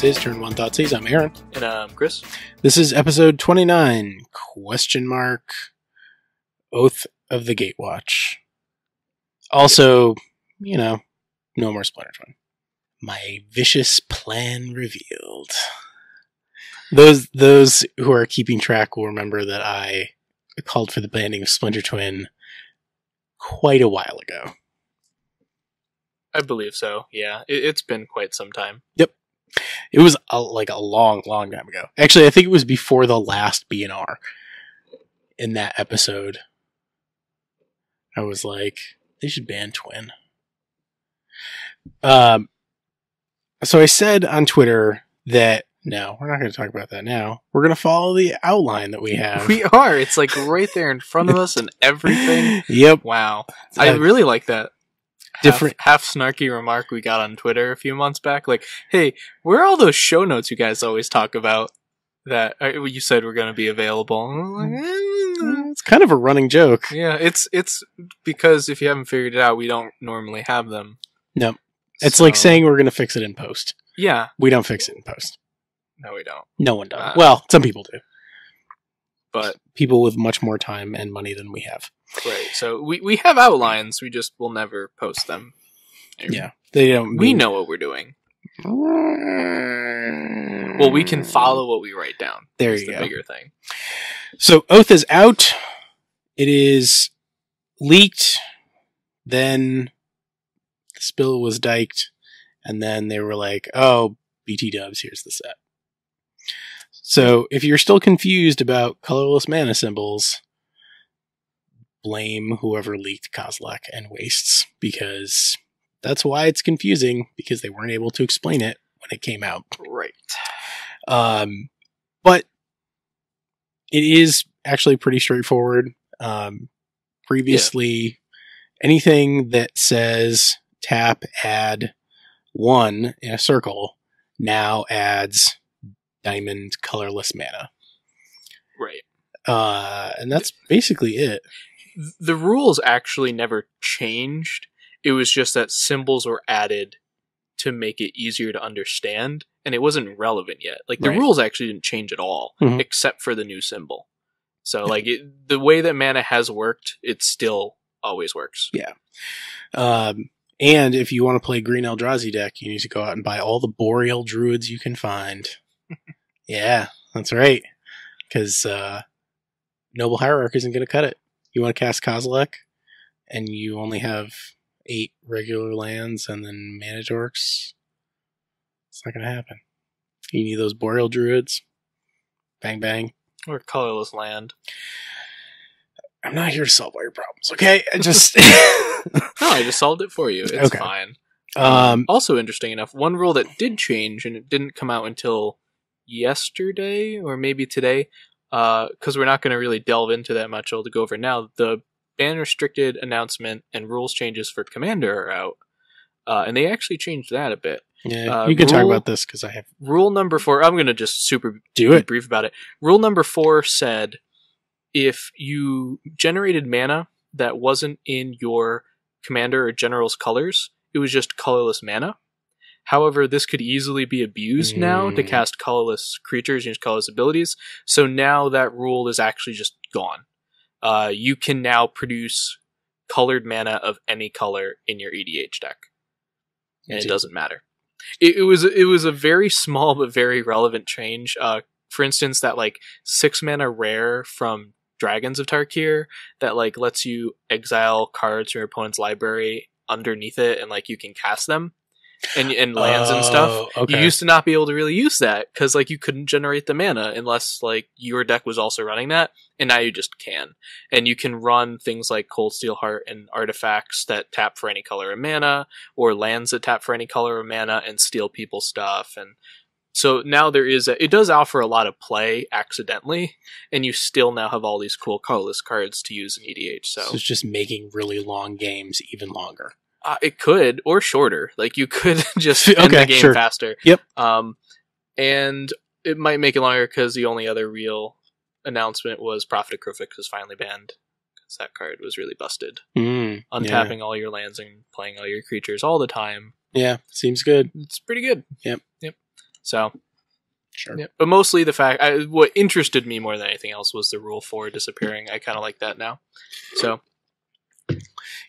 This is Turn One Thoughtseize. I'm Ahren. And um, Chris, This is episode 29. Question mark. Oath of the Gatewatch. Also, you know, no more Splinter Twin. My vicious plan revealed. Those those who are keeping track will remember that I called for the banning of Splinter Twin quite a while ago. I believe so. Yeah, it, it's been quite some time. It was a, like a long, long time ago. Actually, I think it was before the last BNR. In that episode, I was like, they should ban Twin. Um, so I said on Twitter that no, we're not going to talk about that now. We're going to follow the outline that we have. We are. It's like right there in front of us and everything. yep. Wow, I Uh, really like that. Different- half, half snarky remark we got on Twitter a few months back. Like, hey, where are all those show notes you guys always talk about? That uh, you said were going to be available. Like, eh, It's kind of a running joke. Yeah, it's it's because if you haven't figured it out, we don't normally have them. No. It's like saying we're going to fix it in post. yeah. We don't fix it in post. No, we don't. No one does. Uh, well, some people do. But People with much more time and money than we have. Right, so we we have outlines. We just will never post them. Yeah. They don't. we mean- know what we're doing. Well, we can follow what we write down. There That's you the go. bigger thing. So Oath is out. It is leaked. Then the spill was diked, and then they were like, "Oh, BT Dubs, here's the set." So if you're still confused about colorless mana symbols, blame whoever leaked Kozilek and Wastes because that's why it's confusing because they weren't able to explain it when it came out. Right. Um, but it is actually pretty straightforward. Um, previously, anything that says tap add one in a circle now adds diamond colorless mana. Right. Uh, and that's basically it. Th- The rules actually never changed. It was just that symbols were added to make it easier to understand, and it wasn't relevant yet. Like the Right. rules actually didn't change at all, Mhm. except for the new symbol. So, like it, the way that mana has worked, it still always works. Yeah. Um, and if you want to play Green Eldrazi deck, you need to go out and buy all the Boreal Druids you can find. yeah, that's right. Because uh, Noble Hierarch isn't going to cut it. You want to cast Kozilek, and you only have eight regular lands and then mana dorks. It's not going to happen. You need those Boreal Druids. Bang, bang. Or colorless land. I'm not here to solve all your problems, okay? I just. No, I just solved it for you. It's Okay. fine. um, also interesting enough, one rule that did change and it didn't come out until yesterday or maybe today, because we're not going to really delve into that much. I'll go over now. The ban restricted announcement and rules changes for Commander are out, uh, and they actually changed that a bit. yeah, uh, you can talk about this because I have. Rule number four. I'm going to just super Do it. brief about it. Rule number four said if you generated mana that wasn't in your commander or general's colors, it was just colorless mana. However, this could easily be abused now to Mm. cast colorless creatures, use colorless abilities. So now that rule is actually just gone. Uh, you can now produce colored mana of any color in your EDH deck and it doesn't matter. It, it was it was a very small but very relevant change. Uh, for instance, that like six mana rare from Dragons of Tarkir that like lets you exile cards from your opponent's library underneath it, and like you can cast them and and lands and stuff. Oh, Okay. You used to not be able to really use that because like you couldn't generate the mana unless like your deck was also running that, and now you just can. And you can run things like Cold Steel Heart and artifacts that tap for any color of mana, or lands that tap for any color of mana and steal people's stuff. And so now there is a, it does offer a lot of play accidentally, and you still now have all these cool colorless cards to use in EDH. So So it's just making really long games even longer. Uh, it could or shorter. Like you could just Okay, end the game sure. faster. Yep. Um, and it might make it longer because the only other real announcement was Prophet of Kruphix was finally banned because that card was really busted. Mm, yeah. Untapping all your lands and playing all your creatures all the time. Yeah, seems good. It's pretty good. Yep. Yep. So, Sure. yeah. but mostly the fact I, what interested me more than anything else was the rule four disappearing. I kind of like that now. So,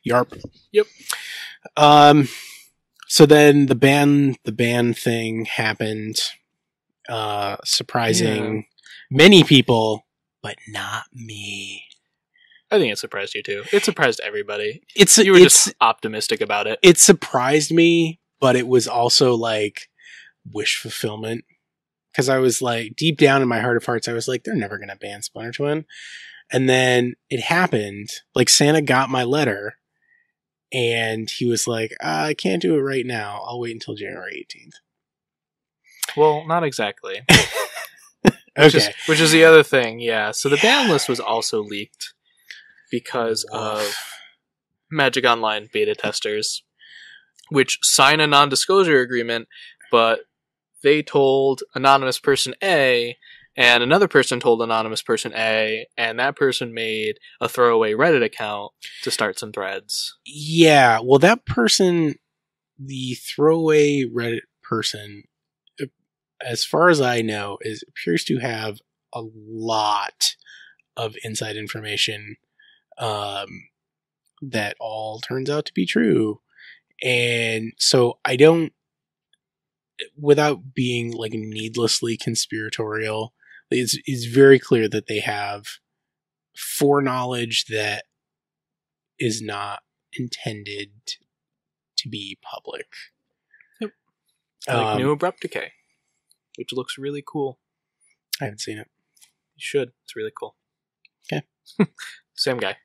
Yarp. Yep. Um. So then the ban the ban thing happened. Uh, surprising many people, but not me. I think it surprised you too. It surprised everybody. It's You were it's just optimistic about it. it surprised me, but it was also like wish fulfillment because I was like deep down in my heart of hearts, I was like, they're never gonna ban Splinter Twin, and then it happened. Like Santa got my letter, and he was like, "Uh, I can't do it right now. I'll wait until January eighteenth. Well, not exactly. Okay, Which is, which is the other thing, yeah. So the ban list was also leaked because of Magic Online beta testers, which sign a non disclosure agreement, but they told anonymous person A, and another person told anonymous person A, and that person made a throwaway Reddit account to start some threads. yeah. Well, that person, the throwaway Reddit person, as far as I know, is appears to have a lot of inside information um, that all turns out to be true. And so I don't, without being like needlessly conspiratorial, it's, it's very clear that they have foreknowledge that is not intended to be public. Yep. Like Um, New Abrupt Decay, which looks really cool. I haven't seen it. You should. It's really cool. Okay. same guy.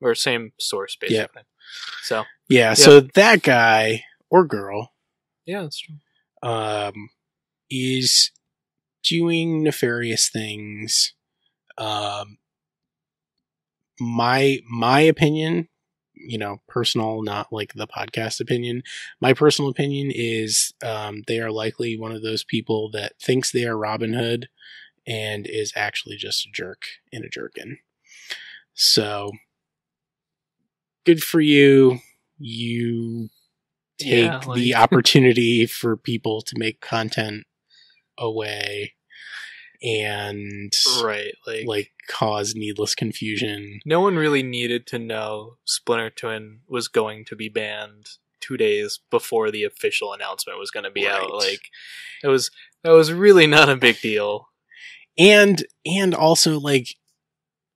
Or same source, Yeah. basically. So, Yeah, so that guy or girl yeah, that's true. um, is doing nefarious things. Um, my my opinion, you know, personal, not like the podcast opinion. My personal opinion is um, they are likely one of those people that thinks they are Robin Hood and is actually just a jerk in a jerkin. So good for you. You take Yeah, the opportunity for people to make content away and Right. Like, like cause needless confusion. no one really needed to know Splinter Twin was going to be banned two days before the official announcement was going to be out. Like, it was that was really not a big deal. And and also like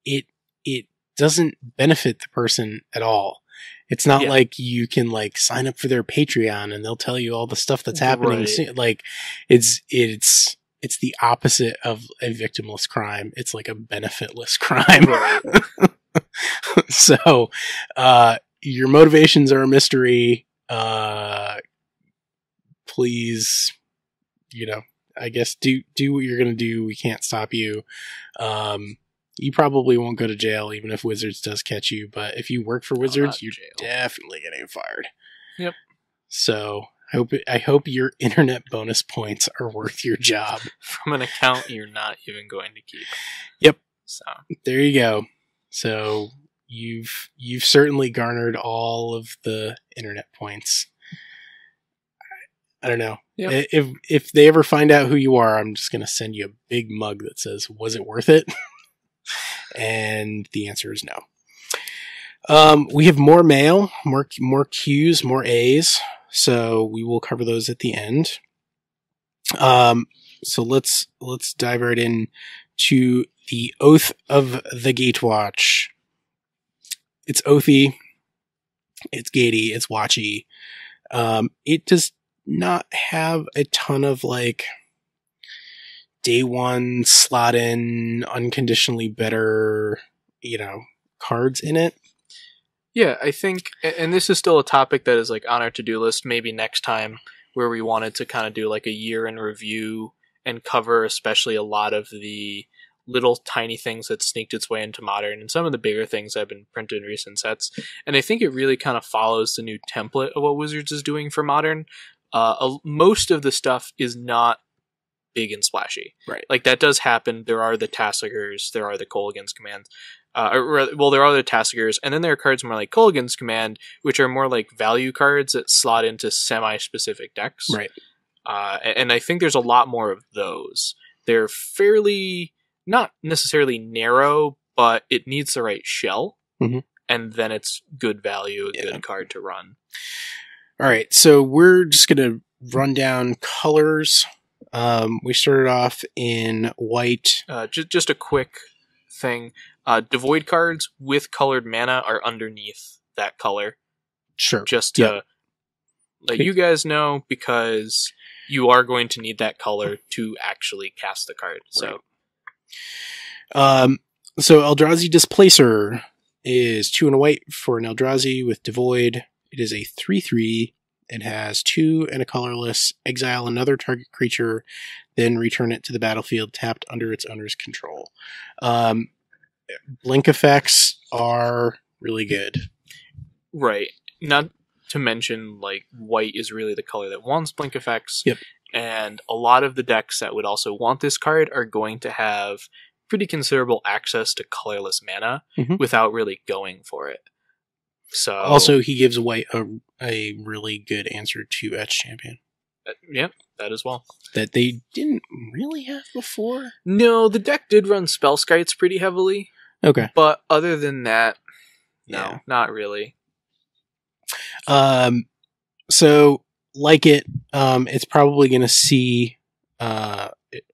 it it doesn't benefit the person at all. It's not Yeah. like you can like sign up for their Patreon and they'll tell you all the stuff that's happening. Right. soon. Like it's it's it's the opposite of a victimless crime. It's like a benefitless crime. Right. so uh your motivations are a mystery uh please you know i guess do do what you're gonna do we can't stop you um you probably won't go to jail even if wizards does catch you but if you work for wizards you're jail. definitely getting fired Yep. so i hope i hope your internet bonus points are worth your job. From an account you're not even going to keep. Yep. So, there you go. So you've you've certainly garnered all of the internet points. I don't know. Yep. If if they ever find out who you are i'm just going to send you a big mug that says was it worth it? And the answer is no. Um, we have more mail more more q's more a's so we will cover those at the end um, so let's let's dive right in to the Oath of the Gatewatch. It's Oathy, it's Gatey, it's Watchy. Um, it does not have a ton of like day one slot in unconditionally better, you know, cards in it. Yeah, I think, and this is still a topic that is like on our to do list. Maybe next time, where we wanted to kind of do like a year in review and cover, especially a lot of the little tiny things that sneaked its way into modern and some of the bigger things that have been printed in recent sets. And I think it really kind of follows the new template of what Wizards is doing for modern. Uh, a- most of the stuff is not big and splashy. Right. Like that does happen. There are the Tasigurs, there are the Kolaghan's commands. Uh, or well, there are the Tasigurs, and then there are cards more like Kolaghan's command, which are more like value cards that slot into semi-specific decks. Right. Uh, and I think there's a lot more of those. They're fairly not necessarily narrow, but it needs the right shell, Mhm. and then it's good value, a Yeah. good card to run. All right, so we're just gonna run down colors. Um, we started off in white. Uh, just just a quick thing: uh, devoid cards with colored mana are underneath that color. Sure. Just to Yep. let you guys know because you are going to need that color to actually cast the card. So Um, so Eldrazi Displacer is two and a white for an Eldrazi with Devoid. It is a 3 3. It has two and a colorless. Exile another target creature, then return it to the battlefield tapped under its owner's control. Um, blink effects are really good. Right. Not to mention, like, white is really the color that wants blink effects. Yep. And a lot of the decks that would also want this card are going to have pretty considerable access to colorless mana Mhm. without really going for it. So, Also, he gives white a, a really good answer to Etched Champion uh, yep, that as well. that they didn't really have before. No, the deck did run Spellskites pretty heavily, Okay. but other than that, no, Yeah. not really. Um, so like it, um, it's probably going to see. Uh,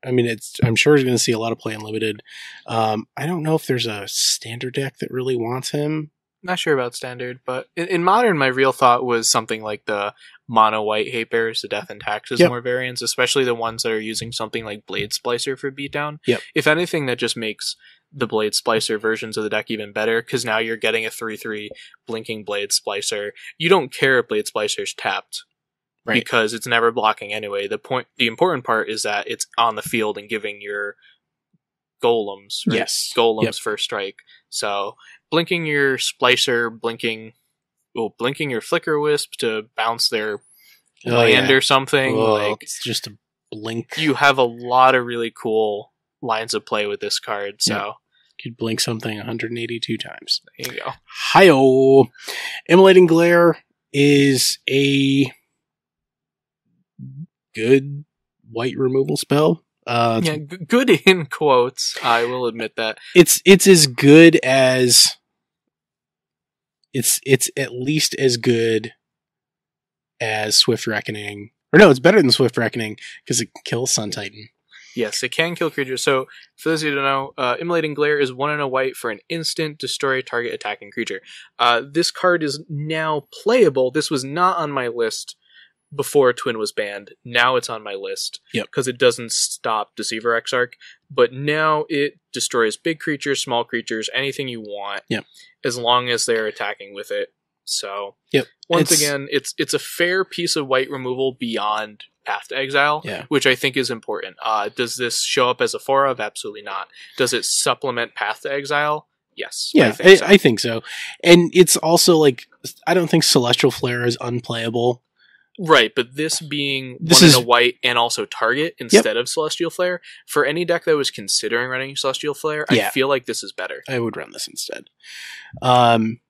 I mean, it's. I'm sure it's going to see a lot of play unlimited. Um, I don't know if there's a standard deck that really wants him. Not sure about standard, but in, in modern, my real thought was something like the mono white hate bears, the death and taxes Yep. more variants, especially the ones that are using something like Blade Splicer for beatdown. Yep. If anything, that just makes the Blade Splicer versions of the deck even better because now you're getting a 3 3 blinking Blade Splicer. You don't care if Blade Splicer's tapped. Right. Because it's never blocking anyway. The point, the important part is that it's on the field and giving your golems, right? Yes. golems Yep. first strike. So blinking your splicer, blinking, well, blinking your flicker wisp to bounce their Oh, land yeah. or something. Like it's just a blink. you have a lot of really cool lines of play with this card. So could blink something 182 times. there you go. Hi-oh. Immolating Glare is a good white removal spell. Uh, Yeah, g- good in quotes. I will admit that. it's it's as good as it's it's at least as good as Swift Reckoning. Or no, it's better than Swift Reckoning because it kills Sun Titan. Yes, it can kill creatures. So, for those of you who don't know, uh, Immolating Glare is one and a white for an instant destroy target attacking creature. Uh, this card is now playable. This was not on my list before Twin was banned. Now it's on my list Yep. because it doesn't stop Deceiver Exarch. But now it destroys big creatures, small creatures, anything you want. Yep. As long as they're attacking with it. So, Yep. once It's- again, it's it's a fair piece of white removal beyond Path to Exile Yeah. which I think is important. Uh, does this show up as a four of? Absolutely not. Does it supplement Path to Exile? Yes. Yeah, I think think, so. so. And it's also like I don't think Celestial Flare is unplayable. right, but this being This one is- in a white and also target instead of Celestial Flare, for any deck that was considering running Celestial Flare, Yeah. I feel like this is better. I would run this instead. Um,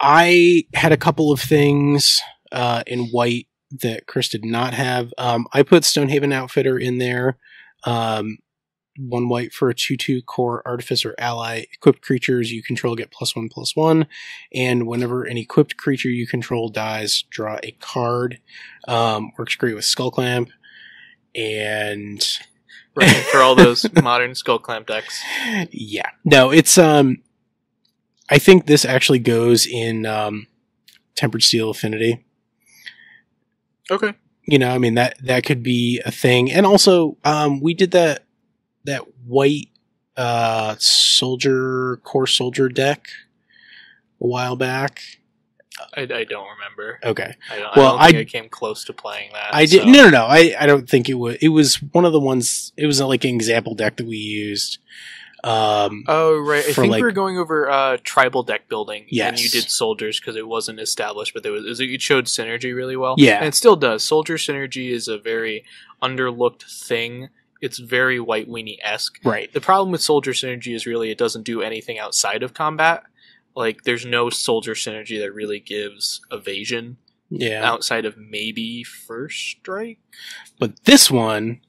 I had a couple of things uh, in white that Chris did not have. Um, I put Stonehaven Outfitter in there. Um, one white for a 2 2 Kor Artificer ally. Equipped creatures you control get plus one plus one. And whenever an equipped creature you control dies, draw a card. Um, works great with Skull Clamp. And Right, for all those modern Skull Clamp decks. yeah. No, it's um I think this actually goes in um Tempered Steel Affinity. Okay. You know, I mean that that could be a thing. And also, um we did that that white uh soldier Kor Soldier deck a while back. I, I don't remember. Okay. I don't, Well, I don't think I- I, came close to playing that. I did so- no no no. I I don't think it was it was one of the ones it was like an example deck that we used. Um Oh right, I think like- we were going over uh, tribal deck building. and Yes. you did soldiers because it wasn't established, but there was it showed synergy really well. Yeah. and it still does. Soldier synergy is a very underlooked thing. It's very White Weenie esque. right. The problem with soldier synergy is really it doesn't do anything outside of combat. Like there's no soldier synergy that really gives evasion Yeah. outside of maybe first strike. But this one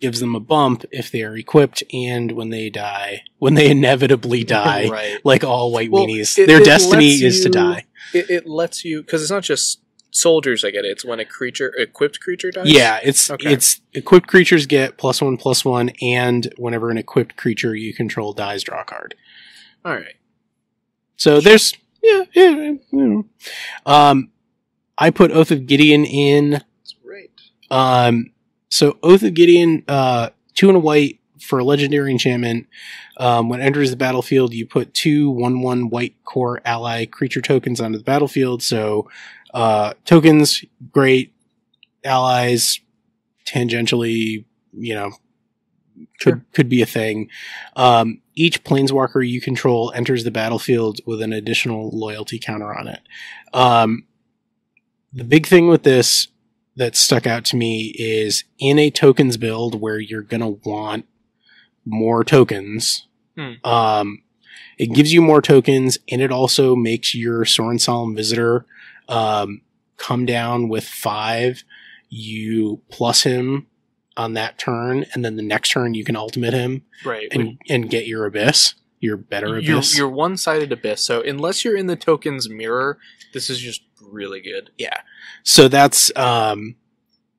gives them a bump if they are equipped and when they die, when they inevitably die, right. like all white Well, weenies. it- Their it destiny lets is to die. It, it lets you because it's not just soldiers I get it. It's when a creature, equipped creature dies. Yeah, it's Okay. it's equipped creatures get plus one plus one, and whenever an equipped creature you control dies, draw a card. All right. So there's yeah, yeah, you know. Um, I put Oath of Gideon in. That's right. Um, so Oath of Gideon, uh, two and a white for a legendary enchantment. Um, when it enters the battlefield, you put two one one white Kor Ally creature tokens onto the battlefield. So, uh, tokens, great. Allies, tangentially, you know, could Sure. could be a thing. Um, each planeswalker you control enters the battlefield with an additional loyalty counter on it. Um, the big thing with this that stuck out to me is in a tokens build where you're gonna want more tokens. Hmm. Um, it gives you more tokens, and it also makes your Sorin Solemn Visitor um, come down with five. You plus him on that turn, and then the next turn you can ultimate him Right. and and get your abyss, your better You're, abyss. you're one-sided abyss. So unless you're in the tokens mirror, this is just really good. Yeah. So that's um,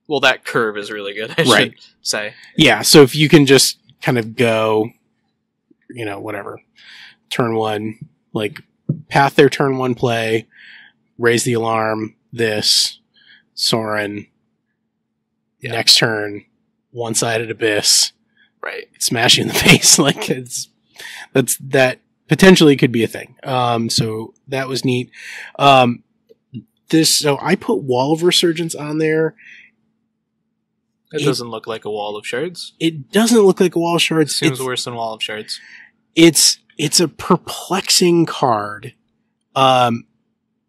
Well, that curve is really good. I Right. should say. yeah. So if you can just kind of go, you know, whatever, turn one, like path their turn one play, raise the alarm, this, Sorin, Yeah. next turn, one sided abyss, Right. smash you in the face. like it's, that's, that potentially could be a thing. Um, so that was neat. Um, this, so I put Wall of Resurgence on there. It It- doesn't look like a wall of shards. It doesn't look like a wall of It shards. seems It's- worse than wall of shards. it's it's a perplexing card. Um,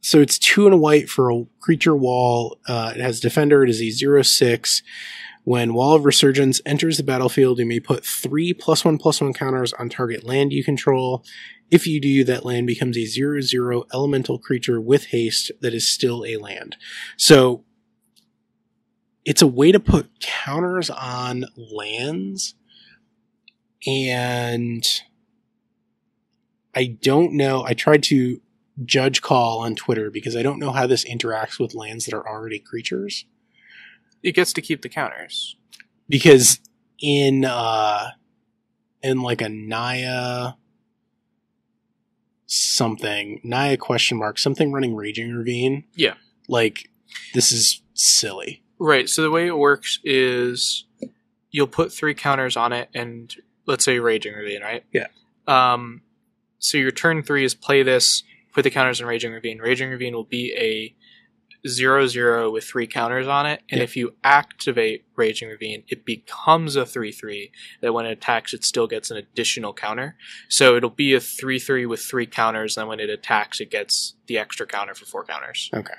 so it's two and a white for a creature wall. Uh, it has defender. It is a zero six. When Wall of Resurgence enters the battlefield, you may put three plus one plus one counters on target land you control. If you do, that land becomes a zero zero elemental creature with haste that is still a land. So it's a way to put counters on lands and I don't know. I tried to judge call on Twitter because I don't know how this interacts with lands that are already creatures. It gets to keep the counters. Because in uh in like a Naya something, Naya question mark, something running Raging Ravine. Yeah. Like this is silly. Right. So the way it works is you'll put three counters on it, and let's say Raging Ravine, right? Yeah. Um, so your turn three is play this, put the counters in Raging Ravine. Raging Ravine will be a zero zero with three counters on it, and Yeah. if you activate Raging Ravine, it becomes a three three. That when it attacks, it still gets an additional counter. So it'll be a three three with three counters. And then when it attacks, it gets the extra counter for four counters. Okay.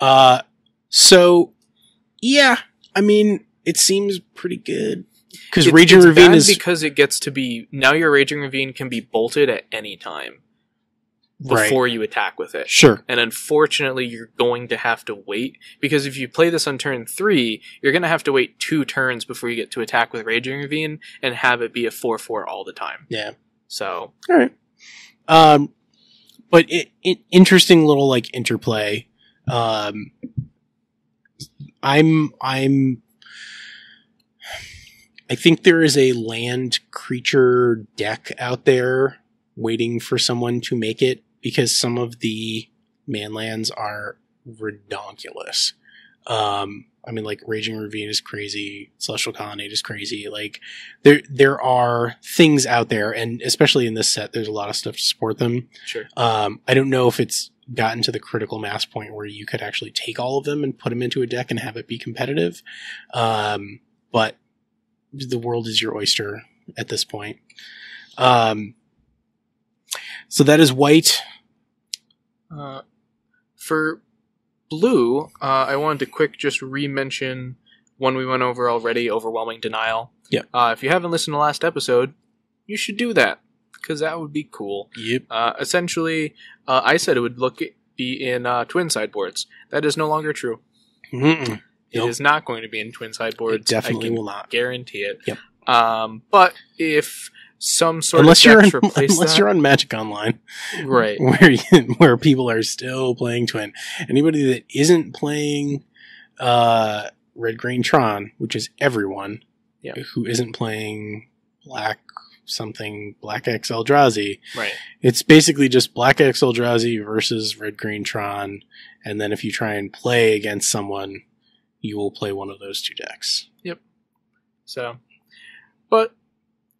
Uh so yeah, I mean it seems pretty good. Because Raging Ravine is because it gets to be now your raging ravine can be bolted at any time right. before you attack with it. Sure. And unfortunately, you're going to have to wait because if you play this on turn three, you're going to have to wait two turns before you get to attack with Raging Ravine and have it be a 4 4 all the time. Yeah. So, All right. Um, but it, it interesting little like interplay. Um, I'm I'm. I think there is a land creature deck out there waiting for someone to make it because some of the manlands are redonkulous. Um, I mean, like Raging Ravine is crazy, Celestial Colonnade is crazy. Like there, there are things out there, and especially in this set, there's a lot of stuff to support them. sure. Um, I don't know if it's gotten to the critical mass point where you could actually take all of them and put them into a deck and have it be competitive. Um, but the world is your oyster at this point. Um, so that is white. Uh, for blue, uh, I wanted to quick just re-mention one we went over already, Overwhelming Denial. Yeah. Uh, if you haven't listened to last episode, you should do that because that would be cool. Yep. Uh, essentially, uh, I said it would look be in uh, twin sideboards. That is no longer true. Mm-mm. It is Nope. not going to be in twin sideboards. It definitely will not. guarantee it. Yep. Um, but if some sort Unless of you're replace unless that, you're on Magic Online, right? where you, where people are still playing Twin. Anybody that isn't playing uh, Red Green Tron, which is everyone, Yeah. who isn't playing Black something Black X Eldrazi, Right. it's basically just Black X Eldrazi versus Red Green Tron, and then if you try and play against someone, you will play one of those two decks. Yep. So, but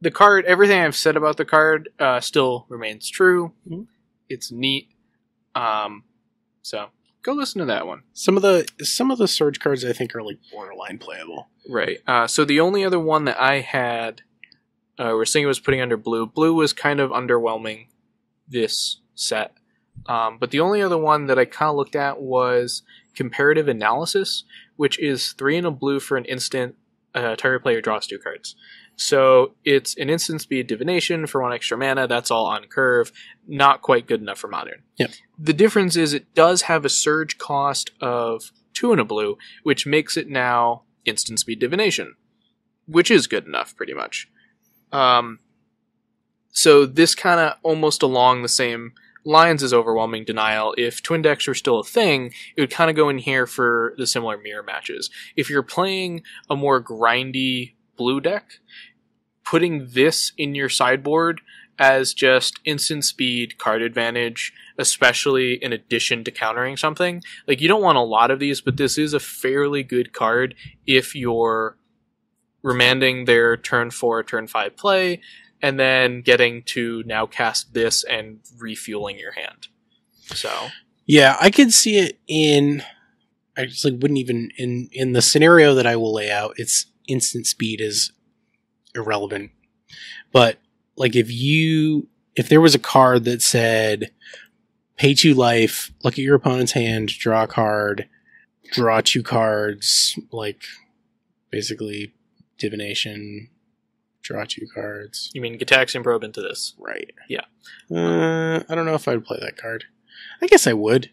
the card, everything I've said about the card, uh, still remains true. Mhm. It's neat. Um, so go listen to that one. Some of the some of the Surge cards I think are like borderline playable. Right. Uh, so the only other one that I had, uh, thinking was putting under blue. Blue was kind of underwhelming this set. Um, but the only other one that I kind of looked at was comparative analysis, which is three and a blue for an instant. Uh, target player draws two cards. So it's an instant speed divination for one extra mana. That's all on curve. Not quite good enough for modern. Yep. The difference is it does have a surge cost of two and a blue, which makes it now instant speed divination, which is good enough, pretty much. Um, so this kind of almost along the same lines as overwhelming denial. If twin decks were still a thing, it would kind of go in here for the similar mirror matches. If you're playing a more grindy blue deck, putting this in your sideboard as just instant speed card advantage, especially in addition to countering something. Like you don't want a lot of these, but this is a fairly good card if you're remanding their turn four, turn five play, and then getting to now cast this and refueling your hand. So Yeah, I could see it in. I just like wouldn't even in in the scenario that I will lay out. It's instant speed is irrelevant, but like if you if there was a card that said pay two life, look at your opponent's hand, draw a card, draw two cards, like basically divination, draw two cards. you mean Gitaxian Probe into this? Right. Yeah. Uh, I don't know if I'd play that card. I guess I would.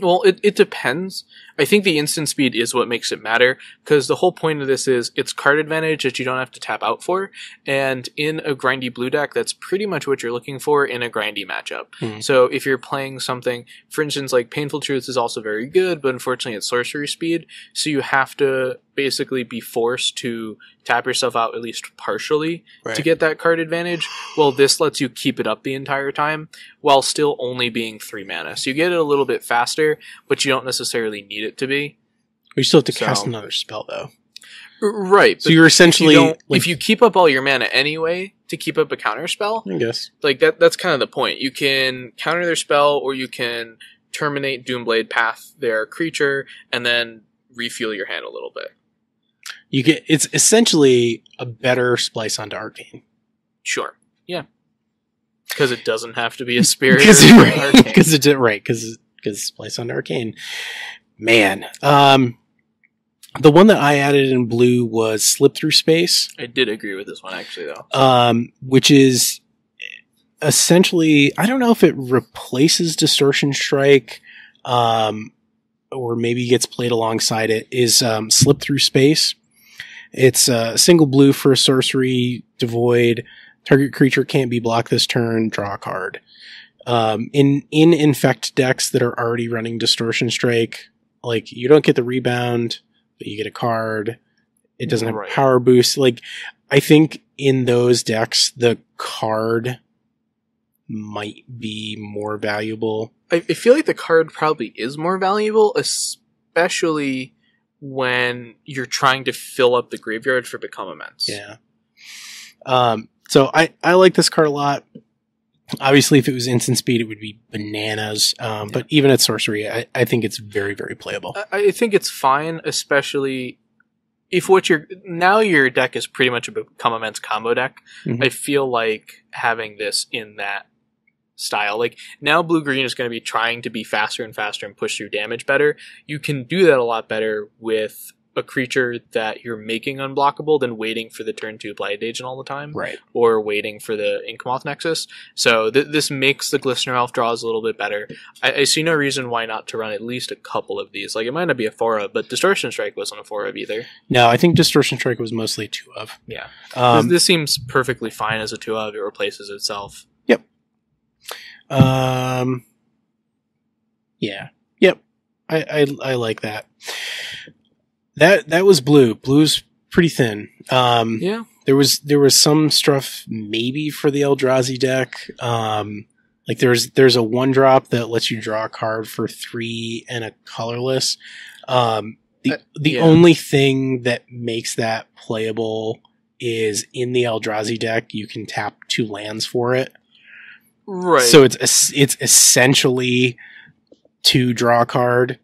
Well, it, it depends. I think the instant speed is what makes it matter because the whole point of this is it's card advantage that you don't have to tap out for. And in a grindy blue deck, that's pretty much what you're looking for in a grindy matchup. Hmm. So if you're playing something, for instance, like Painful Truths is also very good, but unfortunately it's sorcery speed. So you have to basically be forced to tap yourself out at least partially Right. to get that card advantage. Well, this lets you keep it up the entire time while still only being three mana. So you get it a little bit faster, but you don't necessarily need it to be. We still have to cast another spell though. Right. So you're if essentially you like, if you keep up all your mana anyway to keep up a counter spell, I guess. like that that's kind of the point. You can counter their spell or you can terminate Doomblade Path their creature and then refuel your hand a little bit. You get it's essentially a better splice onto arcane. Sure. Yeah. Because it doesn't have to be a spirit. Because or an arcane. because it right because because splice onto arcane. Man, um, the one that I added in blue was slip through space. I did agree with this one actually though. um, which is essentially I don't know if it replaces Distortion Strike, um, or maybe gets played alongside it. Is um, Slip Through Space. It's a single blue for a sorcery devoid. Target creature can't be blocked this turn. Draw a card. Um, in in infect decks that are already running Distortion Strike, like you don't get the rebound, but you get a card. It doesn't have Right. power boost. Like I think in those decks, the card might be more valuable. I, I feel like the card probably is more valuable, especially when you're trying to fill up the graveyard for Become Immense. Yeah. Um, so I, I like this card a lot. Obviously, if it was instant speed, it would be bananas. Um, But even at sorcery, I, I think it's very, very playable. I, I think it's fine, especially if what you're now your deck is pretty much a Become Immense combo deck. Mhm. I feel like having this in that style. Like now blue green is going to be trying to be faster and faster and push through damage better. You can do that a lot better with a creature that you're making unblockable than waiting for the turn two Blighted Agent all the time, Right. or waiting for the Inkmoth Nexus. So th- this makes the Glistener Elf draws a little bit better. I-, I see no reason why not to run at least a couple of these. Like it might not be a four of, but Distortion Strike wasn't a four of either. No, I think Distortion Strike was mostly two of. Yeah, Um, this, this seems perfectly fine as a two of. It replaces itself. Yep. Um, yeah. Yep. I, I I like that. That that was blue. Blue's pretty thin. Um, Yeah, there was there was some stuff maybe for the Eldrazi deck. Um, like there's there's a one drop that lets you draw a card for three and a colorless. Um, the Uh, the yeah. only thing that makes that playable is in the Eldrazi deck you can tap two lands for it. right. So it's it's essentially to draw a card.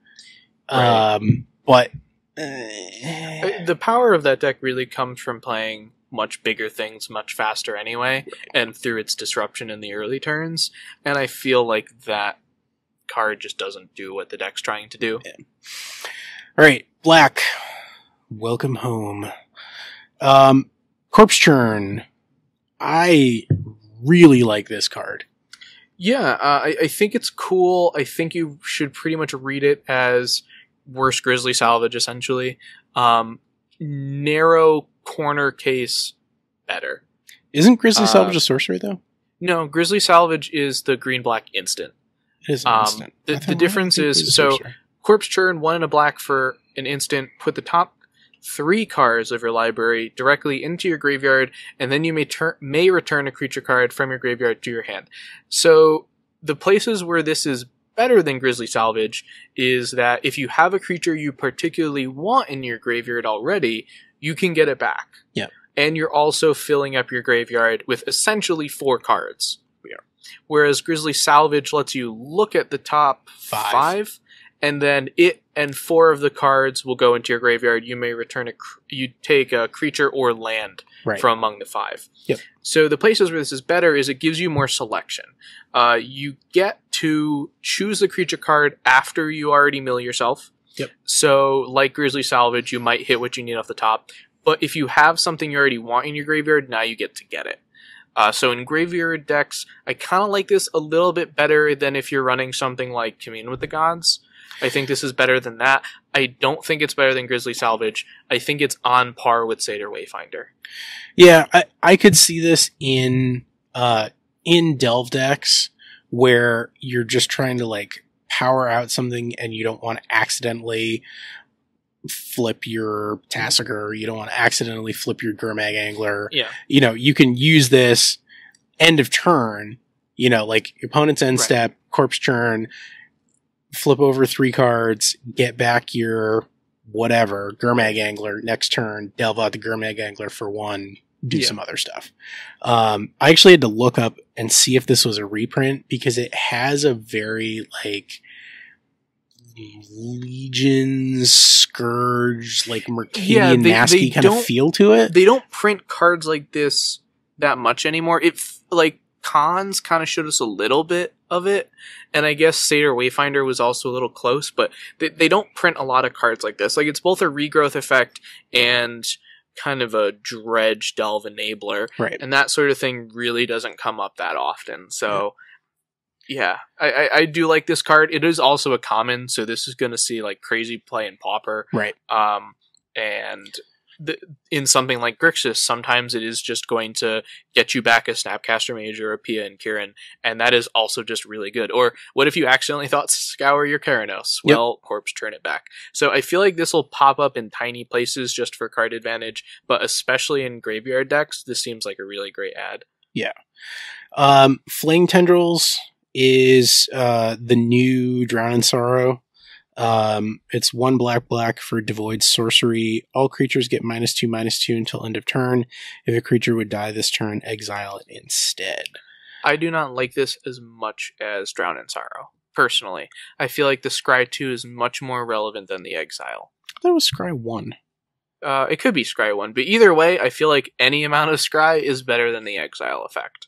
Right. Um, but the power of that deck really comes from playing much bigger things much faster anyway and through its disruption in the early turns and i feel like that card just doesn't do what the deck's trying to do All right, Black. Welcome home. Um, Corpse Churn. I really like this card. yeah uh, I, I think it's cool i think you should pretty much read it as worst Grisly Salvage essentially um, narrow corner case better Isn't Grisly Uh, Salvage a sorcery though? no Grisly Salvage is the green black instant It is um, instant. the- the thought- why did I difference is- so- sorcery? Corpse Churn, one and a black for an instant. Put the top three cards of your library directly into your graveyard, and then you may turn may return a creature card from your graveyard to your hand. So the places where this is better than Grisly Salvage is that if you have a creature you particularly want in your graveyard already, you can get it back. Yep. And you're also filling up your graveyard with essentially four cards. Yeah. Whereas Grisly Salvage lets you look at the top Five. five and then it and four of the cards will go into your graveyard. You may return a cr- you take a creature or land right. from among the five. Yep. So the places where this is better is it gives you more selection. Uh, you get to choose the creature card after you already mill yourself. Yep. So like Grisly Salvage, you might hit what you need off the top. But if you have something you already want in your graveyard, now you get to get it. Uh, so in graveyard decks, I kind of like this a little bit better than if you're running something like Commune with the Gods. I think this is better than that. I don't think it's better than Grisly Salvage. I think it's on par with Satyr Wayfinder. Yeah, I, I could see this in uh in delve decks where you're just trying to like power out something and you don't want to accidentally flip your Tasigur, you don't want to accidentally flip your Gurmag Angler. Yeah. You know, you can use this end of turn, you know, like opponent's end Right. step, corpse churn, flip over three cards, get back your whatever, Gurmag Angler, next turn, delve out the Gurmag Angler for one, do Yeah. some other stuff. Um, I actually had to look up and see if this was a reprint because it has a very like Legions, Scourge, like Mercadian Yeah, they- Nasty they kind of feel to it. They don't print cards like this that much anymore. It like cons kind of showed us a little bit of it, and I guess Satyr Wayfinder was also a little close, but they, they don't print a lot of cards like this. Like it's both a regrowth effect and kind of a dredge delve enabler, right. and that sort of thing really doesn't come up that often. So. Yeah, I, I, I do like this card. It is also a common, so this is going to see like crazy play in Pauper. Right. Um, and the, in something like Grixis, sometimes it is just going to get you back a Snapcaster Mage or a Pia and Kiran, and that is also just really good. Or what if you accidentally thought scour your Keranos? Yep. Well, corpse turn it back. So I feel like this will pop up in tiny places just for card advantage, but especially in graveyard decks, this seems like a really great ad. Yeah. Um, Flaying Tendrils is uh, the new Drown in Sorrow. Um, it's one black black for devoid sorcery. All creatures get minus two minus two until end of turn. If a creature would die this turn, exile it instead. I do not like this as much as Drown in Sorrow. Personally, I feel like the Scry 2 is much more relevant than the Exile. I thought it was Scry one. Uh, it could be Scry 1, but either way, I feel like any amount of Scry is better than the Exile effect.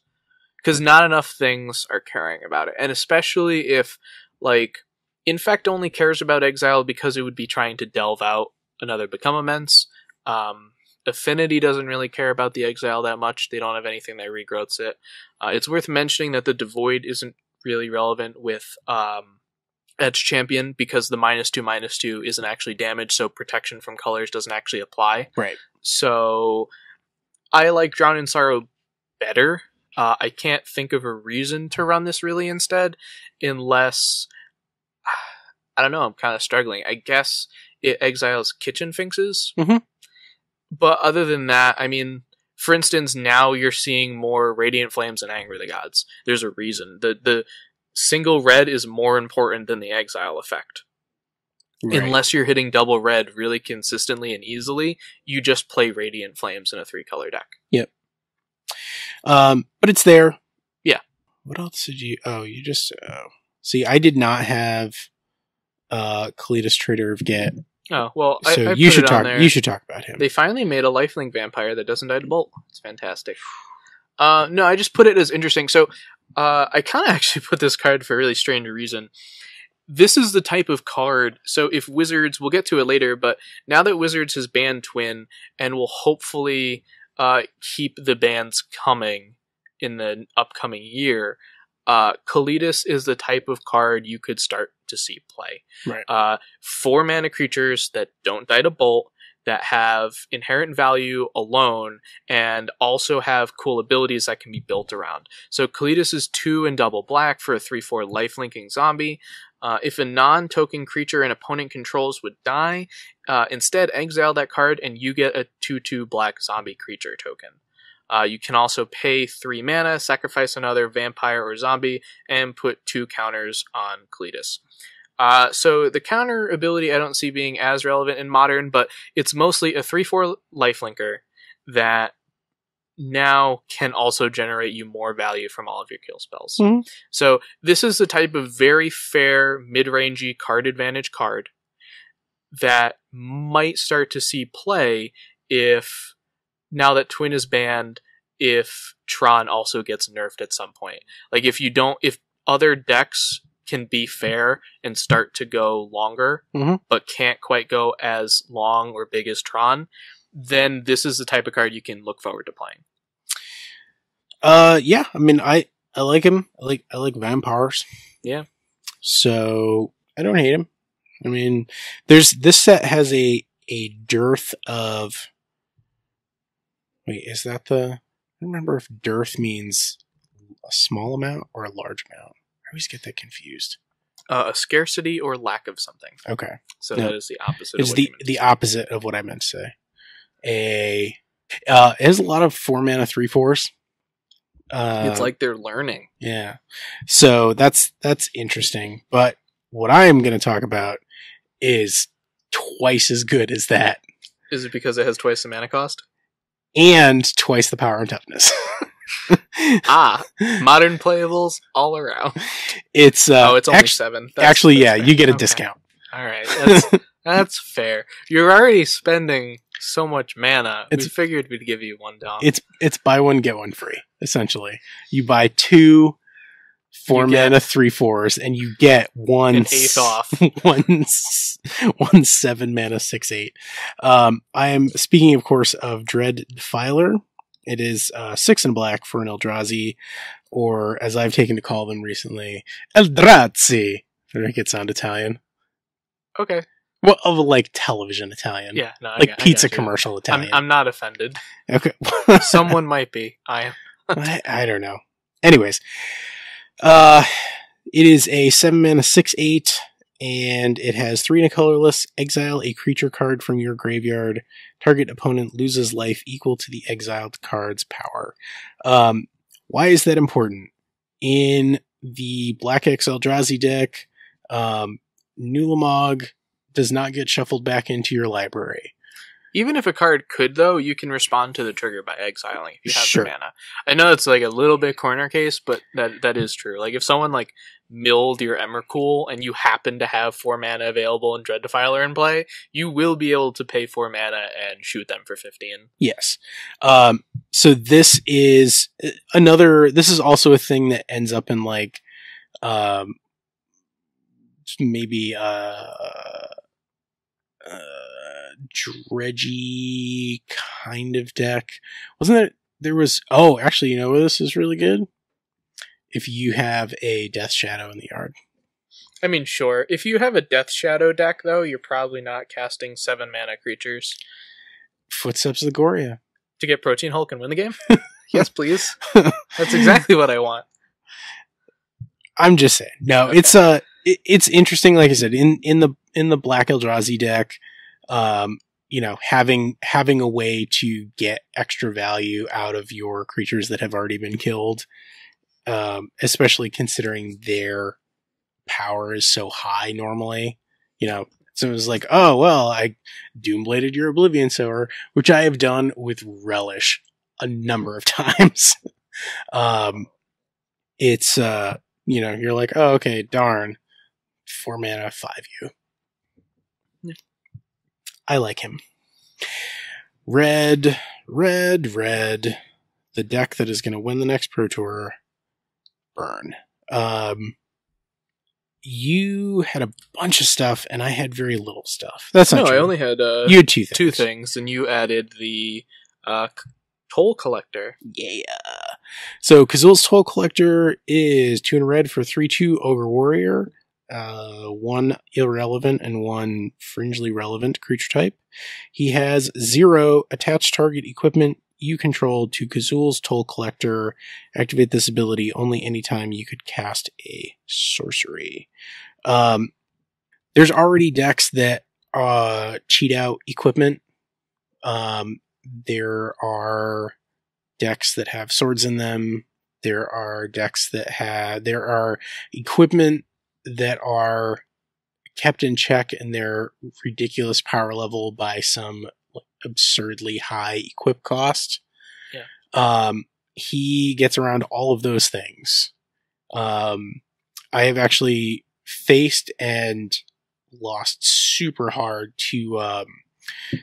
Because not enough things are caring about it. And especially if, like, Infect only cares about Exile because it would be trying to delve out another become immense. Um, Affinity doesn't really care about the exile that much. They don't have anything that regrowths it. Uh, it's worth mentioning that the devoid isn't really relevant with um, Etched Champion because the minus two minus two isn't actually damage, so protection from colors doesn't actually apply. Right. So I like Drown in Sorrow better. Uh, I can't think of a reason to run this really instead, unless I don't know. I'm kind of struggling. I guess it exiles kitchen finkses. Mhm. But other than that, I mean, for instance, now you're seeing more Radiant Flames and Anger the Gods. There's a reason. The the single red is more important than the exile effect. Right. Unless you're hitting double red really consistently and easily, you just play Radiant Flames in a three color deck. Um, but it's there. Yeah. What else did you? Oh, you just. Oh. See, I did not have uh Kalitas Traitor of Ghet, Oh well, so I, I you should talk. there. You should talk about him. They finally made a lifelink vampire that doesn't die to bolt. It's fantastic. Uh, no, I just put it as interesting. So uh, I kind of actually put this card for a really strange reason. This is the type of card. So if Wizards, we'll get to it later, but now that Wizards has banned Twin and will hopefully uh, keep the bans coming in the upcoming year, uh, Kalitas is the type of card you could start to see play right. uh, four mana creatures that don't die to bolt, that have inherent value alone, and also have cool abilities that can be built around. So Kalitas is two and double black for a 3 4 lifelinking zombie. Uh, if a non token creature an opponent controls would die, uh, instead exile that card and you get a 2 2 black zombie creature token. Uh, you can also pay three mana, sacrifice another vampire or zombie, and put two counters on Kalitas. Uh, so the counter ability I don't see being as relevant in modern, but it's mostly a 3-4 lifelinker that now can also generate you more value from all of your kill spells. Mhm. So this is the type of very fair mid-rangey card advantage card that might start to see play if now that Twin is banned, if Tron also gets nerfed at some point. Like if you don't if other decks can be fair and start to go longer, Mhm. but can't quite go as long or big as Tron, then this is the type of card you can look forward to playing. Uh, yeah. I mean, I I like him. I like I like vampires. Yeah. So I don't hate him. I mean, there's this set has a a dearth of. Wait, is that the? I don't remember if dearth means a small amount or a large amount. I always get that confused. Uh, a scarcity or lack of something. Okay, So No. that is the opposite. it's of what the you meant the opposite of what I meant to say. A uh, it has a lot of four mana three fours. Uh, it's like they're learning. Yeah. So that's that's interesting. But what I am going to talk about is twice as good as that Is it because it has twice the mana cost? And twice the power and toughness. Ah, modern playables all around. it's uh oh, it's only actu- seven. That's- actually that's yeah, fair. you get a Okay. discount. All right, that's that's fair. You're already spending so much mana. It's- we figured we'd give you one down. It's it's buy one get one free essentially. You buy two four You mana three fours and you get one An eighth off. one one seven mana six eight. Um, I am speaking, of course, of Dread Defiler. It is uh, six and black for an Eldrazi, or as I've taken to call them recently, Eldrazi. It sound Italian. okay. Well, of like television Italian. Yeah, no, Like got- pizza commercial I'm, Italian. I'm not offended. okay. Someone might be. I am. I, I don't know. Anyways, uh, it is a seven mana six eight, and it has three and a colorless. Exile a creature card from your graveyard. Target opponent loses life equal to the exiled card's power. Um, why is that important? In the Black X Eldrazi deck, um, Ulamog does not get shuffled back into your library. Even if a card could, though, you can respond to the trigger by exiling if you have Sure. the mana. I know it's like a little bit corner case, but that that is true. Like if someone like milled your Emrakul and you happen to have four mana available and Dread Defiler in play, you will be able to pay four mana and shoot them for fifteen. Yes. Um, so this is uh, another, this is also a thing that ends up in like, um, maybe, uh, uh, dredgy kind of deck. Wasn't there? There was. Oh, actually, you know where this is really good. If you have a Death Shadow in the yard. I mean, sure. If you have a Death Shadow deck, though, you're probably not casting seven mana creatures Footsteps of the Goryo. to get Protean Hulk and win the game. yes, please. That's exactly what I want. I'm just saying. No, it's uh it, it's interesting. Like I said, in in the in the Black Eldrazi deck, um, you know, having having a way to get extra value out of your creatures that have already been killed, um, especially considering their power is so high normally. You know, so it was like, oh well, I doombladed your Oblivion Sower, which I have done with relish a number of times. um, it's uh you know, you're like, oh, okay, darn, four mana, five you. I like him. Red, red, red. The deck that is going to win the next Pro Tour. Burn. Um, you had a bunch of stuff, and I had very little stuff. That's not no, true. I only had uh, you had two things. two things, and you added the uh, c- toll collector. Yeah. So Kazul's Toll Collector is two in red for three two Ogre Warrior, uh, one irrelevant and one fringely relevant creature type. He has zero attached target equipment you control to Kazul's Toll Collector. Activate this ability only anytime you could cast a sorcery. Um, there's already decks that uh, cheat out equipment. Um, there are decks that have swords in them. There are decks that have, there are equipment that are kept in check in their ridiculous power level by some absurdly high equip cost. Yeah. Um, he gets around all of those things. Um, I have actually faced and lost super hard to, um,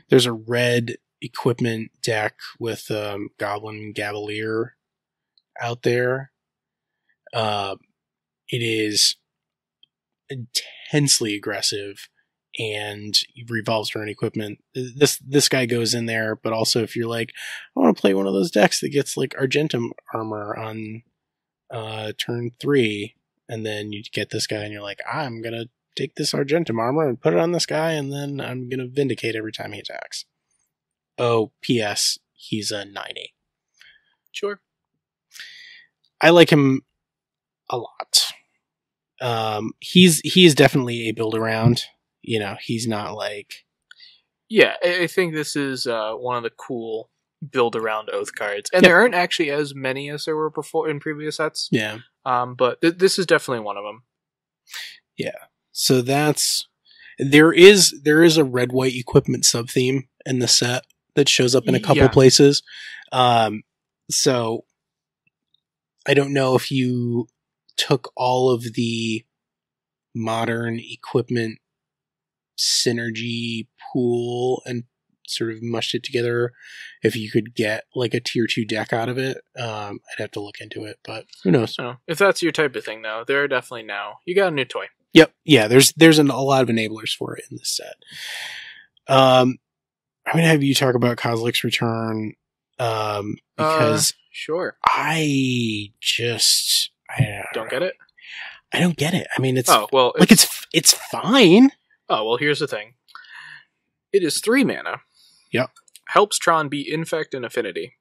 there's a red equipment deck with um, Goblin Gaveleer out there. Uh, it is intensely aggressive and revolves around equipment. This this guy goes in there, but also if you're like, I want to play one of those decks that gets like Argentum armor on uh, turn three, and then you get this guy, and you're like, I'm gonna take this Argentum armor and put it on this guy, and then I'm gonna vindicate every time he attacks. Oh, P.S. He's a nine eight. Sure. I like him a lot. Um, he's he is definitely a build around. You know, he's not like Yeah, I think this is uh, one of the cool build around oath cards, and Yep. there aren't actually as many as there were before in previous sets. yeah. Um, but th- this is definitely one of them. Yeah, so that's there is there is a red white equipment sub theme in the set that shows up in a couple Yeah. places. Um, so I don't know if you took all of the modern equipment synergy pool and sort of mushed it together. If you could get like a tier two deck out of it, um, I'd have to look into it, but who knows? So if that's your type of thing, though, there are definitely now you got a new toy. Yep. Yeah. There's there's an, a lot of enablers for it in this set. Um, I'm gonna have you talk about Kozilek's return, um, because Sure. I just I Don't get it. I don't get it. I mean, it's Oh well, like it's it's fine. Oh well, here's the thing. It is three mana. Yep. Helps Tron be infect and affinity.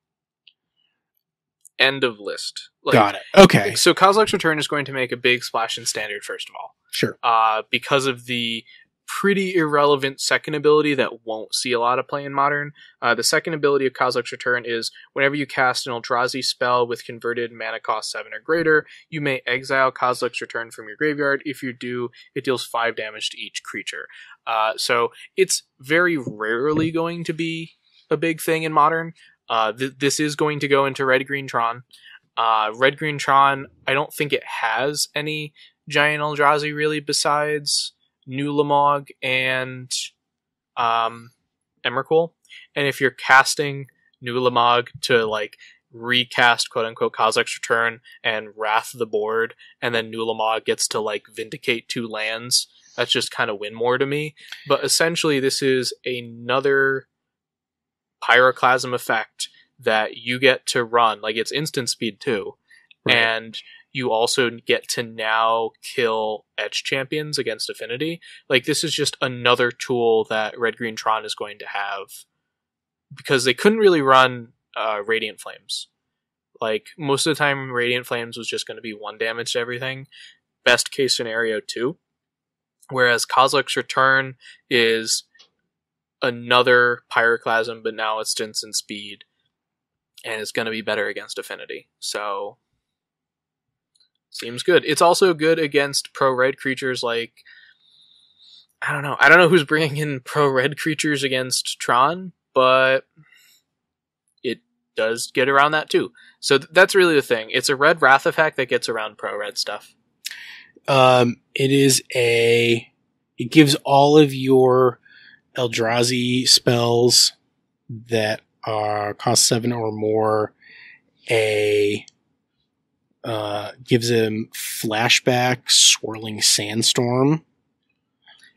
End of list. Like, Got it. Okay. So Kozilek's Return is going to make a big splash in standard first of all, Sure. uh, because of the pretty irrelevant second ability that won't see a lot of play in modern. Uh, the second ability of Kozilek's Return is whenever you cast an Eldrazi spell with converted mana cost seven or greater, you may exile Kozilek's Return from your graveyard. If you do, it deals five damage to each creature. Uh, so it's very rarely going to be a big thing in modern. Uh, th- this is going to go into Red Green Tron. Uh, Red Green Tron, I don't think it has any giant Eldrazi really besides Ulamog and um, Emrakul. And if you're casting Ulamog to like recast quote unquote Kozilek's Return and Wrath the board, and then Ulamog gets to like vindicate two lands That's just kind of win more to me. But essentially, this is another pyroclasm effect that you get to run. Like it's instant speed too, Right. and you also get to now kill etched champions against affinity. Like this is just another tool that Red Green Tron is going to have because they couldn't really run uh, Radiant Flames. Like most of the time, Radiant Flames was just going to be one damage to everything. Best case scenario, two. Whereas Kozilek's Return is another Pyroclasm, but now it's instant speed, and it's going to be better against Affinity. So, seems good. It's also good against pro red creatures like. I don't know. I don't know who's bringing in pro red creatures against Tron, but it does get around that too. So th- that's really the thing. It's a red wrath effect that gets around pro red stuff. Um, it is a. It gives all of your Eldrazi spells that are cost seven or more a. Uh, gives him flashback swirling sandstorm.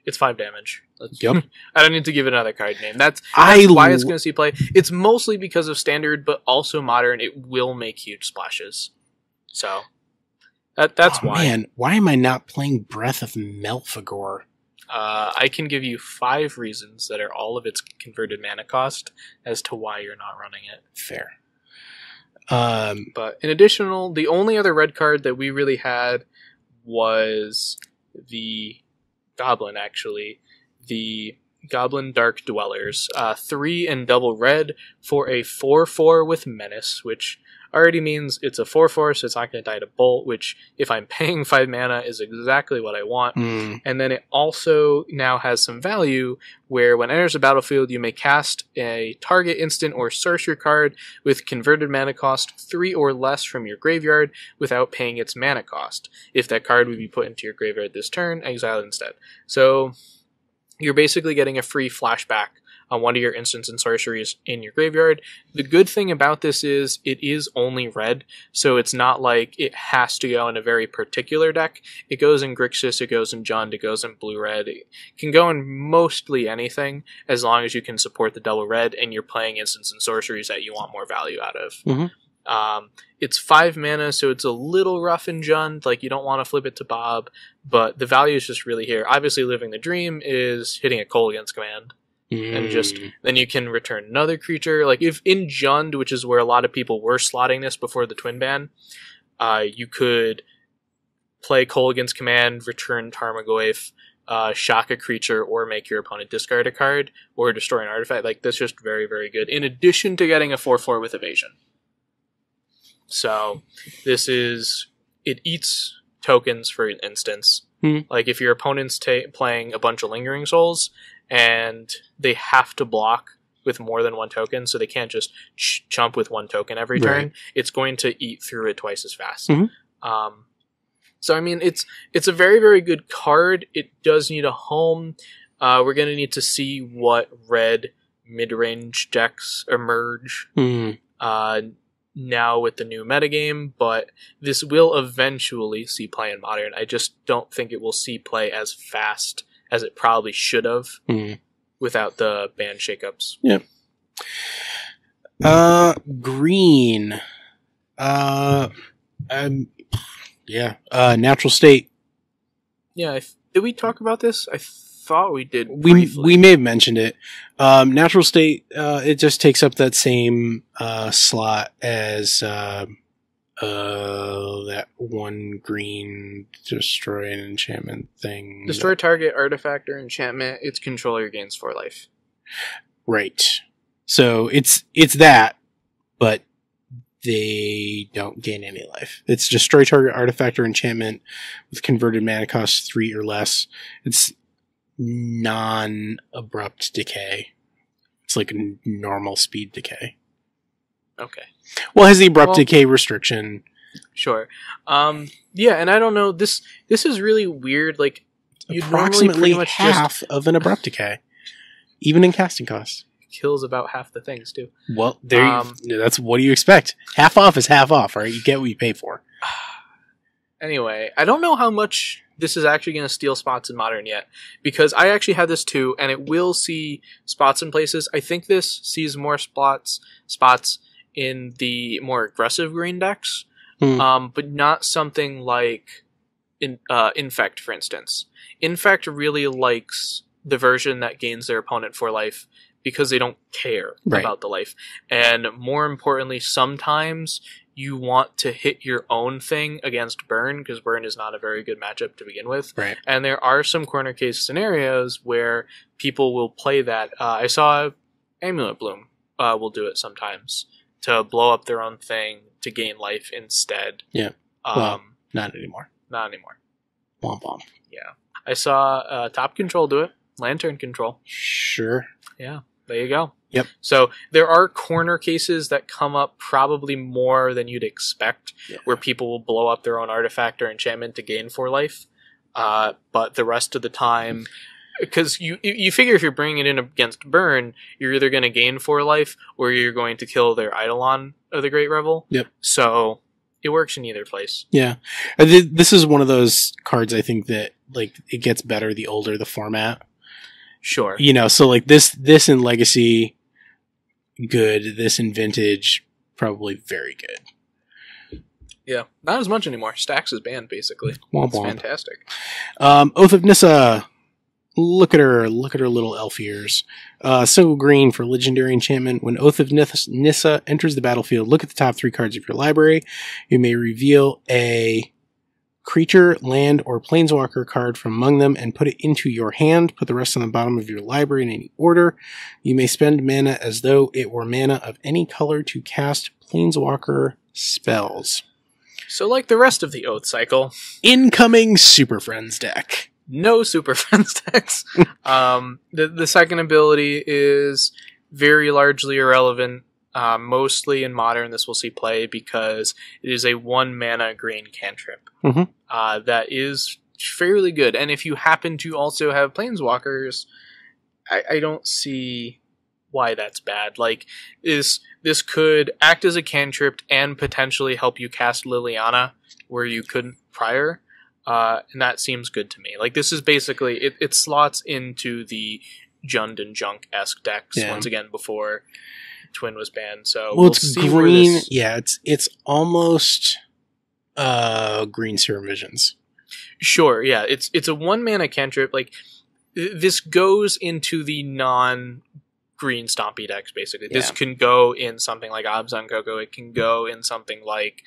It's five damage. That's- Yep. I don't need to give it another card name. That's, I that's why it's going to see play. It's mostly because of standard, but also modern. It will make huge splashes. So that that's Oh, why. Man, why am I not playing Breath of Malfegor? Uh, I can give you five reasons that are all of its converted mana cost as to why you're not running it. Fair. Um, But in additional, the only other red card that we really had was the Goblin, actually. The Goblin Dark Dwellers. Uh, three and double red for a 4 4 with Menace, which already means it's a 4 4, so it's not going to die to Bolt, which, if I'm paying 5 mana, is exactly what I want. hmm, And then it also now has some value where when it enters the battlefield, you may cast a target instant or sorcery card with converted mana cost three or less from your graveyard without paying its mana cost. If that card would be put into your graveyard this turn, exile it instead. So you're basically getting a free flashback on one of your instants and sorceries in your graveyard. The good thing about this is it is only red, so it's not like it has to go in a very particular deck. It goes in Grixis, it goes in Jund, it goes in blue red. It can go in mostly anything as long as you can support the double red and you're playing instants and sorceries that you want more value out of. Mhm. Um, it's five mana, so it's a little rough in Jund. Like you don't want to flip it to Bob, but the value is just really here. Obviously, living the dream is hitting a Kolaghan's Command and just mm, then you can return another creature. Like if in Jund, which is where a lot of people were slotting this before the twin ban, uh, you could play Kolaghan's Command, return Tarmogoyf, uh, shock a creature, or make your opponent discard a card, or destroy an artifact. Like that's just very, very good. In addition to getting a four four with evasion. So this is it eats tokens for instance. Hmm. Like if your opponent's ta- playing a bunch of lingering souls and they have to block with more than one token, so they can't just ch- chump with one token every Right. turn. It's going to eat through it twice as fast. Mhm. Um, so I mean, it's it's a very very good card. It does need a home. Uh, we're gonna need to see what red mid range decks emerge hmm. uh, now with the new metagame, but this will eventually see play in modern. I just don't think it will see play as fast as it probably should have Hmm. without the ban shakeups. Yeah. Uh, green. Uh, um, yeah. Uh, natural state. Yeah, th- did we talk about this? I thought we did. We briefly. we may have mentioned it. Um, natural state. Uh, it just takes up that same uh slot as uh, uh that one green destroy an enchantment thing. destroy target artifact or enchantment. Its controller gains four life. Right. So it's it's that, but they don't gain any life. It's destroy target artifact or enchantment with converted mana cost three or less. It's non abrupt decay. It's like a normal speed decay. Okay. Well, has the abrupt Well- decay restriction. Sure. Um. Yeah, and I don't know. This this is really weird. Like you'd normally Approximately pretty much just half of an abrupt decay, even in casting costs. kills about half the things too. Well, there. you- Um, that's what do you expect? Half off is half off, right? You get what you pay for. Anyway, I don't know how much this is actually going to steal spots in modern yet because I actually have this too, and it will see spots in places. I think this sees more spots spots in the more aggressive green decks, Hmm. um, but not something like in uh, infect, for instance. Infect really likes the version that gains their opponent for life because they don't care Right. about the life, and more importantly, sometimes you want to hit your own thing against burn because burn is not a very good matchup to begin with Right. and there are some corner case scenarios where people will play that uh, i saw amulet bloom uh, will do it sometimes to blow up their own thing to gain life instead Yeah. um, Well- Not anymore. not anymore Womp womp. i saw uh, top control do it lantern control Sure. Yeah. There you go Yep. so there are corner cases that come up probably more than you'd expect Yeah. where people will blow up their own artifact or enchantment to gain for life. Uh, but the rest of the time, because you you figure if you're bringing it in against burn, you're either going to gain for life or you're going to kill their Eidolon of the Great Revel. Yep. So it works in either place. Yeah. This is one of those cards I think that like it gets better the older the format. Sure. You know, so like this this in legacy good, this in vintage probably very good. Yeah. Not as much anymore. Stacks is banned basically. Womp It's womp. fantastic. Um, Oath of Nissa. Look at her. Look at her little elf ears. Uh, so green for legendary enchantment. When Oath of Nis- Nissa enters the battlefield, look at the top three cards of your library. You may reveal a creature, land, or planeswalker card from among them and put it into your hand. Put the rest on the bottom of your library in any order. You may spend mana as though it were mana of any color to cast planeswalker spells. So like the rest of the Oath cycle, Incoming Super Friends deck. No super friends decks. um, the the second ability is very largely irrelevant. Uh, mostly in modern, this will see play because it is a one mana green cantrip Mhm. uh, that is fairly good. And if you happen to also have planeswalkers, I, I don't see why that's bad. Like is this could act as a cantrip and potentially help you cast Liliana where you couldn't prior uh, and that seems good to me. Like this is basically it, it slots into the Jund and Junk esque decks Yeah. once again before Twin was banned. So Well, it's see where green. this- Yeah, it's it's almost uh green serum visions. Sure, yeah, it's it's a one mana cantrip. Like th- this goes into the non green stompy decks. Basically, this can go in something like Abzan Coco. It can go in something like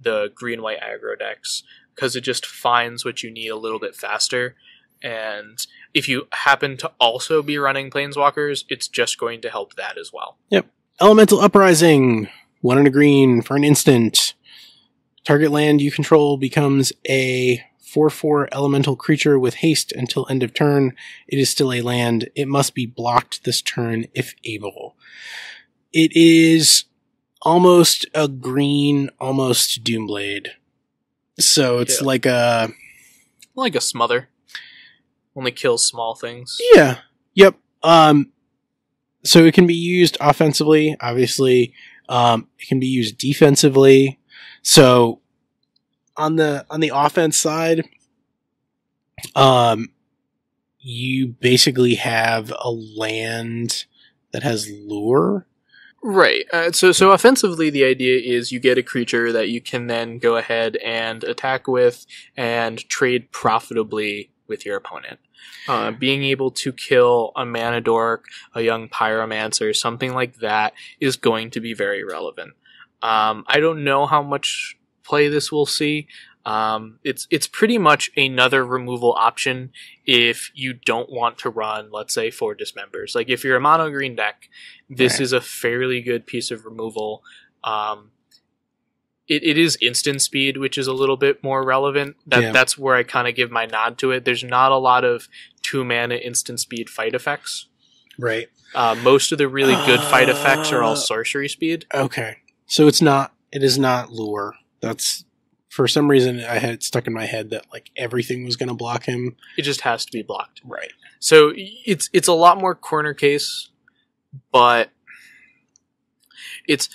the green white aggro decks because it just finds what you need a little bit faster. And if you happen to also be running planeswalkers, it's just going to help that as well. Yep. Elemental uprising. One in a green for an instant. Target land you control becomes a 4-4 elemental creature with haste until end of turn. It is still a land. It must be blocked this turn if able. It is almost a green, almost Doomblade. So it's Yeah. like a Like a smother, only kills small things. Yeah. Yep. Um, so it can be used offensively, obviously. Um, it can be used defensively. So on the on the offense side, um, you basically have a land that has lure. Right. Uh, so, so offensively, the idea is you get a creature that you can then go ahead and attack with and trade profitably with your opponent. Uh, being able to kill a mana dork, a young pyromancer, something like that is going to be very relevant. Um, I don't know how much play this will see. Um, it's it's pretty much another removal option if you don't want to run, let's say, four dismembers. Like if you're a mono green deck, this Right. is a fairly good piece of removal. Um, it, it is instant speed, which is a little bit more relevant. That Yeah. that's where I kind of give my nod to it. There's not a lot of two mana instant speed fight effects. Right. Uh, most of the really good fight effects are all Uh, sorcery speed. Okay. So it's not. It is not lure. That's for some reason I had it stuck in my head that like everything was going to block him. It just has to be blocked. Right. So it's it's a lot more corner case, but it's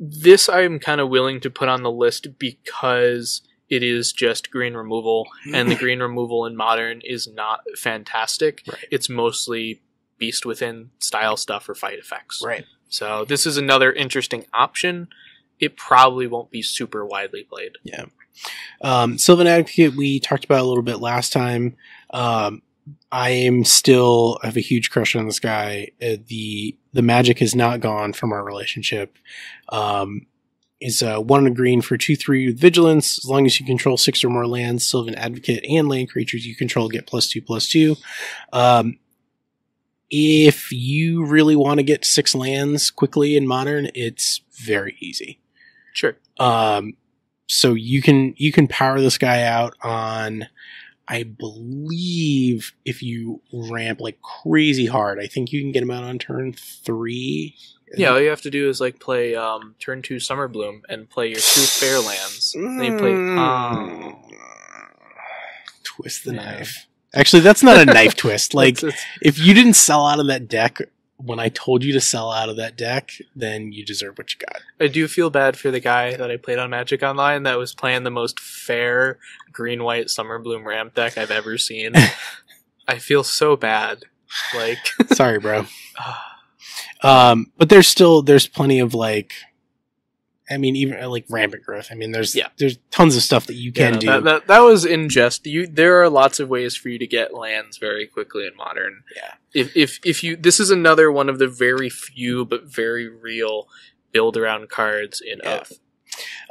this I'm kind of willing to put on the list because it is just green removal, and the green removal in modern is not fantastic. Right. It's mostly beast within style stuff or fight effects. right. So this is another interesting option. It probably won't be super widely played. Um, Sylvan Advocate, we talked about a little bit last time. Um, I am still I have a huge crush on this guy. Uh, the the magic has not gone from our relationship. Um, is uh, one in a green for two three with vigilance. As long as you control six or more lands, Sylvan Advocate and land creatures you control get plus two plus two. Um, if you really want to get six lands quickly in modern, it's very easy. Sure. Um, so you can you can power this guy out on, I believe, if you ramp like crazy hard, I think you can get him out on turn three. Yeah, all you have to do is like play um, turn two Summer Bloom and play your two fair lands. And you play um, twist the Yeah. knife. Actually, that's not a knife twist. Like it's- it's- if you didn't sell out of that deck when I told you to sell out of that deck, then you deserve what you got. I do feel bad for the guy that I played on Magic Online that was playing the most fair green white Summer Bloom ramp deck I've ever seen. I feel so bad. Like, Sorry, bro. Um, but there's still there's plenty of like, I mean, even uh, like rampant growth. I mean, there's Yeah. there's tons of stuff that you Yeah, can no, do. That, that, that was in jest. You there are lots of ways for you to get lands very quickly in modern. Yeah. If if if you this is another one of the very few but very real build around cards in Yeah. Oath.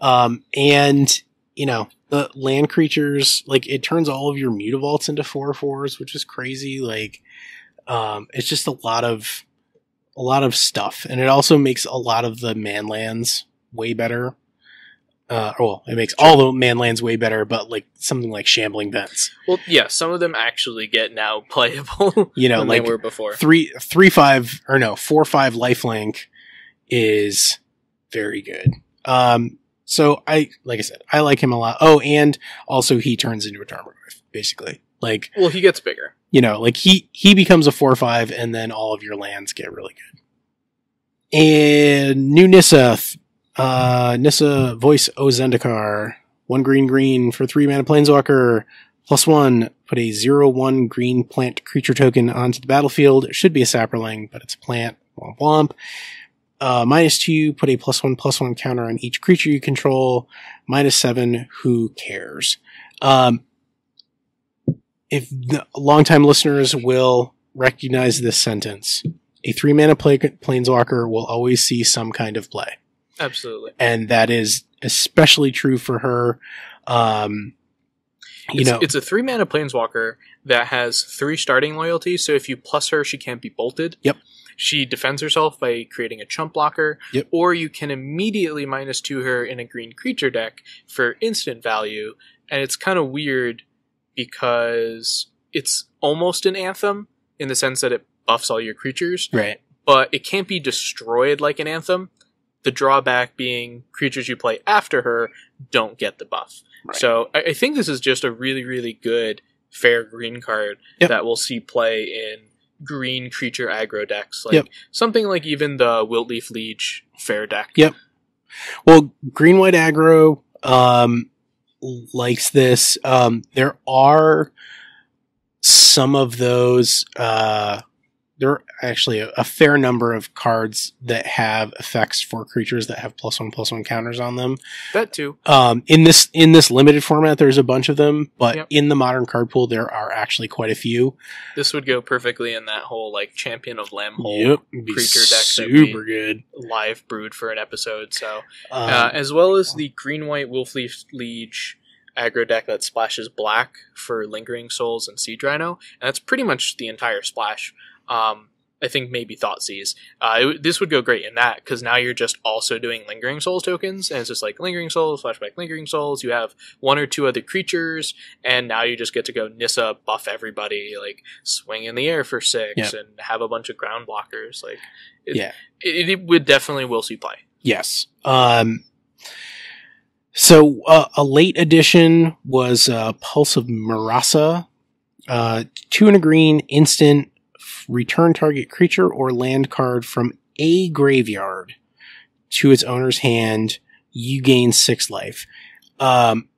Um, and you know the land creatures like it turns all of your mutavaults into four fours, which is crazy. Like, um, it's just a lot of a lot of stuff, and it also makes a lot of the man lands way better. Uh, well, it makes all the manlands way better, but like something like shambling vents, Well, yeah, some of them actually get now playable. you know, than like they were before. three three five or no four five lifelink is very good. Um, so I like I said, I like him a lot. Oh, and also he turns into a Tarmogoyf, basically. Like Well, he gets bigger. you know, like he he becomes a four five, and then all of your lands get really good. And new Nissa, uh, Nissa voice O one green green for three mana planeswalker, plus one. Put a zero one green plant creature token onto the battlefield. It should be a saproling, but it's a plant. Womp womp. Uh, minus two, put a plus one plus one counter on each creature you control. Minus seven, who cares? Um, if the longtime listeners will recognize this sentence, a three mana play, planeswalker will always see some kind of play. Absolutely. And that is especially true for her. Um, you it's, know, it's a three mana planeswalker that has three starting loyalty. So if you plus her, she can't be bolted. Yep. She defends herself by creating a chump blocker. Yep. Or you can immediately minus two her in a green creature deck for instant value. And it's kind of weird because it's almost an anthem in the sense that it buffs all your creatures, right. but it can't be destroyed like an anthem. The drawback being creatures you play after her don't get the buff. Right. So I, I think this is just a really, really good fair green card Yep. that we'll see play in green creature aggro decks. Like Yep. something like even the Wiltleaf Liege fair deck. Yep. Well, green white aggro um, likes this. Um, there are some of those. Uh, there are actually a, a fair number of cards that have effects for creatures that have plus one plus one counters on them. That too. Um, in this in this limited format, there's a bunch of them, but Yep. in the modern card pool, there are actually quite a few. This would go perfectly in that whole like champion of Lambholt Yep, creature deck that super good. live brewed for an episode. So Um, uh, as well as the green white Wiltleaf Liege aggro deck that splashes black for Lingering Souls and Siege Rhino, and that's pretty much the entire splash. Um, I think maybe Thoughtseize. Uh, it, this would go great in that because now you're just also doing Lingering Souls tokens, and it's just like Lingering Souls, flashback Lingering Souls. You have one or two other creatures, and now you just get to go Nissa buff everybody, like swing in the air for six, Yep. and have a bunch of ground blockers. Like, it, Yeah. it, it would definitely will see play. Yes. Um, so uh, a late addition was uh, Pulse of Murasa. Uh, two and a green, instant, return target creature or land card from a graveyard to its owner's hand. You gain six life. Um,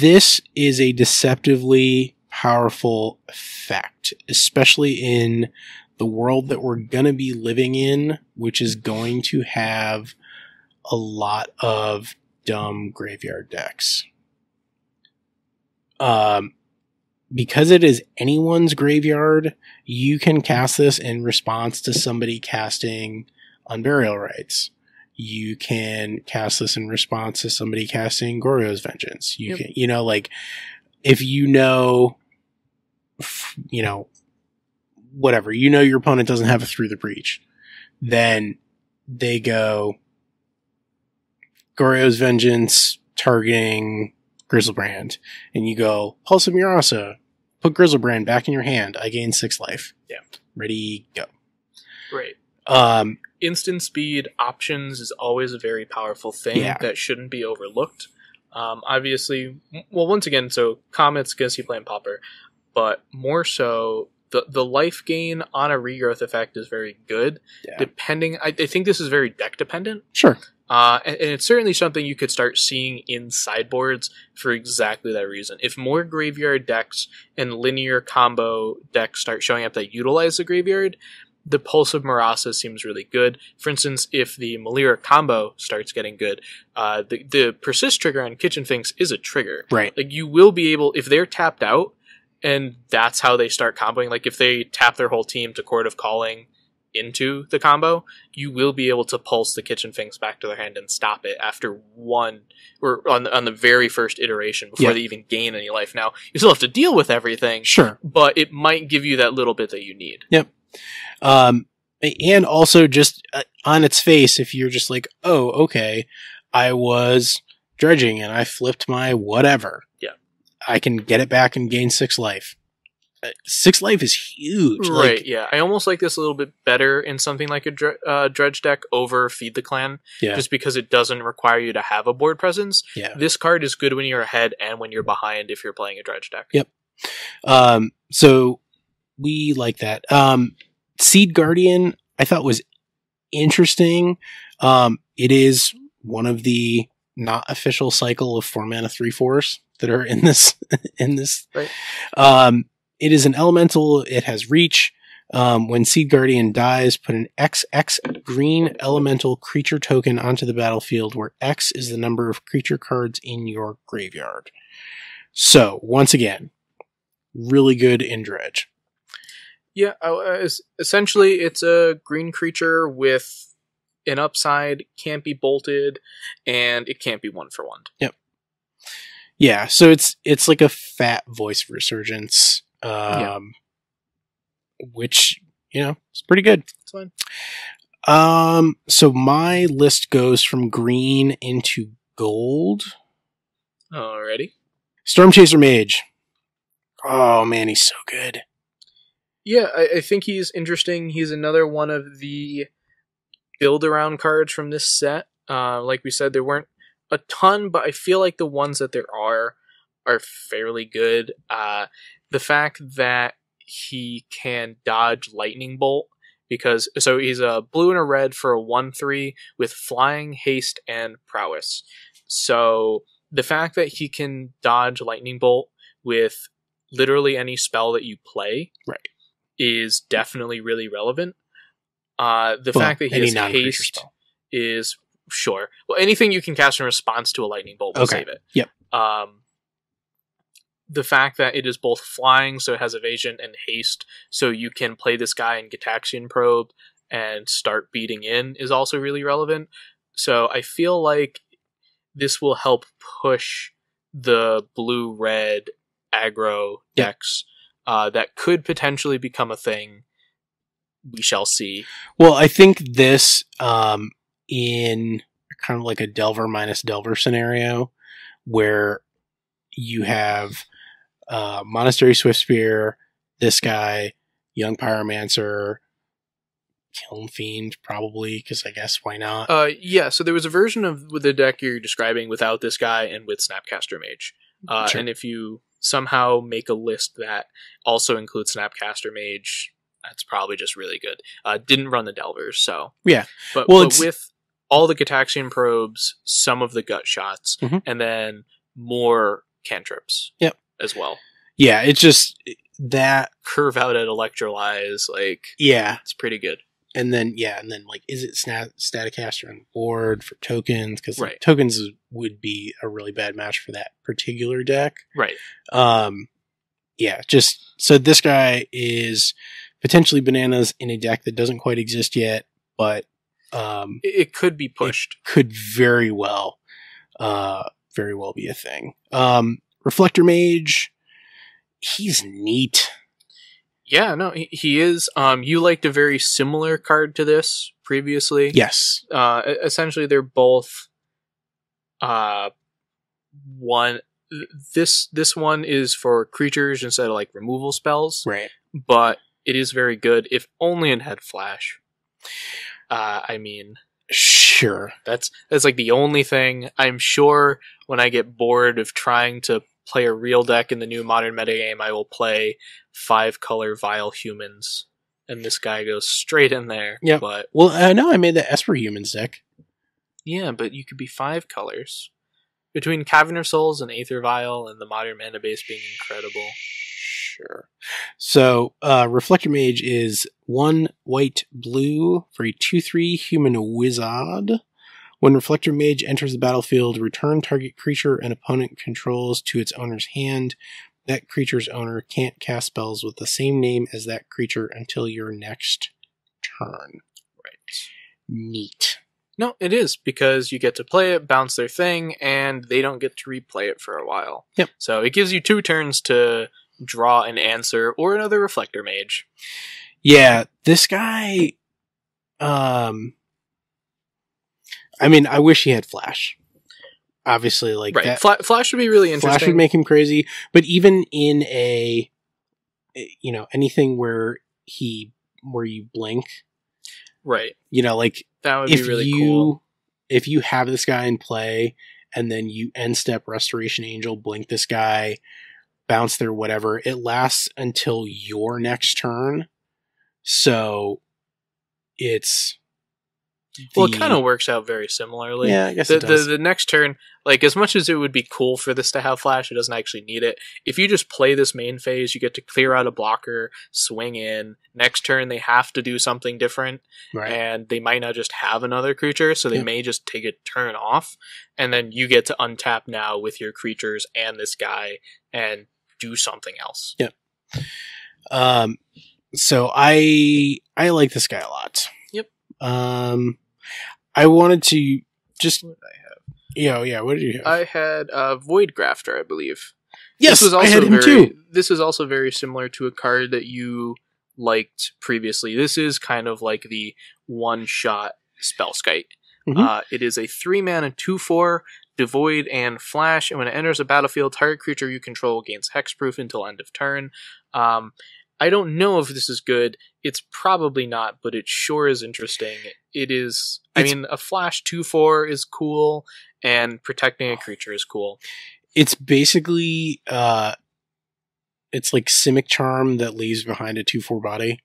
this is a deceptively powerful effect, especially in the world that we're going to be living in, which is going to have a lot of dumb graveyard decks. Um, because it is anyone's graveyard, you can cast this in response to somebody casting Unburial Rites. You can cast this in response to somebody casting Goryo's Vengeance. You Yep. can, you know, like if you know, you know, whatever, you know your opponent doesn't have a through the breach, then they go Goryo's Vengeance targeting Griselbrand, and you go Pulse of Murasa, put Griselbrand back in your hand. I gain six life. Yeah. Ready, go. Great. Um, instant speed options is always a very powerful thing Yeah. that shouldn't be overlooked. Um, obviously, well, once again, so Comet's gonna see playing Popper, but more so, the the life gain on a regrowth effect is very good. Yeah. Depending, I, I think this is very deck dependent. sure. Uh, and, and it's certainly something you could start seeing in sideboards for exactly that reason. If more graveyard decks and linear combo decks start showing up that utilize the graveyard, the Pulse of Murasa seems really good. For instance, if the Melira combo starts getting good, uh, the, the persist trigger on Kitchen Finks is a trigger. Right. Like you will be able, if they're tapped out, and that's how they start comboing. Like if they tap their whole team to Chord of Calling into the combo, you will be able to pulse the kitchen finks back to their hand and stop it after one or on the, on the very first iteration before Yeah. they even gain any life. Now you still have to deal with everything, Sure. but it might give you that little bit that you need. Um, and also just uh, on its face, if you're just like, oh, okay, I was dredging and I flipped my whatever. Yeah. I can get it back and gain six life. Uh, six life is huge. Right? Like, yeah, I almost like this a little bit better in something like a dre- uh, dredge deck over feed the clan, Yeah. just because it doesn't require you to have a board presence. yeah. This card is good when you're ahead and when you're behind if you're playing a dredge deck. Yep. Um, so we like that. Um, Seed Guardian, I thought was interesting. Um, it is one of the not official cycle of four mana three fours that are in this in this. Right. Um, it is an elemental. It has reach. Um, when Seed Guardian dies, put an XX green elemental creature token onto the battlefield, where X is the number of creature cards in your graveyard. So once again, really good in dredge. Yeah, uh, essentially, it's a green creature with an upside, can't be bolted, and it can't be one for one. Yep. Yeah, so it's it's like a fat voice resurgence, um, Yeah. which you know is pretty good. It's fine. Um, so my list goes from green into gold. Alrighty. Storm Chaser Mage. Oh man, he's so good. Yeah, I, I think he's interesting. He's another one of the build around cards from this set. Uh, like we said, there weren't a ton, but I feel like the ones that there are are fairly good. Uh, the fact that he can dodge lightning bolt because so he's a blue and a red for a one three with flying, haste, and prowess. So the fact that he can dodge lightning bolt with literally any spell that you play, Right. is definitely really relevant. Uh, the Well, fact that he has haste spell. is sure. Well, anything you can cast in response to a lightning bolt will Okay. save it. Yep. Um, the fact that it is both flying, so it has evasion and haste, so you can play this guy in Gitaxian Probe and start beating in is also really relevant. So I feel like this will help push the blue red aggro Yeah. decks uh, that could potentially become a thing. We shall see. Well, I think this um, in kind of like a Delver minus Delver scenario, where you have uh, Monastery Swift Spear, this guy, Young Pyromancer, Kiln Fiend, probably because I guess why not? Uh, yeah. So there was a version of the deck you're describing without this guy and with Snapcaster Mage. Uh, Sure. And if you somehow make a list that also includes Snapcaster Mage, that's probably just really good. Uh, didn't run the Delvers, so Yeah. But, Well, but with all the Gitaxian probes, some of the gut shots, Mhm. and then more cantrips. Yep. As well. Yeah, it's just that. Curve out at Electrolyze, like Yeah, it's pretty good. and then yeah, and then like, is it stat- Staticaster on board for tokens? Because Right. tokens would be a really bad match for that particular deck. Right. Um, yeah, just so this guy is potentially bananas in a deck that doesn't quite exist yet, but um, It, it could be pushed. could very well, uh, very well be a thing. Um, Reflector Mage, he's neat. Yeah, no, he, he is. Um, you liked a very similar card to this previously. Yes, Uh, essentially, they're both. Uh, one. This this one is for creatures instead of like removal spells, right. but it is very good if only it had flash. Uh, I mean, Sure. that's that's like the only thing. I'm sure when I get bored of trying to play a real deck in the new modern metagame, I will play five color Vial humans, and this guy goes straight in there. Yeah. But Well, I know I made the Esper Humans deck. yeah, but you could be five colors between Cavern of Souls and Aether Vial, and the modern mana base being incredible. Sure. So, uh, Reflector Mage is one white blue for a 2 3 human wizard. When Reflector Mage enters the battlefield, return target creature an opponent controls to its owner's hand. That creature's owner can't cast spells with the same name as that creature until your next turn. Right. Neat. No, it is because you get to play it, bounce their thing, and they don't get to replay it for a while. Yep. So it gives you two turns to draw an answer or another reflector mage. Yeah, this guy. Um, I mean, I wish he had Flash. Obviously, like right. that. Fla- Flash would be really interesting. Flash would make him crazy, but even in a, eh, you know, anything where he where you blink, right. you know, like That would be really you cool. if you have this guy in play and then you end step Restoration Angel, blink this guy, bounce their whatever, it lasts until your next turn. So it's Well, it kind of works out very similarly. yeah, I guess The, it the does. the next turn, like as much as it would be cool for this to have flash, it doesn't actually need it. If you just play this main phase, you get to clear out a blocker, swing in. Next turn, they have to do something different, right. and they might not just have another creature, so they Yeah. may just take a turn off, and then you get to untap now with your creatures and this guy and do something else. Um, so I I like this guy a lot. Yep. Um, I wanted to just What did I have? know yeah. What did you have? I had uh, Void Grafter, I believe. yes, this was also I had him very, too. This is also very similar to a card that you liked previously. This is kind of like the one shot Spellskite. Mhm. Uh, it is a three mana two four devoid and flash, and when it enters a battlefield, target creature you control gains hexproof until end of turn. Um, I don't know if this is good. It's probably not, but it sure is interesting. It is. I mean, a flash two four is cool, and protecting a creature is cool. It's basically uh, it's like Simic Charm that leaves behind a two four body.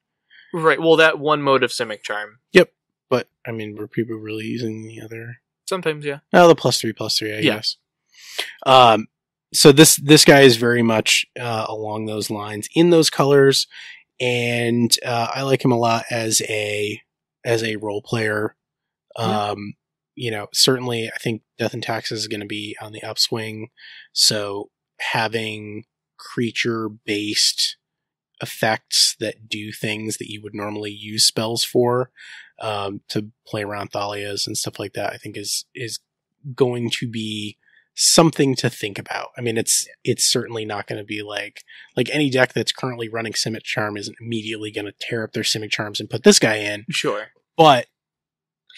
Right. Well, that one mode of Simic Charm. Yep. But I mean, were people really using the other? Sometimes, yeah. Oh, the plus three, plus three, I Yeah. guess. Um, so this this guy is very much uh, along those lines in those colors, and uh, I like him a lot as a as a role player. Um, you know, certainly, I think Death and Taxes is going to be on the upswing. So having creature based effects that do things that you would normally use spells for um, to play around Thalias and stuff like that, I think is is going to be something to think about. I mean, it's it's certainly not going to be like like any deck that's currently running Simic Charm isn't immediately going to tear up their Simic Charms and put this guy in, Sure. but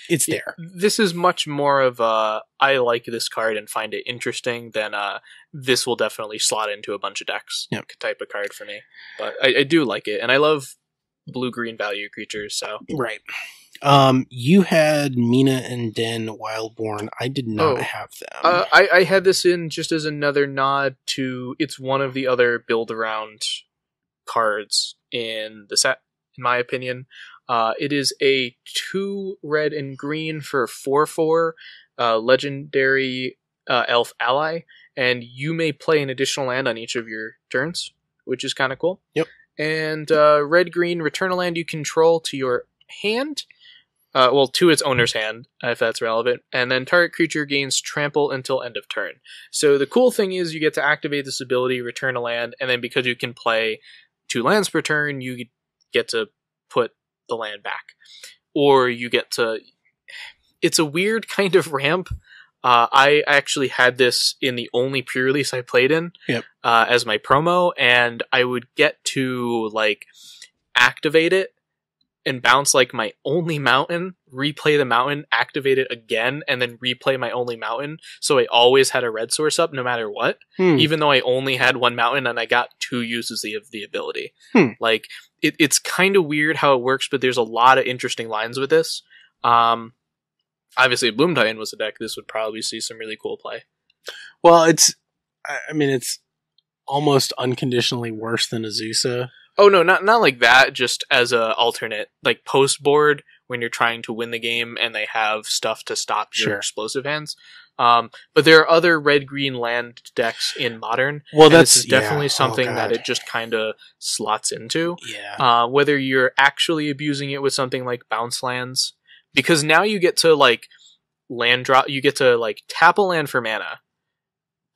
it's Yeah, there. This is much more of a I like this card and find it interesting than uh this will definitely slot into a bunch of decks Yep. type of card for me. But I, I do like it, and I love blue green value creatures. So Right. Um, you had Mina and Denn Wildborn. I did not Oh. have them. uh, I, I had this in just as another nod to it's one of the other build around cards in the set, in my opinion. Uh, it is a two red and green for four four uh, legendary uh, elf ally, and you may play an additional land on each of your turns, which is kind of cool. Yep. And uh, red green, return a land you control to your hand. Uh, well, to its owner's hand, if that's relevant. And then target creature gains trample until end of turn. So the cool thing is you get to activate this ability, return a land, and then because you can play two lands per turn, you get to put the land back. Or you get to. It's a weird kind of ramp. Uh, I actually had this in the only pre-release I played in Yep. uh, as my promo, and I would get to like activate it and bounce like my only mountain, replay the mountain, activate it again, and then replay my only mountain. So I always had a red source up no matter what, Hmm. even though I only had one mountain and I got two uses of the ability. Hmm. Like it, it's kind of weird how it works, but there's a lot of interesting lines with this. Um, obviously, if Bloom Titan was a deck, this would probably see some really cool play. Well, it's. I I mean, it's almost unconditionally worse than Azusa. Oh no, not not like that. Just as a alternate, like post board when you're trying to win the game and they have stuff to stop your Sure. explosive hands. Um, but there are other red green land decks in modern. Well, that's definitely yeah. something Oh, that it just kind of slots into. Yeah. Uh, whether you're actually abusing it with something like bounce lands, because now you get to like land drop, you get to like tap a land for mana,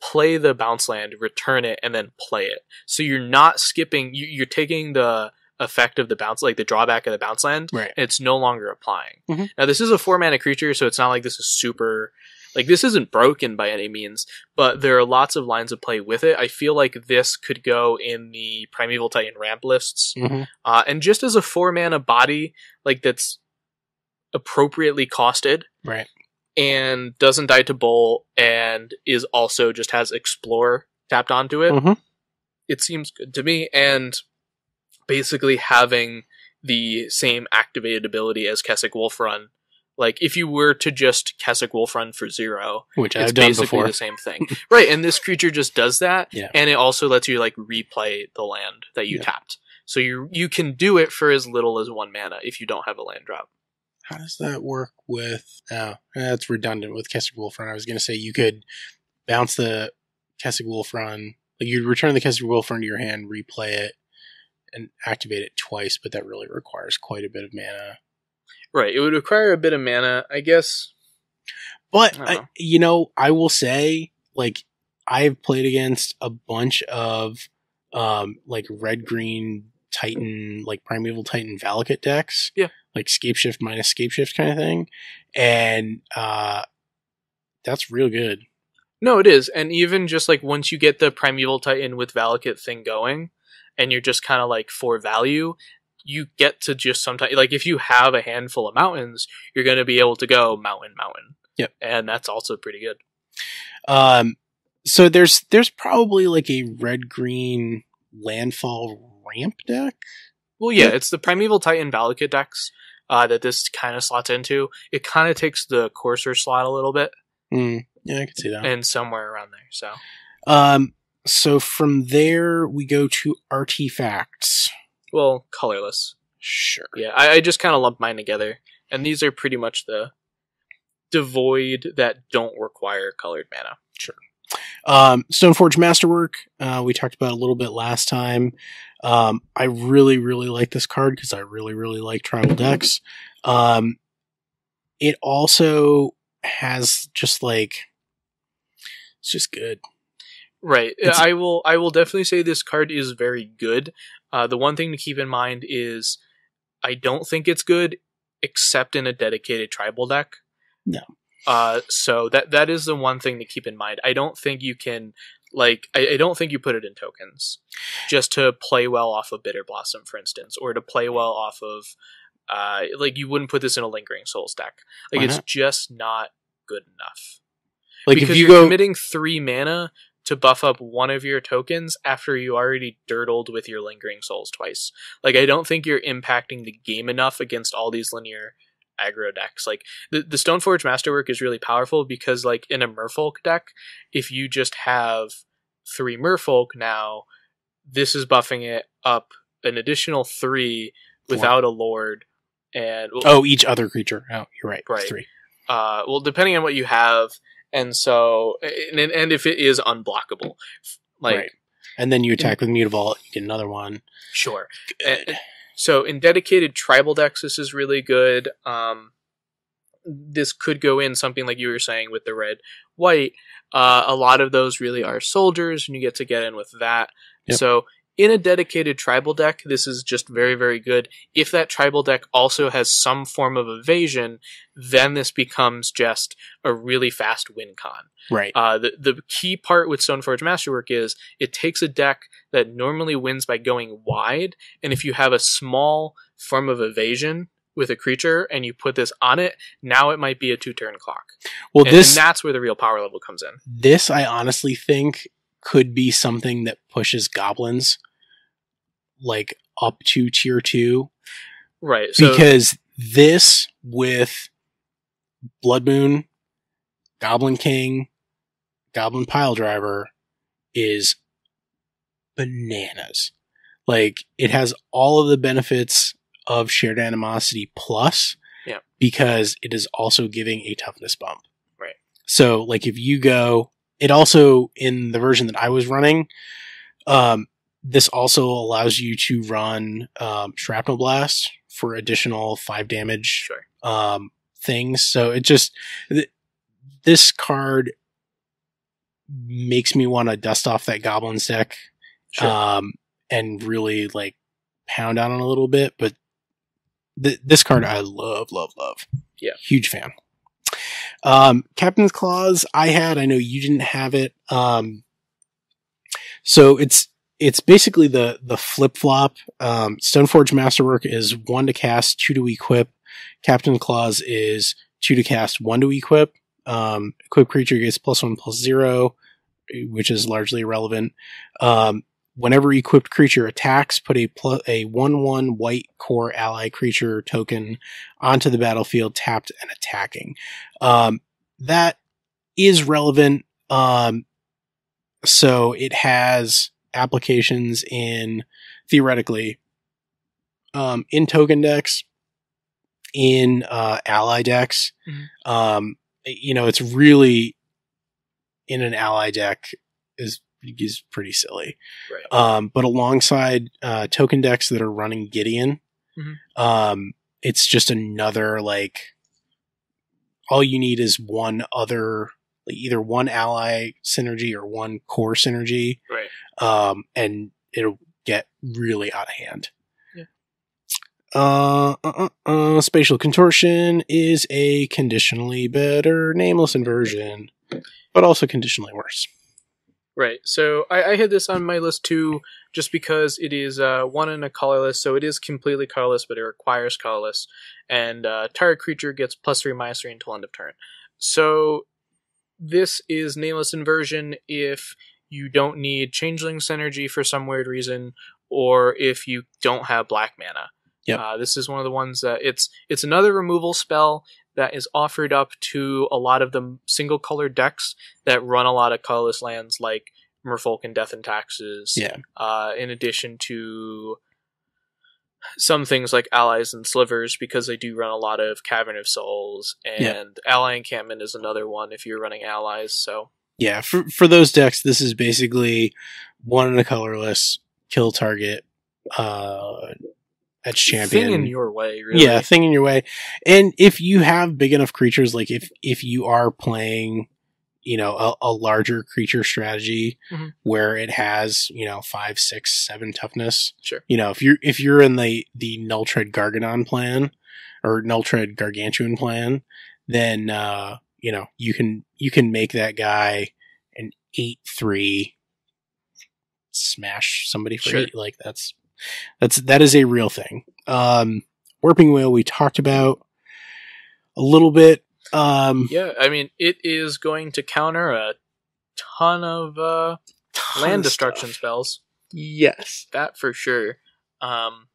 play the bounce land, return it, and then play it. So you're not skipping. You, you're taking the effect of the bounce, like the drawback of the bounce land. right. and It's no longer applying. Mhm. Now this is a four mana creature, so it's not like this is super. Like this isn't broken by any means, but there are lots of lines of play with it. I feel like this could go in the Primeval Titan ramp lists. hmm Uh, and just as a four mana body, like that's appropriately costed Right. And doesn't die to bowl and is also just has explore tapped onto it, Mhm. it seems good to me. And basically having the same activated ability as Kessig Wolf Run. Like if you were to just Kessig Wolf Run for zero, Which it's I've done basically before. the same thing. right, and this creature just does that. Yeah. And it also lets you like replay the land that you Yeah. tapped. So you you can do it for as little as one mana if you don't have a land drop. How does that work with? Oh, that's redundant with Kessig Wolf Run. I was going to say you could bounce the Kessig Wolf Run, like you'd return the Kessig Wolf Run to your hand, replay it, and activate it twice, but that really requires quite a bit of mana. Right. It would require a bit of mana, I guess. But I I, you know, I will say, like, I've played against a bunch of um like red green Titan, like primeval Titan Valakut decks. Yeah. Like scape shift minus scape shift kind of thing. And uh that's real good. No, it is. And even just like once you get the Primeval Titan with Valakut thing going, and you're just kind of like for value, you get to just sometimes like if you have a handful of mountains, you're going to be able to go mountain, mountain. Yep. And that's also pretty good. Um so there's there's probably like a red green landfall ramp deck. Well, yeah, it's the Primeval Titan Valakut decks uh, that this kind of slots into. It kind of takes the Courser slot a little bit Mm, yeah, I can see that. and somewhere around there. So Um so from there we go to artifacts. well, colorless. Sure. Yeah, I, I just kind of lump mine together, and these are pretty much the devoid that don't require colored mana. Um, Stoneforge Masterwork, uh, we talked about a little bit last time. Um, I really, really like this card because I really, really like tribal decks. Um, it also has just like, it's just good. Right. It's- I will. I will definitely say this card is very good. Uh, the one thing to keep in mind is, I don't think it's good except in a dedicated tribal deck. No. Uh, so that that is the one thing to keep in mind. I don't think you can like. I, I don't think you put it in tokens just to play well off of Bitter Blossom, for instance, or to play well off of. Uh, like you wouldn't put this in a Lingering Souls deck. Like it's just not good enough Like because if you you're go, committing three mana to buff up one of your tokens after you already dirtled with your lingering souls twice. Like I don't think you're impacting the game enough against all these linear aggro decks. Like the the Stoneforge Masterwork is really powerful because like in a Merfolk deck, if you just have three Merfolk now, this is buffing it up an additional three without a Lord. And oh, each other creature. Oh, you're right. Right. Three. uh, well, depending on what you have, and so and, and if it is unblockable, like right. And then you attack with Mutavault, you get another one. sure. And- so in dedicated tribal decks, this is really good. Um, this could go in something like you were saying with the red white. Uh, a lot of those really are soldiers, and you get to get in with that. Yep. So in a dedicated tribal deck, this is just very, very good. If that tribal deck also has some form of evasion, then this becomes just a really fast win con. Right. Uh, the the key part with Stoneforge Masterwork is it takes a deck that normally wins by going wide, and if you have a small form of evasion with a creature and you put this on it, now it might be a two turn clock. well, and, this and that's where the real power level comes in. this I honestly think could be something that pushes goblins like up to tier two Right. So because this with Blood Moon, Goblin King, Goblin Piledriver is bananas. Like it has all of the benefits of shared animosity plus Yeah. because it is also giving a toughness bump. Right. So like if you go it also in the version that I was running, um, this also allows you to run um, shrapnel blast for additional five damage sure. um, things. So it just th- this card makes me want to dust off that goblins deck Sure. um, and really like pound on a little bit. But th- this card I love, love, love. Yeah. huge fan. Um, Captain's Claws I had. I know you didn't have it. Um, so it's it's basically the the flip flop. Um, Stoneforge Masterwork is one to cast, two to equip. Captain Claws is two to cast, one to equip. Um, equip creature gets plus one plus zero, which is largely irrelevant. Um, whenever equipped creature attacks, put a pl- a one one white Kor ally creature token onto the battlefield, tapped and attacking. Um, that is relevant. Um, so it has applications in theoretically um, in token decks, in uh, ally decks. Mhm. Um, you know, it's really in an ally deck is is pretty silly. Right. Um, but alongside uh, token decks that are running Gideon, Mhm. um, it's just another like all you need is one other either one ally synergy or one Kor synergy right. um, and it'll get really out of hand. Yeah. Uh, uh, uh, uh, spatial contortion is a conditionally better nameless inversion, but also conditionally worse. Right. So I, I had this on my list too, just because it is uh, one in a colorless, so it is completely colorless, but it requires colorless. And uh, target creature gets plus three, minus three until end of turn. So this is nameless inversion if you don't need changeling synergy for some weird reason, or if you don't have black mana. Yep. Uh, this is one of the ones that it's it's another removal spell that is offered up to a lot of the single color decks that run a lot of colorless lands like Merfolk and Death and Taxes. Yeah. Uh, in addition to some things like Allies and Slivers, because they do run a lot of Cavern of Souls, and Yeah. Ally Encampment is another one if you're running Allies. So Yeah, for for those decks, this is basically one in a colorless kill target. Uh, that's champion. thing in your way, really. Yeah, thing in your way. And if you have big enough creatures, like if if you are playing, you know, a, a larger creature strategy Mhm. where it has, you know, five, six, seven toughness. Sure. You know, if you're if you're in the the Null garganon plan or Null Gargantuan plan, then uh, you know, you can you can make that guy an eight three smash somebody for Sure. eight. Like that's that's that is a real thing. Um Warping Whale we talked about a little bit. Um Yeah, I mean, it is going to counter a ton of uh, ton land of destruction stuff. spells. Yes. That for sure. Um,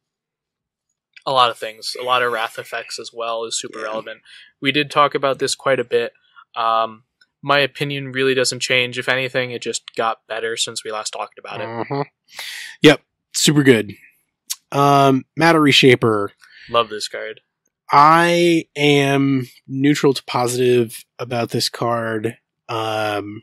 a lot of things. A lot of wrath effects as well is super Yeah. relevant. We did talk about this quite a bit. Um, my opinion really doesn't change. If anything, it just got better since we last talked about it. Mhm. Yep. Super good. Um Matter Reshaper. Love this card. I am neutral to positive about this card. Um,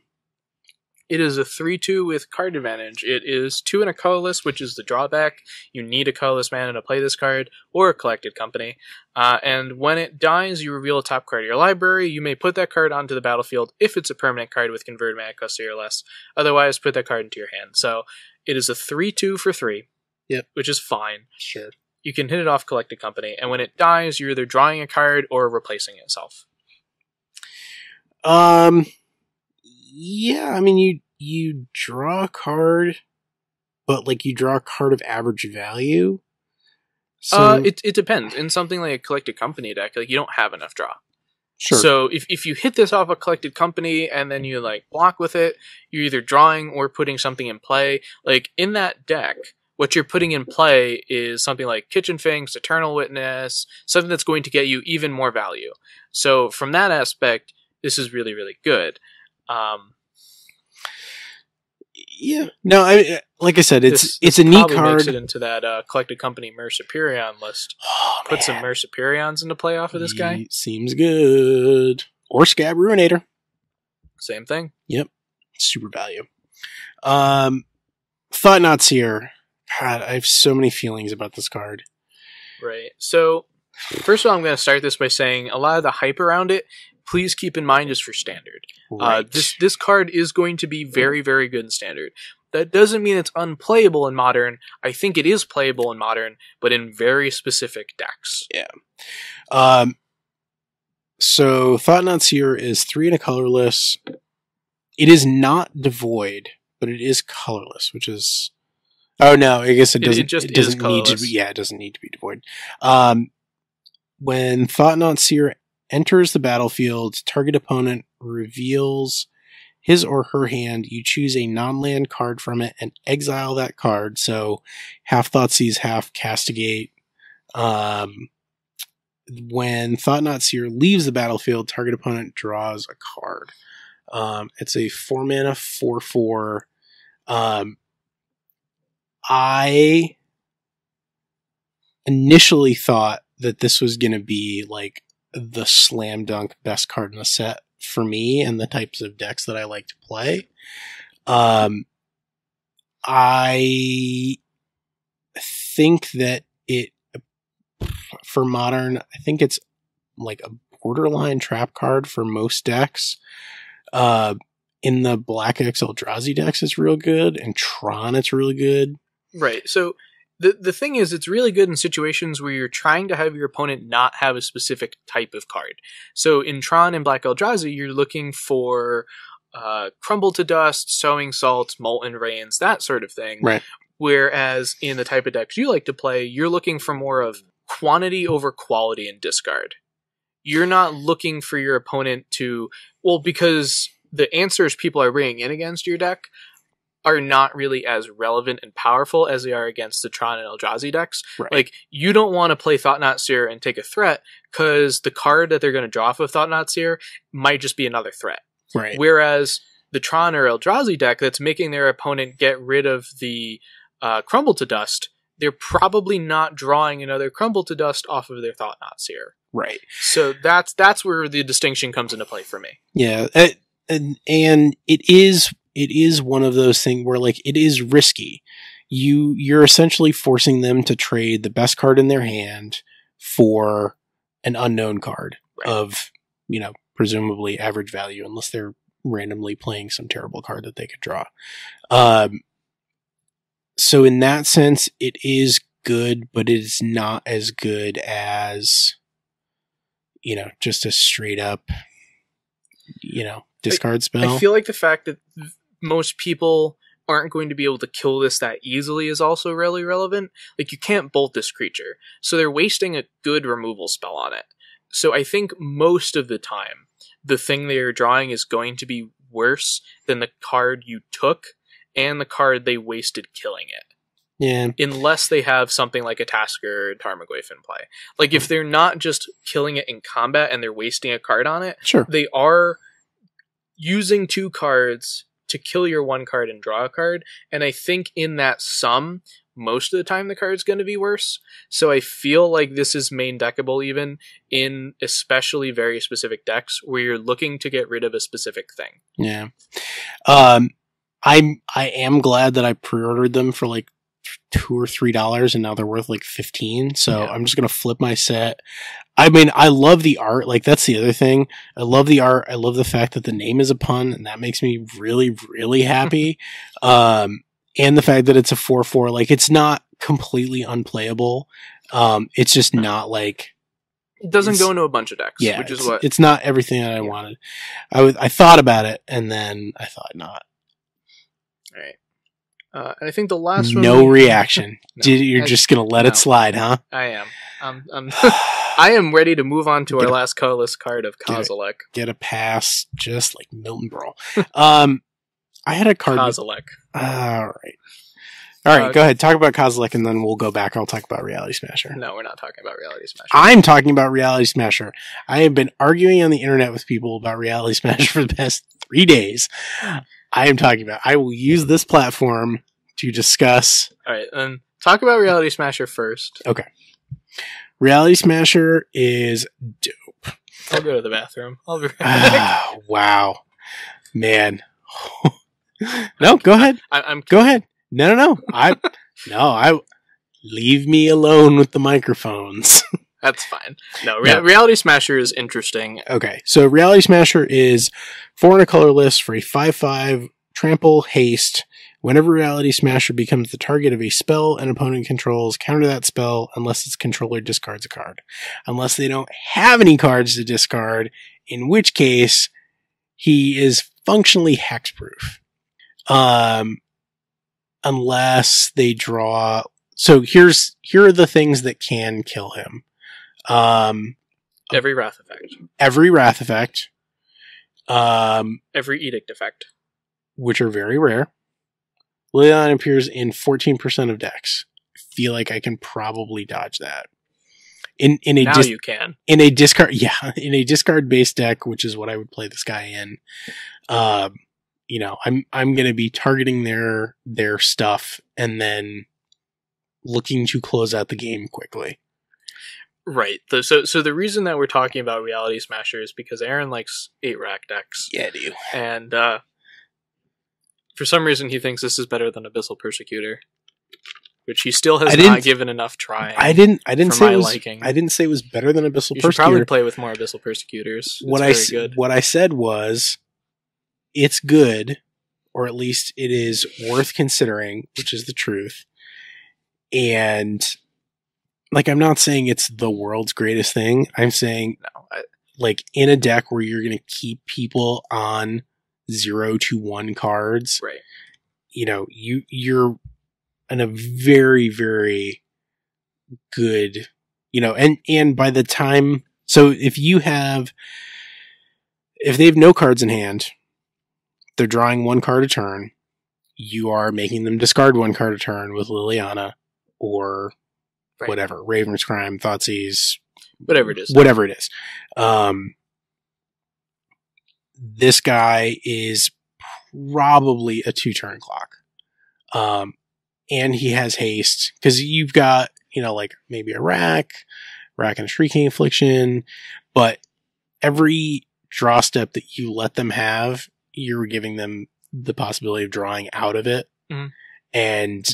It is a 3 2 with card advantage. It is 2 and a colorless, which is the drawback. You need a colorless mana to play this card, or a collected company. Uh, and when it dies, you reveal a top card of your library. You may put that card onto the battlefield if it's a permanent card with converted mana cost 3 or less. Otherwise, put that card into your hand. So it is a 3 2 for 3. Yep. Which is fine. sure. You can hit it off collected company, and when it dies, you're either drawing a card or replacing itself. Um, yeah, I mean, you you draw a card, but like you draw a card of average value. So uh, it, it depends. In something like a collected company deck, like you don't have enough draw. sure. So if, if you hit this off a collected company and then you like block with it, you're either drawing or putting something in play. Like in that deck, what you're putting in play is something like Kitchen Finks, Eternal Witness, something that's going to get you even more value. So from that aspect, this is really really good. Um, yeah, no, I like I said, it's this- it's this a neat card. Makes it into that uh, collected company Merciperion list. Oh, Put some man. Merciperions into play off of this guy. Seems good. Or Scab Ruinator, Same thing. Yep. Super value. Um, Thought-Knot Seer. God, I have so many feelings about this card. Right. So, first of all, I'm going to start this by saying a lot of the hype around it. Please keep in mind is for standard. Uh, this this card is going to be very very good in standard. That doesn't mean it's unplayable in modern. I think it is playable in modern, but in very specific decks. Yeah. Um, so Thought-Knot Seer is three and a colorless. It is not devoid, but it is colorless, which is. Oh no, I guess it It- it doesn't. It, just is doesn't need to. Be, yeah, it doesn't need to be devoid. Um, when Thought-Knot Seer enters the battlefield, target opponent reveals his or her hand. You choose a non-land card from it and exile that card. So half Thoughtseize, half Castigate. Um, when Thought-Knot Seer leaves the battlefield, target opponent draws a card. Um, it's a four mana four four. Um, I initially thought that this was going to be like the slam dunk best card in the set for me and the types of decks that I like to play. Um, I think that it for modern, I think it's like a borderline trap card for most decks. Uh, in the Black X Eldrazi decks, it's real good. And Tron, it's really good. Right. So the the thing is, it's really good in situations where you're trying to have your opponent not have a specific type of card. So in Tron and Black Eldrazi, you're looking for uh, Crumble to Dust, Sowing Salts, Molten Rains, that sort of thing. Right. Whereas in the type of decks you like to play, you're looking for more of quantity over quality and discard. You're not looking for your opponent to well because the answers people are bringing in against your deck are not really as relevant and powerful as they are against the Tron and Eldrazi decks. Right. Like you don't want to play Thought-Knot Seer and take a threat because the card that they're going to draw off of Thought-Knot Seer might just be another threat. right. Whereas the Tron or Eldrazi deck that's making their opponent get rid of the uh, Crumble to Dust, they're probably not drawing another Crumble to Dust off of their Thought-Knot Seer. right. So that's that's where the distinction comes into play for me. Yeah, uh, and and it is it is one of those things where like it is risky. You you're essentially forcing them to trade the best card in their hand for an unknown card Right. of you know presumably average value, unless they're randomly playing some terrible card that they could draw. Um, so in that sense, it is good, but it is not as good as you know just a straight up you know discard spell. I feel like the fact that th- most people aren't going to be able to kill this that easily is also really relevant. Like you can't bolt this creature, so they're wasting a good removal spell on it. So I think most of the time, the thing they are drawing is going to be worse than the card you took and the card they wasted killing it. yeah, Unless they have something like a Tasigur or Tarmogoyf in play. Like if they're not just killing it in combat and they're wasting a card on it, sure. they are using two cards to kill your one card and draw a card. And I think in that sum, most of the time the card's going to be worse. So I feel like this is main deckable even in especially very specific decks where you're looking to get rid of a specific thing. Yeah. Um, I'm I am glad that I pre-ordered them for like two or three dollars, and now they're worth like fifteen. So Yeah. I'm just gonna flip my set. I mean, I love the art. Like that's the other thing. I love the art. I love the fact that the name is a pun, and that makes me really, really happy. um, and the fact that it's a four four. Like it's not completely unplayable. Um, it's just not like It doesn't go into a bunch of decks, yeah, which is it's, what it's not everything that I wanted. I was I thought about it, and then I thought not. All right. Uh, and I think the last one. no we- reaction. No. Did you're I- just gonna let no. it slide, huh? I am. Um, um, I am ready to move on to Get our a- last colorless card of Get. Kozilek. Get a pass, just like Milton Brawl. um, I had a card. Kozilek. All right, all right. Uh, go ahead. Talk about Kozilek, and then we'll go back. I'll talk about Reality Smasher. No, we're not talking about Reality Smasher. I'm talking about Reality Smasher. I have been arguing on the internet with people about Reality Smasher for the past three days. I am talking about. I will use this platform to discuss All right, then talk about Reality Smasher first. Okay. Reality Smasher is dope. I'll go to the bathroom. I'll be right back. Ah, wow, man. no, go ahead. I, I'm Go ahead. No, no, no. I no. I leave me alone with the microphones. That's fine. No, No. Reality Smasher is interesting. okay, so Reality Smasher is four in a color list for a five-five trample haste. Whenever Reality Smasher becomes the target of a spell an opponent controls, counter that spell unless its controller discards a card. Unless they don't have any cards to discard, in which case he is functionally hexproof. Um, unless they draw. So here's here are the things that can kill him. Um, Every Wrath effect, every wrath effect, um, every Edict effect. which are very rare. Liliana appears in 14% of decks. I feel like I can probably dodge that. In in a Now dis- you can. in a discard yeah, in a discard based deck, which is what I would play this guy in. Um, you know, I'm I'm going to be targeting their their stuff and then looking to close out the game quickly. Right. So, so the reason that we're talking about Reality Smasher is because Ahren likes eight rack decks, Yeah, do. and uh, for some reason he thinks this is better than Abyssal Persecutor, which he still has didn't- given enough trying. I didn't I didn't say my it was, liking. I didn't say it was better than Abyssal you should probably play with more Abyssal Persecutors. It's what I good. what I said was it's good or at least it is worth considering, which is the truth. And like I'm not saying it's the world's greatest thing. I'm saying No, I, like in a deck where you're going to keep people on 0 to 1 cards, right. you know, you you're in a very very good, you know, and and by the time so if you have if they have no cards in hand, they're drawing one card a turn, you are making them discard one card a turn with Liliana or Right. whatever, Raven's Crime, Thoughtseize, Whatever it is. whatever it is. Um, this guy is probably a two turn clock. Um, and he has haste because you've got, you know, like maybe a rack, rack and a shrieking affliction, but every draw step that you let them have, you're giving them the possibility of drawing out of it. Mhm. And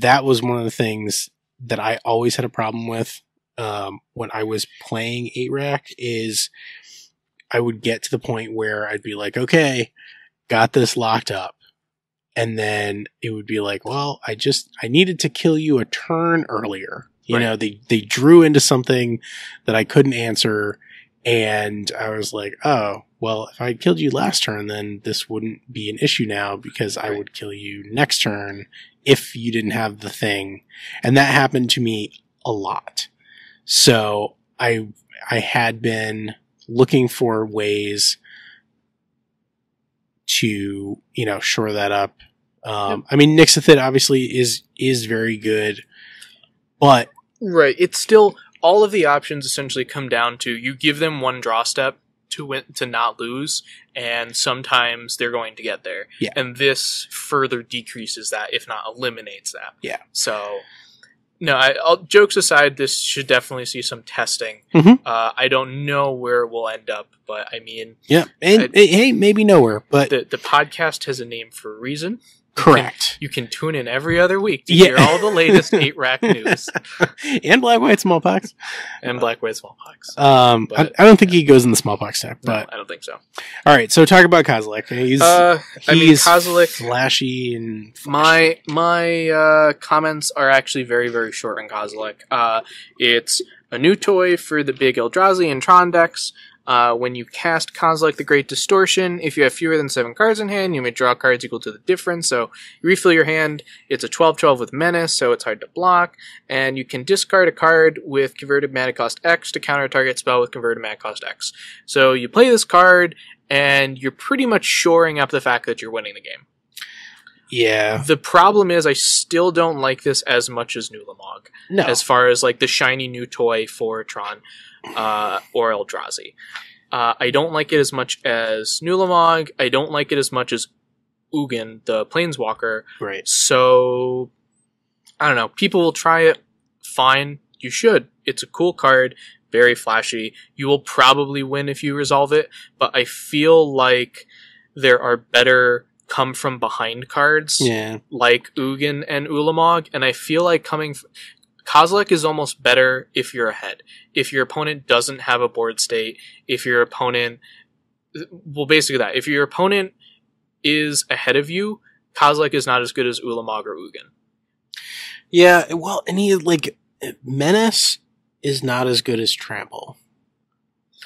that was one of the things that I always had a problem with um, when I was playing eight rack is I would get to the point where I'd be like, okay, got this locked up. And then it would be like, well, I just, I needed to kill you a turn earlier. You Right. know, they, they drew into something that I couldn't answer. And I was like, oh, well, if I killed you last turn, then this wouldn't be an issue now because I would kill you next turn if you didn't have the thing. And that happened to me a lot. So I, I had been looking for ways to, you know, shore that up. Um, I mean, Nixithid obviously is, is very good, but Right. It's still all of the options essentially come down to you give them one draw step to win to not lose, and sometimes they're going to get there. Yeah. And this further decreases that, if not eliminates that. Yeah. So. No, I, I'll, jokes aside, this should definitely see some testing. Mhm. Uh, I don't know where we'll end up, but I mean, Yeah, and I- hey, maybe nowhere, but the the podcast has a name for a reason. Correct. You can tune in every other week to Yeah. hear all the latest eight rack news and black, white, smallpox. and black white smallpox. Um, I, But- I don't think he goes in the smallpox No, but I don't think so. all right. So talk about Kozilek. He's Uh, I mean, he's Kozilek. flashy and My my uh, comments are actually very very short on Kozilek. Uh, it's a new toy for the big Eldrazi and Tron decks. Uh, when you cast Kozilek the Great Distortion, if you have fewer than seven cards in hand, you may draw cards equal to the difference. So you refill your hand. It's a 12-12 with Menace, so it's hard to block. And you can discard a card with converted mana cost X to counter a target spell with converted mana cost X. So you play this card, and you're pretty much shoring up the fact that you're winning the game. yeah, The problem is, I still don't like this as much as Nulamog, no, as far as like the shiny new toy for Tron uh, or Eldrazi. Uh, I don't like it as much as Nulamog. I don't like it as much as Ugin, the Planeswalker. right. So I don't know. People will try it. Fine, you should. It's a cool card, very flashy. You will probably win if you resolve it, but I feel like there are better come from behind cards Yeah, like Ugin and Ulamog, and I feel like coming. F- Kozilek is almost better if you're ahead. If your opponent doesn't have a board state, if your opponent, well, basically that. If your opponent is ahead of you, Kozilek is not as good as Ulamog or Ugin. yeah. Well, and he like menace is not as good as trample.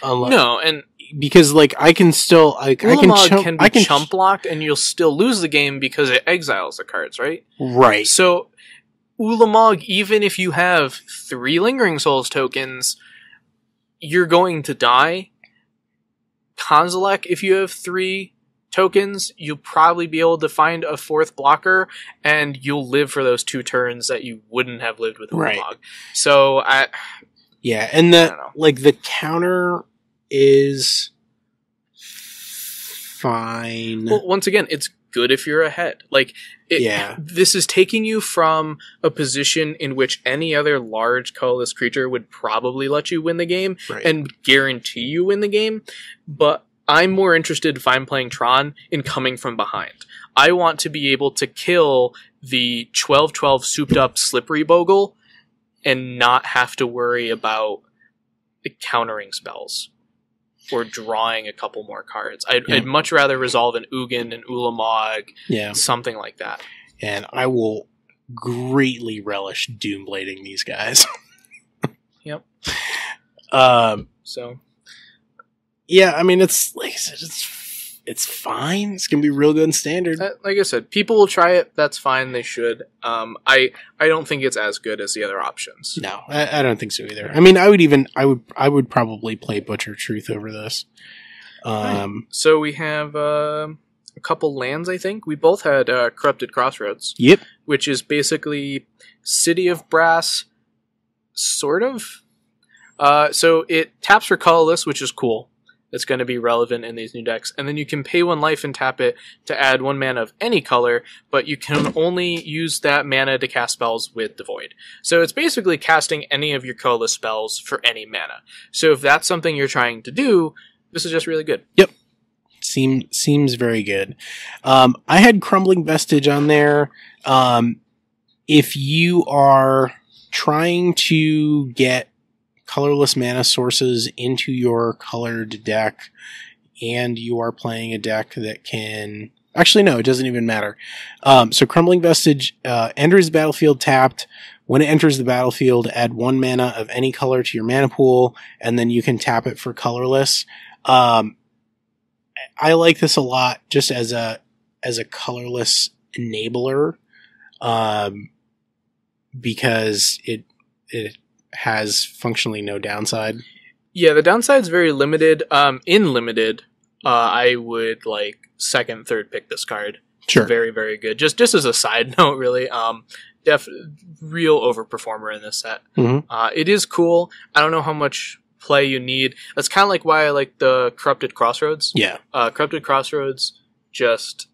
Unless, No, and because like I can still like I can Ulamog chump, can be I can chump blocked, and you'll still lose the game because it exiles the cards, right? right. So, Ulamog, even if you have three Lingering Souls tokens, you're going to die. Kozilek, if you have three tokens, you'll probably be able to find a fourth blocker, and you'll live for those two turns that you wouldn't have lived with Ulamog. Right. So, I, Yeah, and the like the counter is fine. well, once again, it's good if you're ahead. Like, it, Yeah. this is taking you from a position in which any other large colorless creature would probably let you win the game, right. and guarantee you win the game, but I'm more interested if I'm playing Tron in coming from behind. I want to be able to kill the 12-12 souped up slippery bogle and not have to worry about countering spells or drawing a couple more cards. I'd, Yeah. I'd much rather resolve an Ugin and Ulamog, yeah, something like that. and I will greatly relish doomblading these guys. Yep. Um. So Yeah, I mean it's like I said, it's it's fine. It's gonna be real good and standard. Uh, like I said, people will try it. That's fine. They should. Um, I I don't think it's as good as the other options. no, I, I don't think so either. I mean, I would even I would I would probably play Butcher Truth over this. Um. So we have uh, a couple lands. I think we both had uh, corrupted crossroads, Yep. which is basically City of Brass, sort of. Uh, so it taps for colorless, which is cool. That's going to be relevant in these new decks, and then you can pay one life and tap it to add one mana of any color, but you can only use that mana to cast spells with devoid. So it's basically casting any of your colorless spells for any mana. So if that's something you're trying to do, this is just really good. Seem seems seems very good. Um, I had crumbling vestige on there. Um, if you are trying to get colorless mana sources into your colored deck, and you are playing a deck that can actually no, it doesn't even matter. Um, so crumbling vestige uh, enters the battlefield tapped. When it enters the battlefield, add one mana of any color to your mana pool, and then you can tap it for colorless. Um, I like this a lot just as a as a colorless enabler, um, because it it has functionally no downside. Yeah, the downside's very limited. Um, in limited, uh, I would like second, third pick this card. Sure. Very, very good. Just, just as a side note, really. Um, def, real overperformer in this set. Mhm. Uh, it is cool. I don't know how much play you need. That's kind of like why I like the Corrupted Crossroads. Yeah, Uh, Corrupted Crossroads just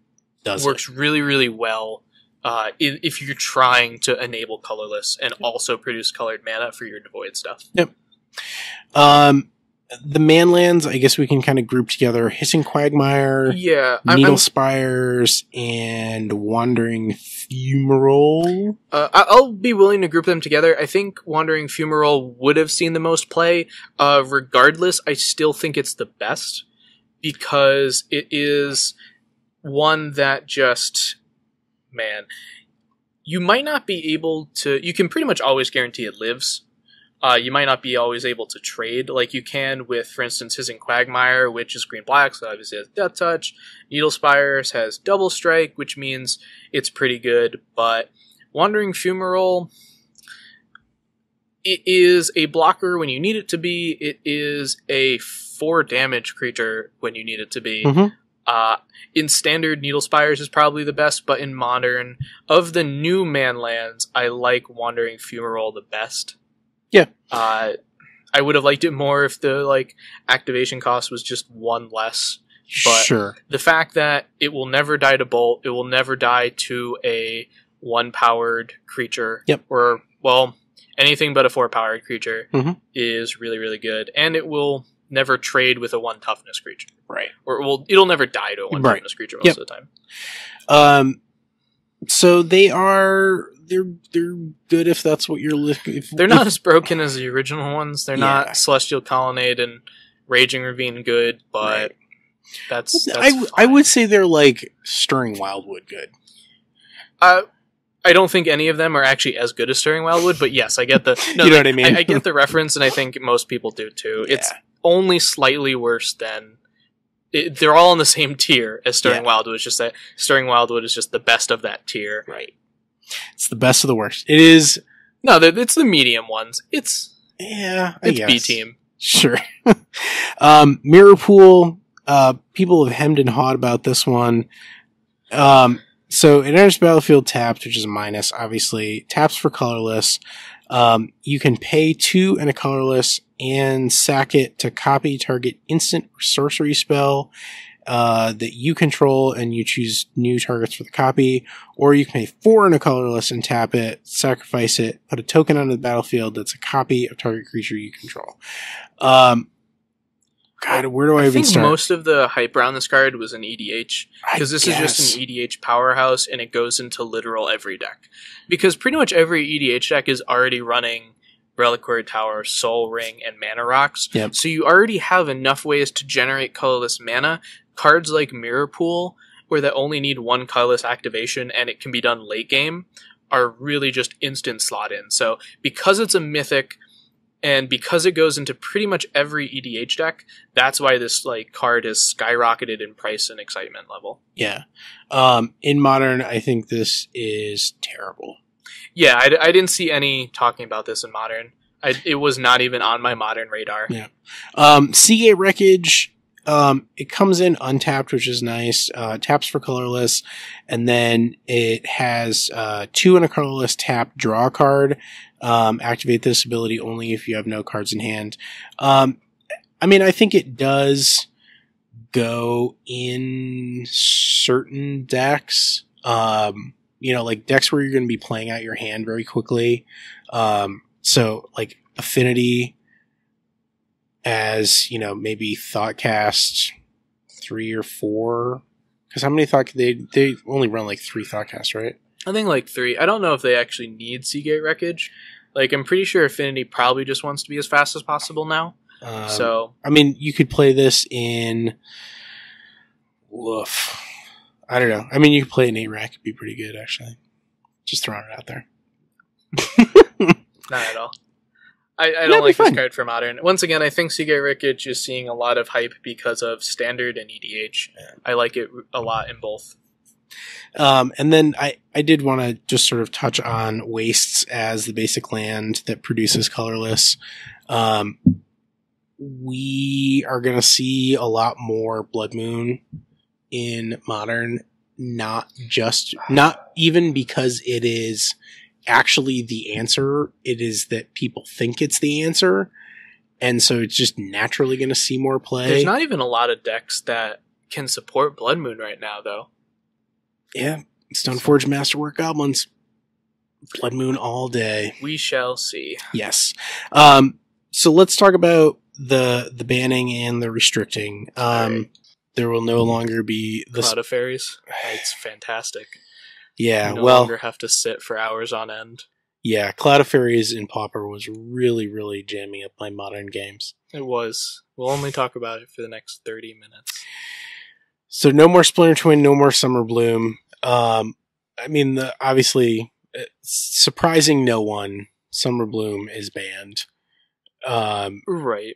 does works really, really well uh, if you're trying to enable colorless and also produce colored mana for your devoid stuff. It. Um, the manlands, I guess we can kind of group together: hissing quagmire, Yeah, I'm, needle I'm- spires, and wandering fumarole. uh, I'll be willing to group them together. I think Wandering Fumarole would have seen the most play. Uh, regardless, I still think it's the best because it is one that just, man, you might not be able to. You can pretty much always guarantee it lives. Uh, you might not be always able to trade like you can with, for instance, Hissing Quagmire, which is green black, so obviously has Death Touch. Needle Spires has Double Strike, which means it's pretty good, but Wandering Fumarole, it is a blocker when you need it to be. It is a four damage creature when you need it to be. Mhm. Uh, in standard, Needle Spires is probably the best, but in modern, of the new manlands, I like Wandering Fumarole the best. Yeah. Uh, I would have liked it more if the like activation cost was just one less. But- sure. The fact that it will never die to bolt, it will never die to a one powered creature. Yep. Or well, anything but a four powered creature Mhm. is really really good, and it will never trade with a one toughness creature, Right. or well, it'll never die to a one Right. toughness creature most Yep. of the time. Um, so they are they're they're good if that's what you're looking. If, They're not as broken as the original ones. They're Yeah. not Celestial Colonnade and Raging Ravine good, but Right. that's, that's I I would say they're like stirring wildwood good. Uh, I don't think any of them are actually as good as Stirring Wildwood, but yes, I get the. No, you know like, what I mean? I, I get the reference, and I think most people do too. It's Yeah. Only slightly worse than. It, they're all in the same tier as Stirring Yeah. Wildwood. It's just that Stirring Wildwood is just the best of that tier. right. It's the best of the worst. It is. No, it's the medium ones. It's Yeah, I it's guess. B team. Sure. um, Mirror Pool. Uh, people have hemmed and hawed about this one. Um, so it enters battlefield tapped, which is a minus, obviously. Taps for colorless. Um, you can pay two and a colorless and sack it to copy target instant sorcery spell uh, that you control, and you choose new targets for the copy. Or you can pay four and a colorless and tap it, sacrifice it, put a token onto the battlefield that's a copy of target creature you control. Um, God, where do I, I even think start? most of the hype around this card was an EDH. Because this is just an EDH powerhouse and it goes into literal every deck. Because pretty much every EDH deck is already running Reliquary Tower, Sol Ring, and Mana Rocks. Yep. So you already have enough ways to generate colorless mana. Cards like Mirror Pool, where they only need one colorless activation and it can be done late game, are really just instant slot in. So because it's a mythic and because it goes into pretty much every EDH deck, that's why this like card has skyrocketed in price and excitement level. Yeah. Um, in modern, I think this is terrible. Yeah, I, I didn't see any talking about this in modern. I, it was not even on my modern radar. Yeah. Um, Sea Gate Wreckage, um, it comes in untapped, which is nice. Uh, taps for colorless, and then it has uh, two and a colorless tap draw card. Um, activate this ability only if you have no cards in hand. Um, I mean, I think it does go in certain decks. Um, you know, like decks where you're going to be playing out your hand very quickly. Um, so like affinity as, you know, maybe Thoughtcast three or four. Cause how many thought they, they only run like three Thoughtcasts, right? I think like three. I don't know if they actually need Sea Gate Wreckage. Like, I'm pretty sure Affinity probably just wants to be as fast as possible now. Um, so, I mean, you could play this in. Woof. I don't know. I mean, you could play an eight rack; it'd be pretty good, actually. Just throwing it out there. not at all. I, I don't like this card for modern. Once again, I think Sea Gate Wreckage is seeing a lot of hype because of standard and EDH. Yeah. I like it a lot in both. Um, and then I, I did want to just sort of touch on wastes as the basic land that produces colorless. Um, we are going to see a lot more Blood Moon in modern, not just, not even because it is actually the answer. It is that people think it's the answer. and so it's just naturally going to see more play. There's not even a lot of decks that can support Blood Moon right now, though. Yeah, Stoneforge Masterwork Goblins, Blood Moon all day. We shall see. Yes. Um, so let's talk about the the banning and the restricting. Um, Alright. There will no longer be the Cloud of Faeries. It's fantastic. yeah. You no well, longer have to sit for hours on end. yeah. Cloud of Faeries in Pauper was really really jamming up my modern games. It was. We'll only talk about it for the next 30 minutes. So no more Splinter Twin, no more Summer Bloom. Um, I mean, the, obviously, uh, surprising no one, Summer Bloom is banned. Um, Right.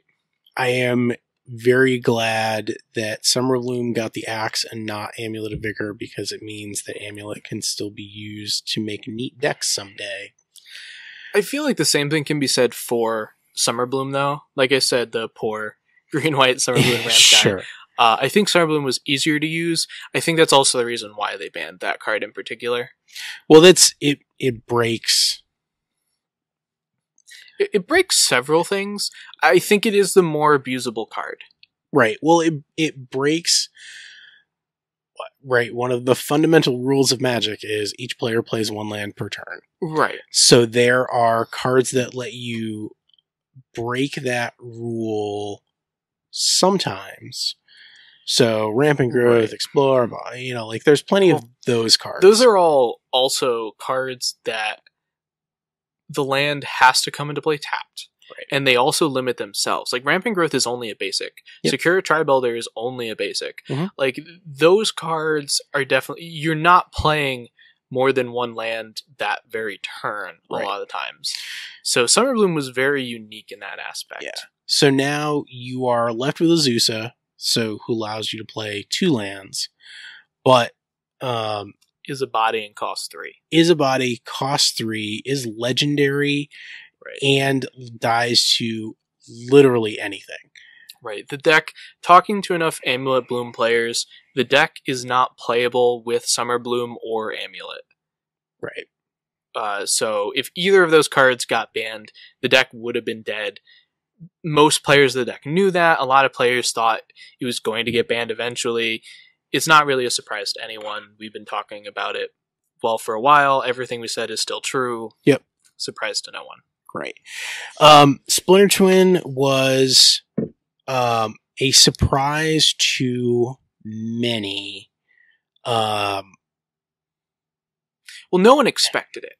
I am very glad that Summer Bloom got the axe and not Amulet of Vigor because it means that Amulet can still be used to make neat decks someday. I feel like the same thing can be said for Summer Bloom, though. Like I said, the poor green white Summer Bloom ramp guy. sure. Uh, I think Summer Bloom was easier to use. I think that's also the reason why they banned that card in particular. Well, that's it. It breaks. It, it breaks several things. I think it is the more abusable card. Right. Well, it it breaks. Right. One of the fundamental rules of Magic is each player plays one land per turn. Right. So there are cards that let you break that rule sometimes. So rampant growth, Right. explore, you know, like there's plenty of those cards. Those are all also cards that the land has to come into play tapped. Right. And they also limit themselves. Like Rampant Growth is only a basic. Yep. Sakura-Tribe Elder is only a basic. Mhm. Like those cards are definitely you're not playing more than one land that very turn a Right. lot of the times. So Summer Bloom was very unique in that aspect. Yeah. So now you are left with Azusa, so who allows you to play two lands, but um, Is a body and cost three. is a body, costs three, is legendary, Right. and dies to literally anything. Right. The deck, talking to enough Amulet Bloom players, the deck is not playable with Summer Bloom or Amulet. Right. Uh, so if either of those cards got banned, the deck would have been dead. Most players of the deck knew that. A lot of players thought it was going to get banned eventually. It's not really a surprise to anyone. We've been talking about it well for a while. Everything we said is still true. Yep. Surprise to no one. Great. Um, Splinter Twin was um, a surprise to many. Um, Well, no one expected it.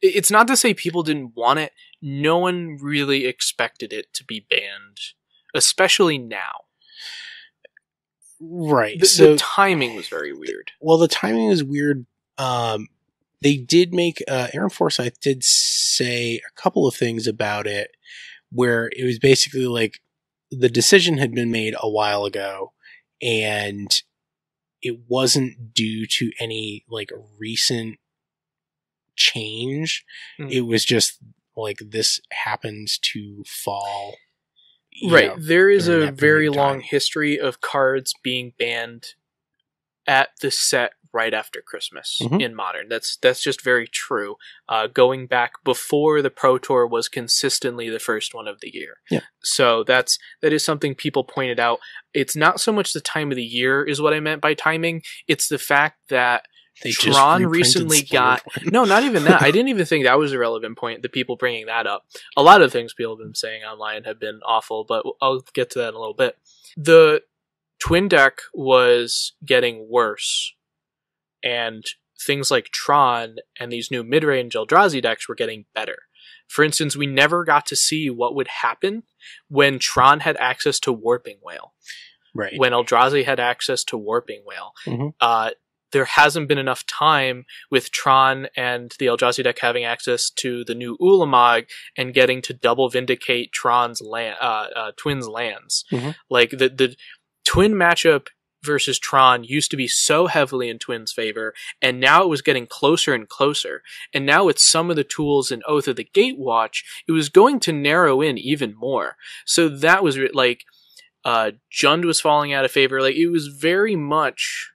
It's not to say people didn't want it. No one really expected it to be banned, especially now. right. The, so, the timing was very weird. well, the timing is weird. Um, they did make uh, Aaron Forsythe did say a couple of things about it, where it was basically like the decision had been made a while ago, and it wasn't due to any like recent change. Mm. It was just like this happens to fall. right. know, there is a very long history of cards being banned at the set right after Christmas Mhm. in modern. That's that's just very true. Uh, going back before the Pro Tour was consistently the first one of the year. Yeah. So that's that is something people pointed out. It's not so much the time of the year is what I meant by timing. It's the fact that They Tron recently got- no, not even that. I didn't even think that was a relevant point. The people bringing that up. A lot of things people have been saying online have been awful, but I'll get to that in a little bit. The twin deck was getting worse, and things like Tron and these new mid-range Eldrazi decks were getting better. For instance, we never got to see what would happen when Tron had access to Warping Wail right. when Eldrazi had access to Warping Wail. Mhm. Uh, there hasn't been enough time with Tron and the Eldrazi deck having access to the new Ulamog and getting to double vindicate Tron's land, uh, uh, Twins lands. Mhm. Like the the Twin matchup versus Tron used to be so heavily in Twins' favor, and now it was getting closer and closer. And now with some of the tools in Oath of the Gatewatch, it was going to narrow in even more. So that was like uh, Jund was falling out of favor. Like it was very much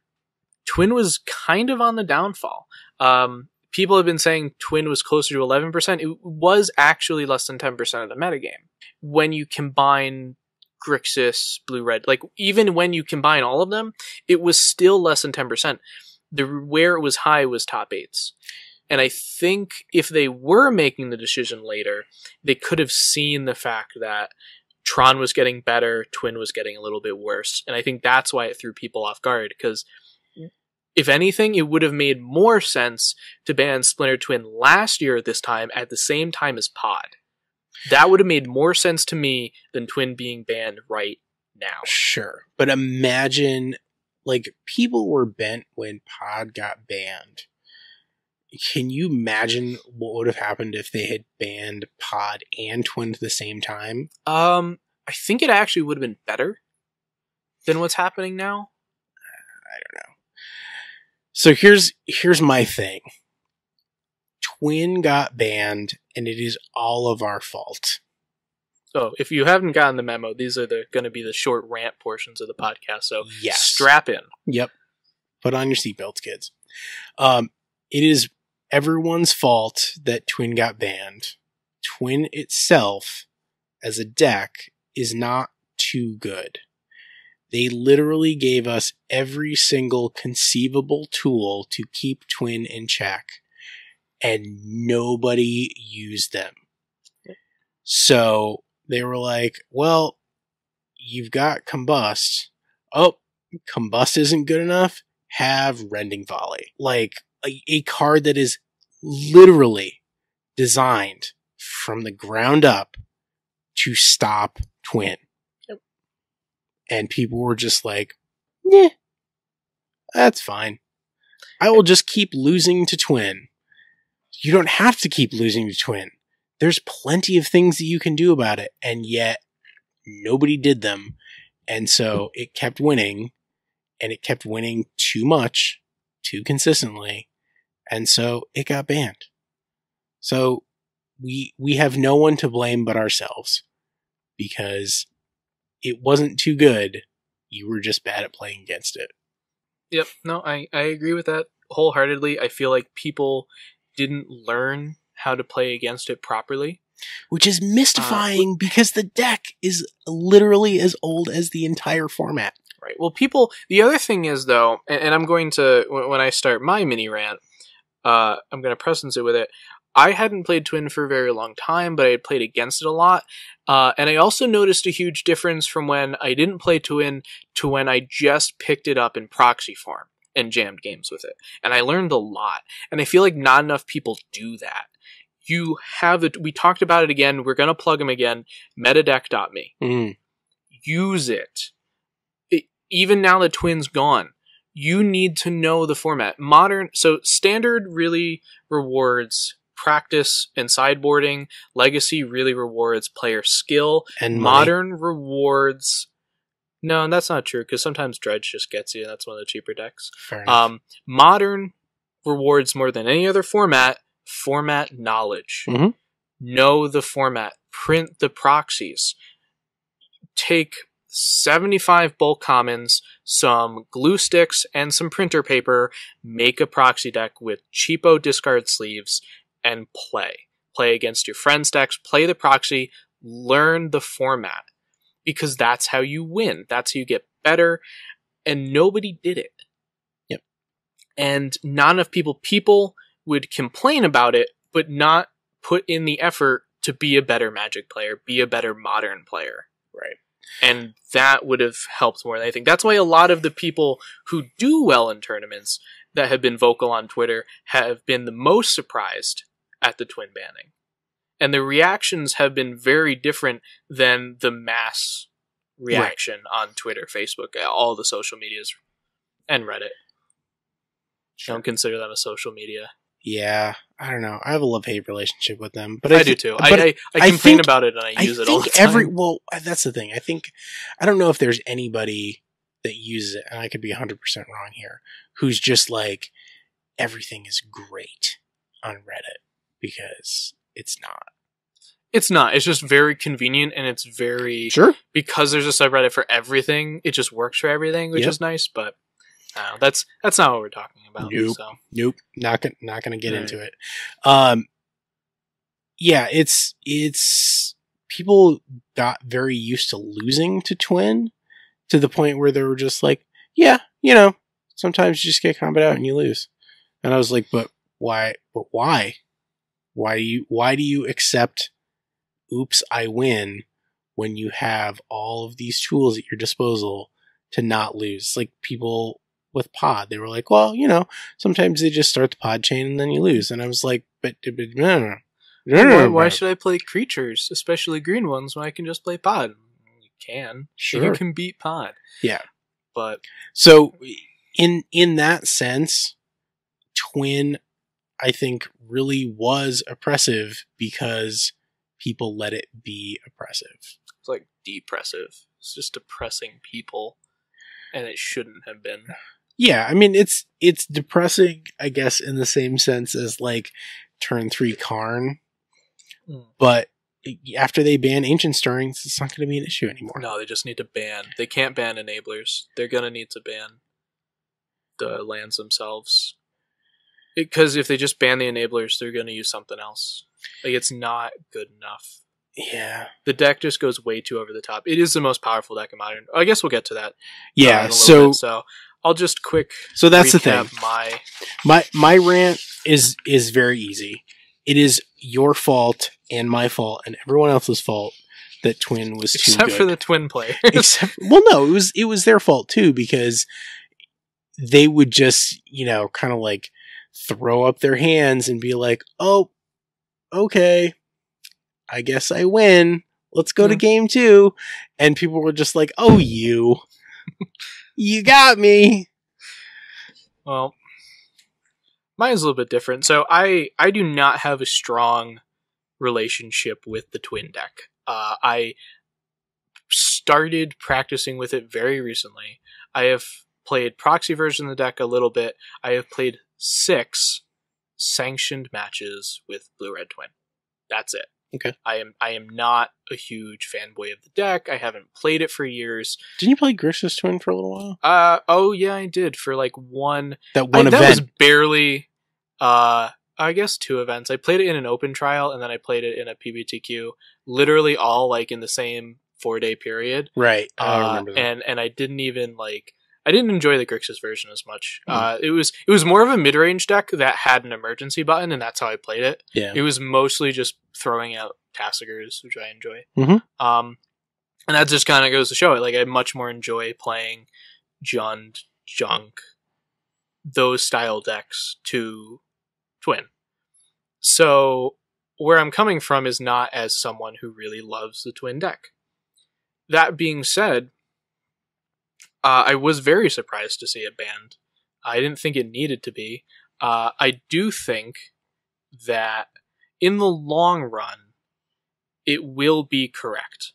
Twin was kind of on the downfall. Um, people have been saying Twin was closer to 11%. It was actually less than 10% of the metagame. When you combine Grixis, Blue Red, like even when you combine all of them, it was still less than 10%. The where it was high was top eights. And I think if they were making the decision later, they could have seen the fact that Tron was getting better, Twin was getting a little bit worse. And I think that's why it threw people off guard because if anything, it would have made more sense to ban Splinter Twin last year at this time at the same time as Pod. That would have made more sense to me than Twin being banned right now. Sure. But imagine, like, people were bent when Pod got banned. Can you imagine what would have happened if they had banned Pod and Twin at the same time? Um, I think it actually would have been better than what's happening now. I don't know. So here's here's my thing. Twin got banned, and it is all of our fault. So if you haven't gotten the memo, these are the going to be the short rant portions of the podcast. So Yes. strap in. Yep. Put on your seatbelts, kids. Um, it is everyone's fault that Twin got banned. Twin itself, as a deck, is not too good. They literally gave us every single conceivable tool to keep Twin in check, and nobody used them. So they were like, well, you've got Combust. Oh, Combust isn't good enough? Have Rending Volley. Like a, a card that is literally designed from the ground up to stop Twin. And people were just like, nah, that's fine. I will just keep losing to Twin. You don't have to keep losing to Twin. There's plenty of things that you can do about it, and yet nobody did them. And so it kept winning, and it kept winning too much, too consistently, and so it got banned. So we we have no one to blame but ourselves because it wasn't too good. You were just bad at playing against it. Yep. No, I, I agree with that wholeheartedly. I feel like people didn't learn how to play against it properly. Which is mystifying because the deck is literally as old as the entire format. Right. Well, people. The other thing is though, and, and I'm going to when when I start my mini rant, uh, I'm going to presence it with it. I hadn't played Twin for a very long time, but I had played against it a lot. Uh, and I also noticed a huge difference from when I didn't play Twin to when I just picked it up in proxy form and jammed games with it. And I learned a lot. And I feel like not enough people do that. You have it. We talked about it again. We're going to plug them again. Metadeck.me Mm. use it. it. Even now that Twin's gone, you need to know the format. Modern, so standard really rewards practice and sideboarding. Legacy really rewards player skill. And money. Modern rewards. No, that's not true because sometimes Dredge just gets you, and that's one of the cheaper decks. Fair enough. Um, modern rewards more than any other format format knowledge. Mhm. Know the format. Print the proxies. Take 75 bulk commons, some glue sticks, and some printer paper. Make a proxy deck with cheapo discard sleeves and play. Play against your friends' decks, play the proxy, learn the format. Because that's how you win. That's how you get better. And nobody did it Yep. and not enough people people would complain about it but not put in the effort to be a better magic player be a better modern player right. and that would have helped more than anything that's why a lot of the people who do well in tournaments that have been vocal on twitter have been the most surprised at the twin banning and the reactions have been very different than the mass reaction on twitter facebook uh, all the social medias and reddit don't consider them a social media. Yeah, I don't know. I have a love hate relationship with them, but I, I, do too. I, I, I complain think- about it and I I use it all the time. every well, uh, that's the thing. I think I don't know if there's anybody that uses it, and I could be 100 percent wrong here, who's just like everything is great on Reddit because it's not. it's not. It's just very convenient and it's very Sure. because there's a subreddit for everything. It just works for everything, which Yep. is nice. But No, that's that's not what we're talking about. Nope. So Nope, not gonna not gonna get Right. into it. Um, yeah, it's it's people got very used to losing to Twin to the point where they were just like, yeah, you know, sometimes you just get combat out and you lose. And I was like, but why? But why? Why do you why do you accept? Oops, I win when you have all of these tools at your disposal to not lose. Like people with pod, they were like, well, you know, sometimes they just start the pod chain and then you lose. And I was like, but, but no, no, no, no, no, why, why should I play creatures, especially green ones, when I can just play pod? You can. Sure. You can beat pod. Yeah. But So in in that sense, Twin, I think, really was oppressive because people let it be oppressive. it's like depressive. It's just depressing people. And it shouldn't have been. Yeah, I mean it's it's depressing, I guess, in the same sense as like turn three Karn, Hmm. but after they ban ancient stirrings, it's not going to be an issue anymore. No, they just need to ban. They can't ban enablers. They're gonna need to ban the lands themselves. Because if they just ban the enablers, they're gonna use something else. Like it's not good enough. Yeah, The deck just goes way too over the top. It is the most powerful deck in modern. I guess we'll get to that. uh, yeah. So bit. so I'll just quick. so that's the thing. My My my rant is is very easy. It is your fault and my fault and everyone else's fault that Twin was too except good. for the twin player. except well no it was it was their fault too because they would just you know kind of like throw up their hands and be like oh okay i guess i win let's go to game two and people were just like oh you you got me Well, mine's a little bit different. So I I do not have a strong relationship with the twin deck. Uh, I started practicing with it very recently. I have played proxy version of the deck a little bit. I have played six sanctioned matches with blue red twin. That's it. Okay. I am I am not a huge fanboy of the deck. I haven't played it for years. didn't you play Grixis twin for a little while Uh oh yeah, I did for like one that one I- event That was barely, uh, I guess two events. I played it in an open trial and then I played it in a PPTQ. Literally all like in the same four day period. right i Uh, remember that and and I didn't even like. I didn't enjoy the Grixis version as much. Hmm. Uh, it was it was more of a mid range deck that had an emergency button, and that's how I played it. yeah It was mostly just throwing out Tasigurs, which I enjoy. Mhm. Um, and that just kind of goes to show it. Like I much more enjoy playing Jund, Junk, those style decks to Twin. So where I'm coming from is not as someone who really loves the Twin deck. That being said, uh, I was very surprised to see it banned. I didn't think it needed to be. Uh, I do think that in the long run, it will be correct.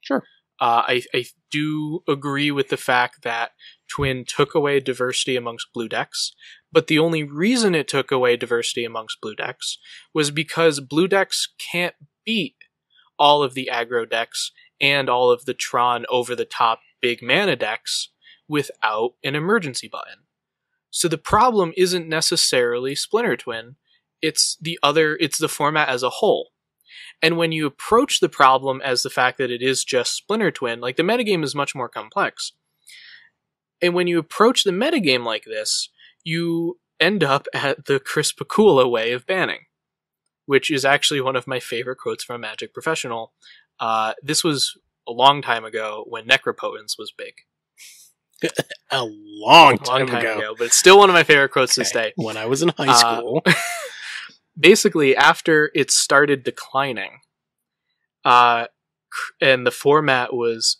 Sure. Uh, I, I do agree with the fact that Twin took away diversity amongst blue decks, but the only reason it took away diversity amongst blue decks was because blue decks can't beat all of the aggro decks and all of the Tron over the top big mana decks without an emergency button. So the problem isn't necessarily Splinter Twin, it's the other it's the format as a whole. And when you approach the problem as the fact that it is just Splinter Twin, like the metagame is much more complex. And when you approach the metagame like this, you end up at the Chris Pikula way of banning, which is actually one of my favorite quotes from a Magic Professional. Uh, this was a long time ago when Necropotence was big. a long A time, long time ago, ago. but it's still one of my favorite quotes to this day. when i was in high Uh, school basically after it started declining uh and the format was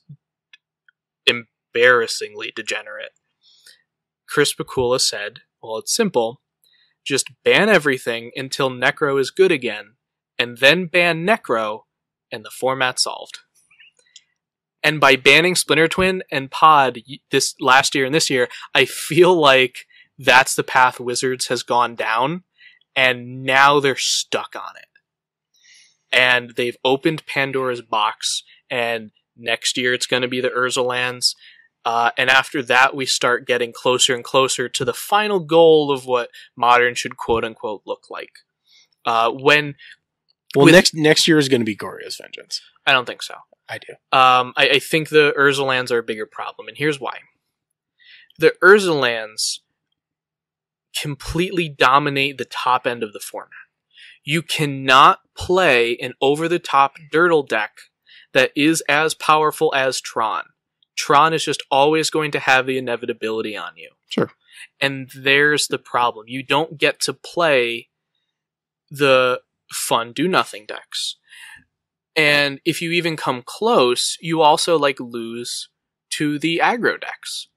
embarrassingly degenerate chris Pikula said well it's simple just ban everything until necro is good again and then ban necro and the format solved and by banning splinter twin and pod this last year and this year i feel like that's the path wizards has gone down and now they're stuck on it. And they've opened Pandora's box, and next year it's going to be the Urza lands. Uh, and after that, we start getting closer and closer to the final goal of what modern should quote unquote look like. Uh, when Well, With- next next year is going to be Goryo's Vengeance. I don't think so. I do. Um, I, I think the Urza lands are a bigger problem, and here's why. The Urza lands completely dominate the top end of the format. You cannot play an over the top Dirtle deck that is as powerful as Tron. Tron is just always going to have the inevitability on you. Sure. And there's the problem. You don't get to play the fun do nothing decks. And if you even come close, you also like lose to the aggro decks.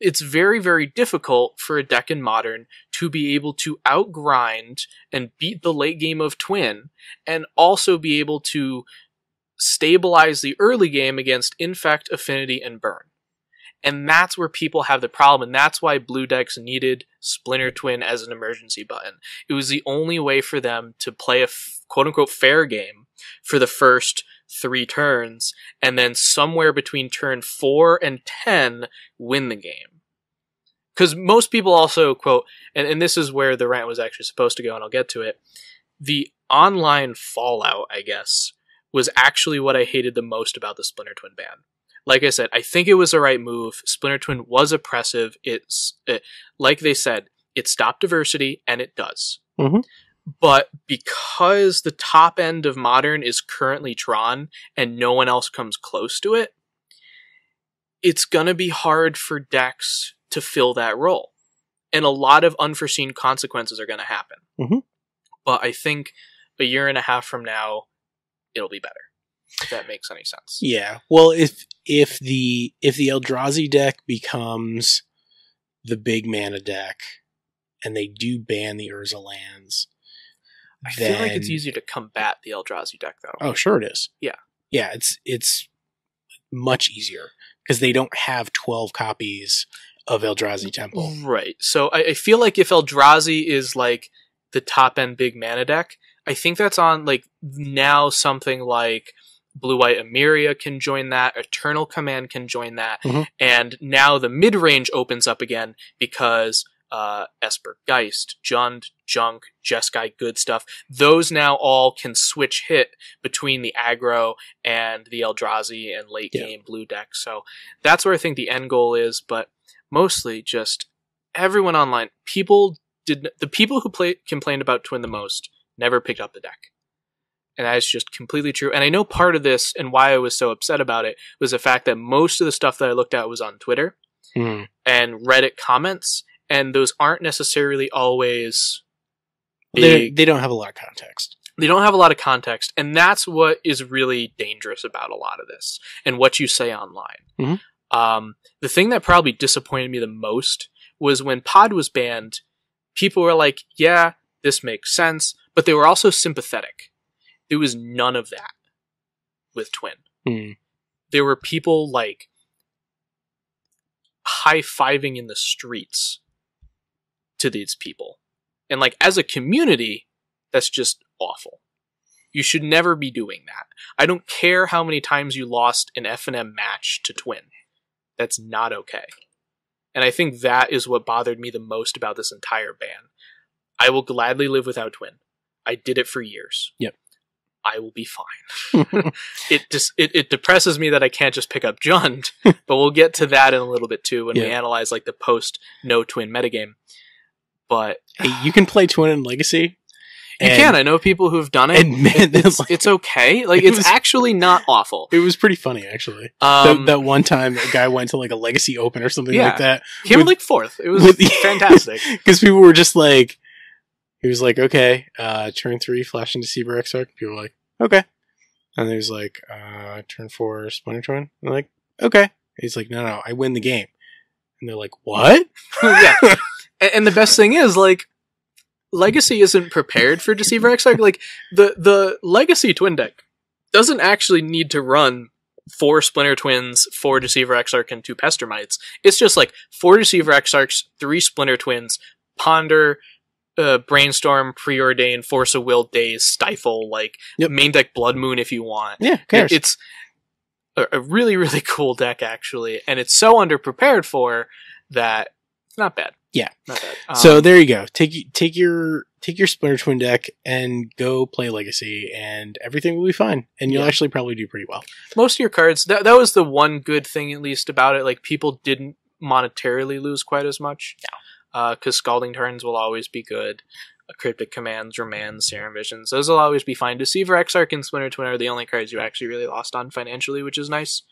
It's very, very difficult for a deck in modern to be able to outgrind and beat the late game of Twin and also be able to stabilize the early game against Infect, Affinity, and Burn. And that's where people have the problem, and that's why blue decks needed Splinter Twin as an emergency button. It was the only way for them to play a f- quote unquote fair game for the first three turns, and then somewhere between turn four and ten, win the game. Because most people also quote, and, and this is where the rant was actually supposed to go, and I'll get to it. The online fallout, I guess, was actually what I hated the most about the Splinter Twin ban. Like I said, I think it was the right move. Splinter Twin was oppressive. It's it, like they said, it stopped diversity, and it does. Mhm. But because the top end of modern is currently Tron, and no one else comes close to it, it's gonna be hard for decks to fill that role, and a lot of unforeseen consequences are gonna happen. Mhm. But I think a year and a half from now, it'll be better. If that makes any sense. Yeah. Well, if if the if the Eldrazi deck becomes the big mana deck, and they do ban the Urza lands, I feel like it's easier to combat the Eldrazi deck though. Oh, sure it is. Yeah. Yeah, it's it's much easier because they don't have twelve copies of Eldrazi Temple. Right. So I, I feel like if Eldrazi is like the top end big mana deck, I think that's on like now something like Blue White Emeria can join that, Eternal Command can join that, Mhm. and now the mid range opens up again because uh, Esper Geist, Jund, Junk, Jeskai, good stuff. Those now all can switch hit between the aggro and the Eldrazi and late Yeah. game blue deck. So that's where I think the end goal is, but mostly just everyone online. People did the people who play complained about Twin the most never picked up the deck. And that is just completely true. And I know part of this and why I was so upset about it was the fact that most of the stuff that I looked at was on Twitter Hmm. and Reddit comments, and those aren't necessarily always They they don't have a lot of context. They don't have a lot of context, and that's what is really dangerous about a lot of this and what you say online. Mhm. Um, the thing that probably disappointed me the most was when Pod was banned. People were like, "Yeah, this makes sense," but they were also sympathetic. There was none of that with Twin. Hmm. There were people like high fiving in the streets to these people. And like as a community, that's just awful. You should never be doing that. I don't care how many times you lost an FNM match to Twin. That's not okay. And I think that is what bothered me the most about this entire ban. I will gladly live without Twin. I did it for years. Yep. I will be fine. it just it, it depresses me that I can't just pick up Jund, but we'll get to that in a little bit too when we analyze like the post no twin metagame. But Hey, you can play Twin and Legacy. you and- can. I know people who've done it. and man, it's, like- it's okay. Like It it's was- actually not awful. It was pretty funny actually. Um, that, that one time a guy went to like a Legacy Open or something Yeah. like that came with- like fourth. It was with- fantastic. because people were just like, he was like, okay, uh, turn three, flash into Deceiver Exarch. People were like, okay, and he was like, uh, turn four, Splinter Twin. I'm like, okay. He's like, no, no, I win the game, and they're like, what? yeah. And, the best thing is like Legacy isn't prepared for Deceiver X Exarch. Like the the Legacy twin deck doesn't actually need to run four Splinter Twins, four Deceiver X Exarch, and two Pestermites. It's just like four Deceiver X Exarchs, three Splinter Twins, Ponder, uh, Brainstorm, Preordain, Force of Will, Daze, Stifle, like Yep. main deck Blood Moon if you want. Yeah? It's a, a really really cool deck actually, and it's so underprepared for that not bad. Yeah. not bad. Um, so there you go. Take take your take your Splinter Twin deck and go play Legacy, and everything will be fine. And you'll Yeah. actually probably do pretty well. most of your cards that that was the one good thing at least about it. Like people didn't monetarily lose quite as much. because scalding tarns will always be good. Uh, Cryptic commands, Remand, Serum Visions, those will always be fine. Deceiver, Exarch, and Splinter Twin are the only cards you actually really lost on financially, which is nice.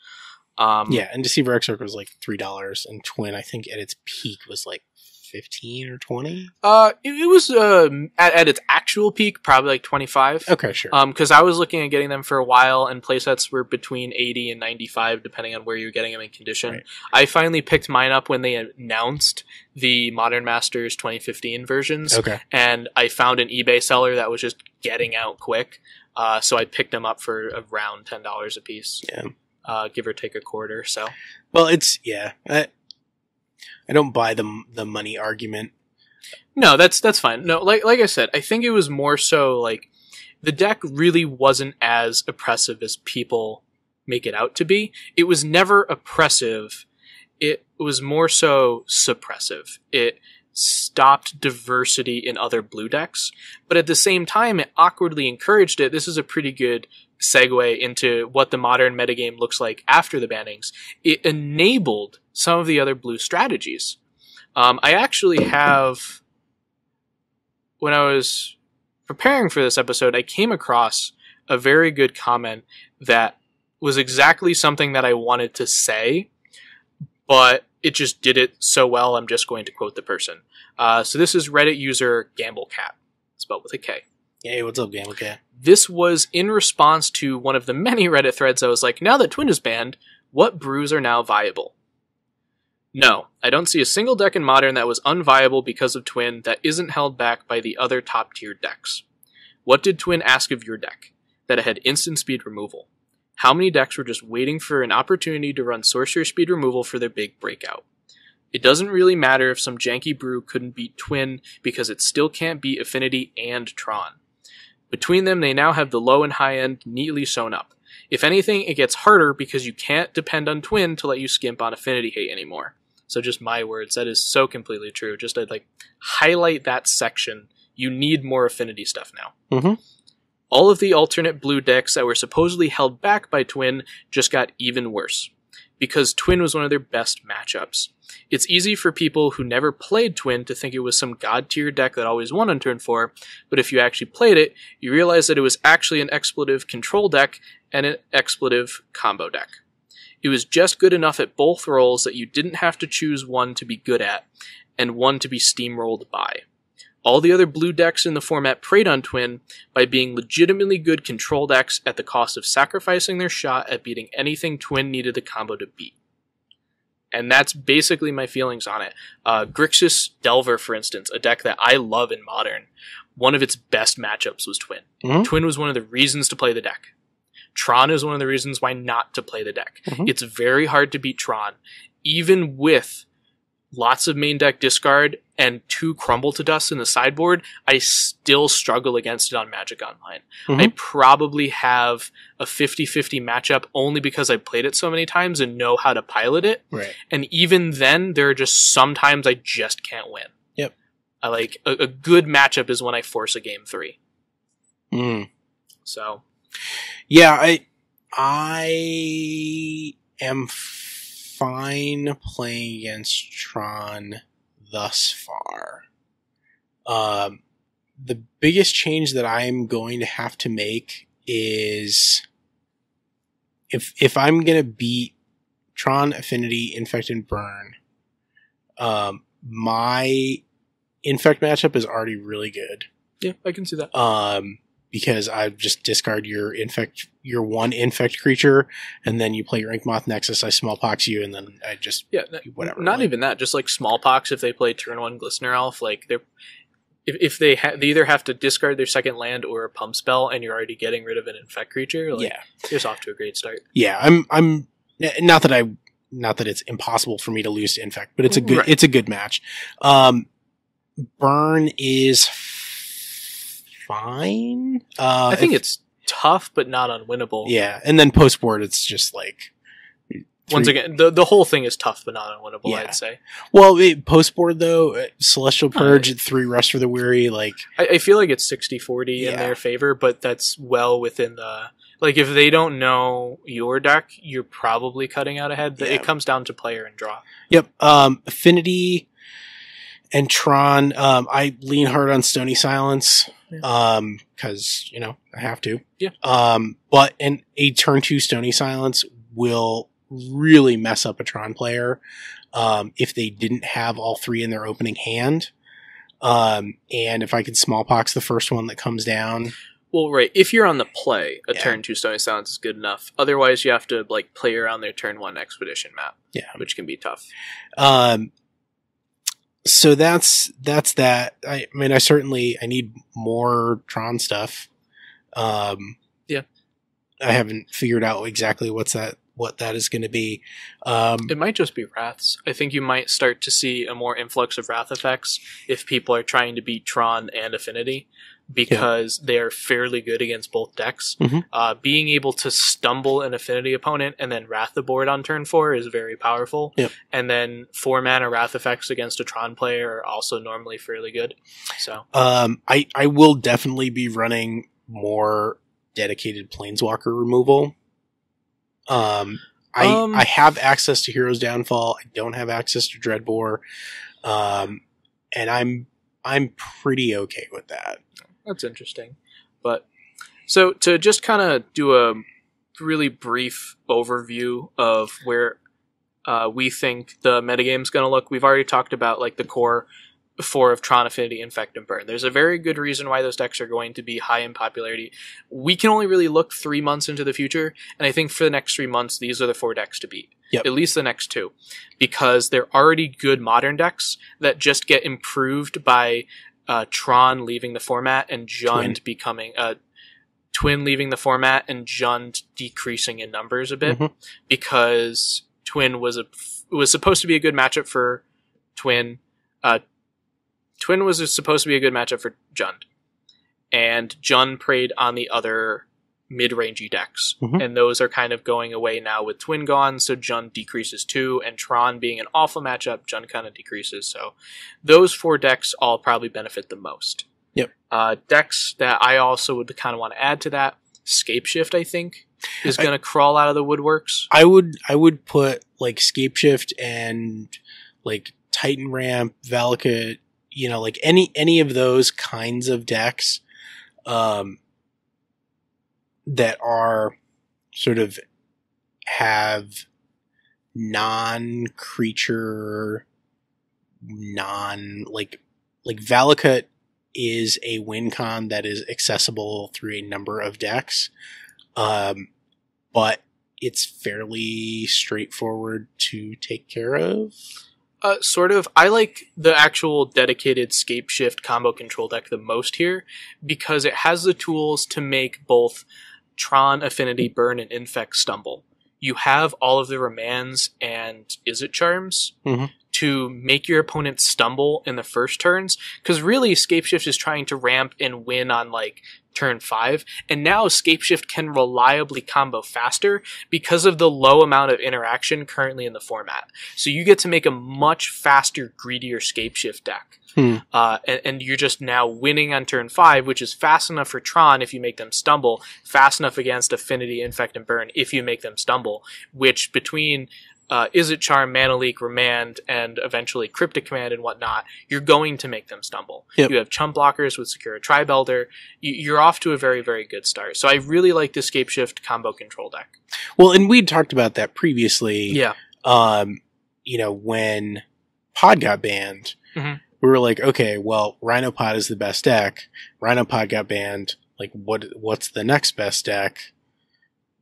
Um, Yeah, and Deceiver Exarch was like three dollars, and Twin I think at its peak was like fifteen or twenty. Uh, it, it was um at, at its actual peak probably like twenty five. Okay, sure. Um, because I was looking at getting them for a while, and playsets were between eighty and ninety five, depending on where you're getting them in condition. Right. I finally picked mine up when they announced the Modern Masters 2015 versions, okay, and I found an eBay seller that was just getting out quick. Uh, so I picked them up for around ten dollars a piece, yeah. Uh, give or take a quarter. So Well, it's yeah. I, I don't buy the the money argument. No, that's that's fine. No, like like I said, I think it was more so like the deck really wasn't as oppressive as people make it out to be. It was never oppressive. It was more so suppressive. It stopped diversity in other blue decks, but at the same time it awkwardly encouraged it. This is a pretty good segue into what the modern metagame looks like after the bannings. It enabled some of the other blue strategies. Um, I actually have when I was preparing for this episode, I came across a very good comment that was exactly something that I wanted to say, but it just did it so well. I'm just going to quote the person. Uh, so this is Reddit user GambleCat, spelled with a K. Hey, what's up, Gamble Cat? This was in response to one of the many Reddit threads I was like, now that Twin is banned, what brews are now viable? No, I don't see a single deck in Modern that was unviable because of Twin that isn't held back by the other top tier decks. What did Twin ask of your deck? That it had instant speed removal. How many decks were just waiting for an opportunity to run sorcery speed removal for their big breakout? It doesn't really matter if some janky brew couldn't beat Twin because it still can't beat Affinity and Tron. Between them, they now have the low and high end neatly sewn up. If anything, it gets harder because you can't depend on Twin to let you skimp on Affinity hate anymore. So just my words, that is so completely true. Just I'd like highlight that section. You need more Affinity stuff now. Mhm. All of the alternate blue decks that were supposedly held back by Twin just got even worse. Because Twin was one of their best matchups. It's easy for people who never played Twin to think it was some god tier deck that always won on turn 4, but if you actually played it, you realize that it was actually an expletive control deck and an expletive combo deck. It was just good enough at both roles that you didn't have to choose one to be good at, and one to be steamrolled by. All the other blue decks in the format preyed on Twin by being legitimately good control decks at the cost of sacrificing their shot at beating anything Twin needed the combo to beat. And that's basically my feelings on it. Uh, Grixis Delver, for instance, a deck that I love in Modern, one of its best matchups was Twin. Mhm. Twin was one of the reasons to play the deck. Tron is one of the reasons why not to play the deck. Mhm. It's very hard to beat Tron, even with lots of main deck discard and two crumble to dust in the sideboard. I still struggle against it on Magic Online. I Mhm. probably have a 50 50 matchup only because I played it so many times and know how to pilot it. Right. And even then, there are just sometimes I just can't win. Yep. I like a, a good matchup is when I force a game three. Mm. So Yeah, I I am fine playing against Tron thus far. Um, the biggest change that I'm going to have to make is if if I'm gonna beat Tron Affinity, Infect, and Burn, um, my Infect matchup is already really good yeah, I can see that. um, because I just discard your infect, your one infect creature, and then you play your Inkmoth Nexus. I smallpox you, and then I just Yeah, whatever. Not like- even that. Just like smallpox, if they play turn one Glistener Elf, like they're if, if they ha- they either have to discard their second land or a pump spell, and you're already getting rid of an infect creature, like, yeah, it's off to a great start. yeah. I'm, I'm not that I, not that it's impossible for me to lose to infect, but it's a good, Right. it's a good match. Um, Burn is fine. Uh, I think if- it's tough, but not unwinnable. Yeah, and then post board, it's just like Once again, the the whole thing is tough, but not unwinnable. Yeah. I'd say. Well, post board though, uh, Celestial Purge at three rest for the weary. Like, I, I feel like it's 60-40 in their favor, but that's well within the like if they don't know your deck, you're probably cutting out ahead. Yeah. It comes down to player and draw. yep. Um, Affinity and Tron. Um, I lean hard on Stony Silence. Yeah. Um, because you know I have to. Yeah. Um, but an a turn two Stony Silence will really mess up a Tron player. Um, if they didn't have all three in their opening hand. Um, and if I could smallpox the first one that comes down, Well, right. If you're on the play, a Yeah. turn two Stony Silence is good enough. Otherwise, you have to like play around their turn one expedition map, yeah. which can be tough. Um, so that's that's that. I, I mean, I certainly I need more Tron stuff. Um, Yeah. I haven't figured out exactly what's that what that is going to be. Um, It might just be wraths. I think you might start to see a more influx of wrath effects if people are trying to beat Tron and Affinity because they're fairly good against both decks. Mhm. Uh, being able to stumble an Affinity opponent and then wrath the board on turn four is very powerful. Yep. And then four mana wrath effects against a Tron player are also normally fairly good. So um, I I will definitely be running more dedicated planeswalker removal. Um, I Um, I have access to Hero's Downfall. I don't have access to Dreadbore. Um, and I'm I'm pretty okay with that. That's interesting. But so to just kind of do a really brief overview of where uh, we think the metagame is going to look, we've already talked about like the core four of Tron Affinity, Infect, and Burn. There's a very good reason why those decks are going to be high in popularity. We can only really look three months into the future, and I think for the next three months, these are the four decks to beat. Yep. At least the next two, because they're already good modern decks that just get improved by uh, Tron leaving the format and Jund Twin. becoming uh, Twin leaving the format and Jund decreasing in numbers a bit Mhm. because Twin was a was supposed to be a good matchup for Twin. Uh, Twin was supposed to be a good matchup for Jund, and Jund preyed on the other mid-rangey decks, Mhm. and those are kind of going away now with Twin gone. So Jund decreases too, and Tron being an awful matchup, Jund kind of decreases. So those four decks all probably benefit the most. Yep. Uh, decks that I also would kind of want to add to that, Scape Shift, I think, is going to crawl out of the woodworks. I would I would put like Scape Shift and like Titan Ramp, Valakut, you know, like any any of those kinds of decks um that are sort of have non creature non like like Valakut is a win con that is accessible through a number of decks. Um but it's fairly straightforward to take care of. Uh, sort of. I like the actual dedicated Scape Shift combo control deck the most here because it has the tools to make both Tron, Affinity, Burn, and Infect stumble. You have all of the remands and Izzet Charms Mhm. To make your opponent stumble in the first turns because really Scape Shift is trying to ramp and win on like turn five, and now Scape Shift can reliably combo faster because of the low amount of interaction currently in the format. So you get to make a much faster, greedier Scape Shift deck. Hmm. Uh, and, and you're just now winning on turn five, which is fast enough for Tron if you make them stumble, fast enough against Affinity, Infect, and Burn if you make them stumble, which between uh, Izzet Charm, Mana Leak, Remand, and eventually Cryptic Command and whatnot, you're going to make them stumble. Yep. You have chump blockers with Sakura-Tribe Elder. You, you're off to a very, very good start. So I really like the Scape Shift combo control deck. Well, and we'd talked about that previously. Yeah. Um, you know, when Pod got banned, Mhm. we were like, okay, well, Rhinopod is the best deck. Rhinopod got banned. Like, what? What's the next best deck?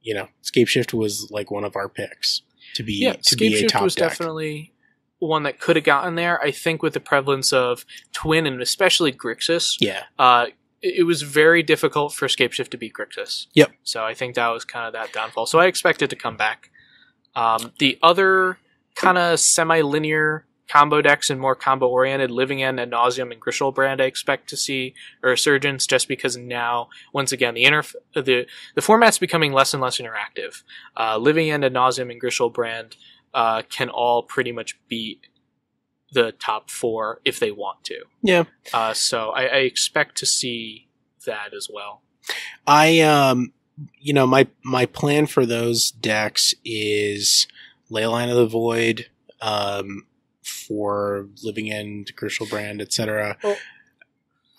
You know, Scape Shift was like one of our picks to be yeah, to Scape be a Shift top was deck. definitely one that could have gotten there. I think with the prevalence of Twin and especially Grixis, yeah, uh, it it was very difficult for Scape Shift to beat Grixis. Yep. So I think that was kind of that downfall. So I expect it to come back. Um, the other kind of semi-linear combo decks and more combo oriented. Living End and Nauseam and Griselbrand, I expect to see a resurgence just because now, once again, the interf- the the format's becoming less and less interactive. Uh, Living End and Nauseam and Griselbrand uh, can all pretty much beat the top four if they want to. Yeah. Uh, so I, I expect to see that as well. I um you know my my plan for those decks is Leyline of the Void um for Living End, Brand, etc. Well-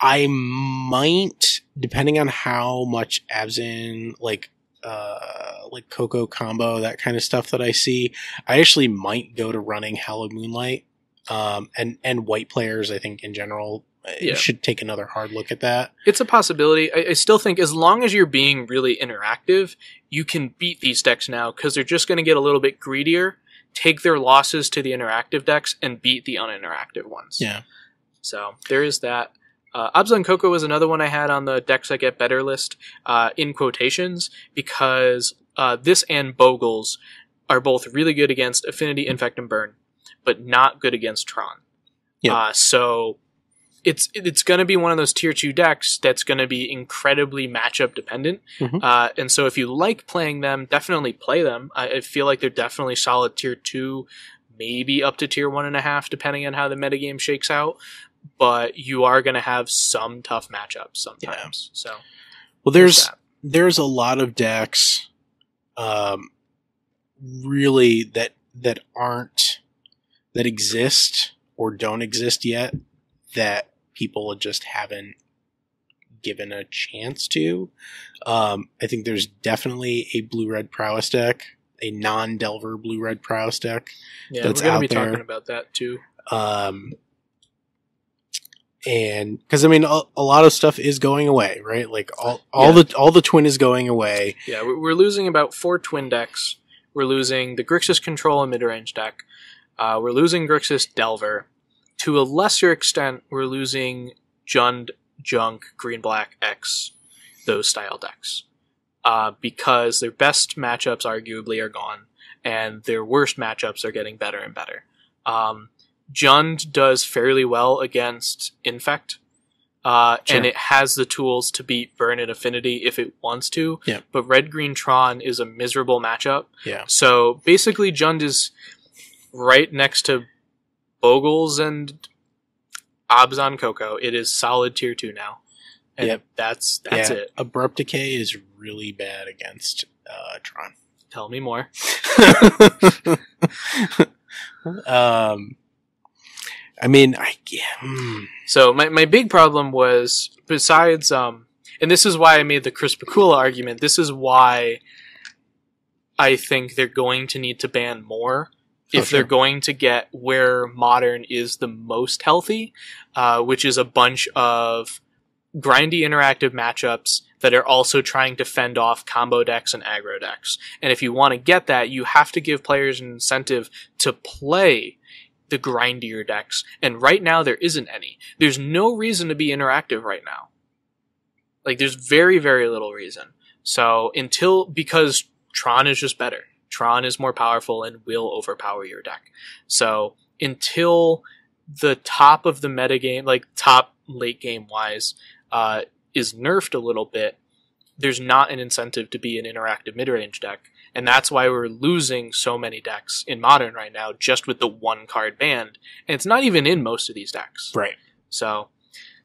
I might depending on how much Abzan like uh like Coco combo that kind of stuff that I see, I actually might go to running Hallowed Moonlight. Um and and white players I think in general uh, Yeah. should take another hard look at that. It's a possibility. I, I still think as long as you're being really interactive, you can beat these decks now because they're just going to get a little bit greedier, take their losses to the interactive decks, and beat the uninteractive ones. Yeah. So there is that. Uh, Abzan Coco was another one I had on the decks I get better list uh, in quotations because uh, this and Bogles are both really good against Affinity, Infect, and Burn, but not good against Tron. Yeah. Uh, so it's it's going to be one of those tier two decks that's going to be incredibly matchup dependent. Mhm. Uh, and so if you like playing them, definitely play them. I, I feel like they're definitely solid tier two, maybe up to tier one and a half, depending on how the metagame shakes out. But you are going to have some tough matchups sometimes. So Well, there's there's a lot of decks, um, really that that aren't that exist or don't exist yet that people just haven't given a chance to. Um, I think there's definitely a blue red prowess deck, a non Delver blue red prowess deck. yeah, that's we're gonna be there. talking about that too. Um, and because I mean, a, a lot of stuff is going away, right? Like all all Yeah. the all the twin is going away. Yeah, we're, we're losing about four twin decks. We're losing the Grixis Control and mid range deck. Uh, we're losing Grixis Delver. To a lesser extent, we're losing Jund, Junk, Green Black X, those style decks. Uh, because their best matchups arguably are gone, and their worst matchups are getting better and better. Um, Jund does fairly well against Infect, uh, Sure. and it has the tools to beat Burn and Affinity if it wants to. Yeah. But Red Green Tron is a miserable matchup. Yeah. So basically, Jund is right next to Bogles and Abzan Coco. It is solid tier two now. And Yep. that's that's yeah. it. Abrupt decay is really bad against uh, Tron. Tell me more. um, I mean, I yeah, hmm. So my, my big problem was besides um and this is why I made the Chris Pikula argument, this is why I think they're going to need to ban more if Oh, sure. they're going to get where modern is the most healthy, uh, which is a bunch of grindy interactive matchups that are also trying to fend off combo decks and aggro decks. And if you want to get that, you have to give players an incentive to play the grindier decks. And right now there isn't any. There's no reason to be interactive right now. Like there's very, very little reason. So until, because Tron is just better. Tron is more powerful and will overpower your deck. So until the top of the metagame, like top late game wise, uh, is nerfed a little bit, there's not an incentive to be an interactive mid range deck. And that's why we're losing so many decks in modern right now, just with the one card band, And it's not even in most of these decks. right. So,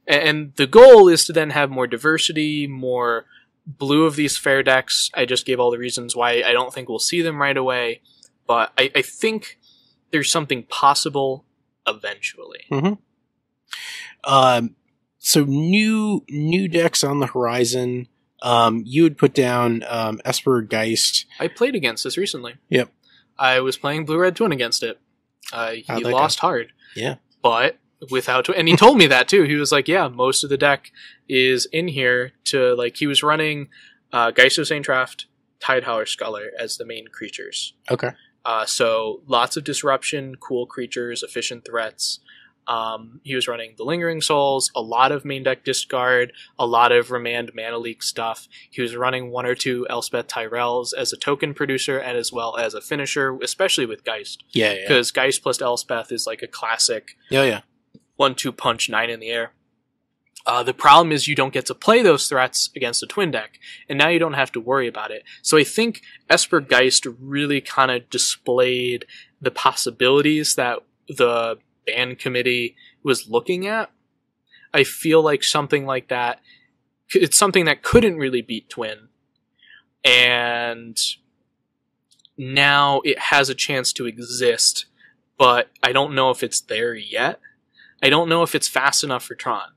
and the goal is to then have more diversity, more blue of these fair decks. I just gave all the reasons why I don't think we'll see them right away, but I, I think there's something possible eventually. Um, so new new decks on the horizon. Um, you would put down um, Esper Geist. I played against this recently. Yep. I was playing Blue Red Twin against it. Uh, he go? lost hard. Yeah. But without, and he told me that too. He was like, yeah, most of the deck is in here to, like, he was running uh, Geist of St. Traft, Tidehollow Sculler as the main creatures. Okay. Uh, so lots of disruption, cool creatures, efficient threats. Um, he was running the Lingering Souls, a lot of main deck discard, a lot of remand mana leak stuff. He was running one or two Elspeth Tirels as a token producer and as well as a finisher, especially with Geist. Yeah, yeah, Because Geist plus Elspeth is like a classic yeah, yeah. One two punch nine in the air. Uh, the problem is you don't get to play those threats against a twin deck, and now you don't have to worry about it. So I think Esper Geist really kind of displayed the possibilities that the ban committee was looking at. I feel like something like that, it's something that couldn't really beat Twin, and now it has a chance to exist, but I don't know if it's there yet. I don't know if it's fast enough for Tron.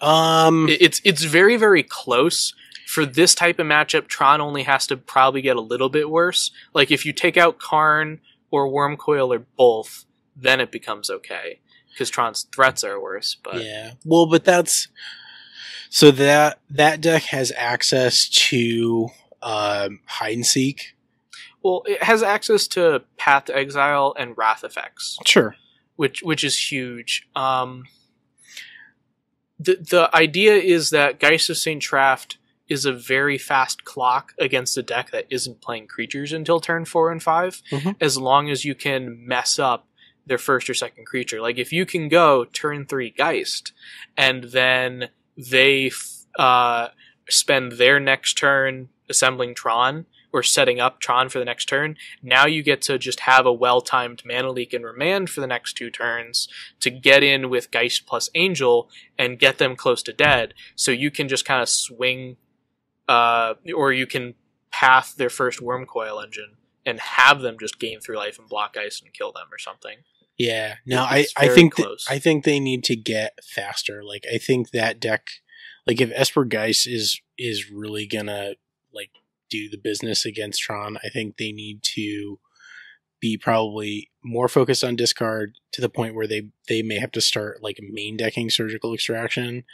Um, It's it's very very close for this type of matchup. Tron only has to probably get a little bit worse. Like if you take out Karn or Wurmcoil or both, then it becomes okay because Tron's threats are worse. But yeah. Well, but that's so that that deck has access to um, hide and seek. well, it has access to Path to Exile and Wrath effects. Sure. Which which is huge. Um, the the idea is that Geist of Saint Traft is a very fast clock against a deck that isn't playing creatures until turn four and 5 Mhm. as long as you can mess up their first or second creature. Like if you can go turn three Geist, and then they f- uh, spend their next turn assembling Tron or setting up Tron for the next turn, now you get to just have a well-timed mana leak and remand for the next two turns to get in with Geist plus Angel and get them close to dead. So you can just kind of swing, uh, or you can path their first Wurmcoil engine and have them just gain through life and block ice and kill them or something. Yeah. No, I, I think close. I think they need to get faster. Like I think that deck, like if Esper Geist is is really gonna like do the business against Tron, I think they need to be probably more focused on discard to the point where they they may have to start like main decking surgical extraction.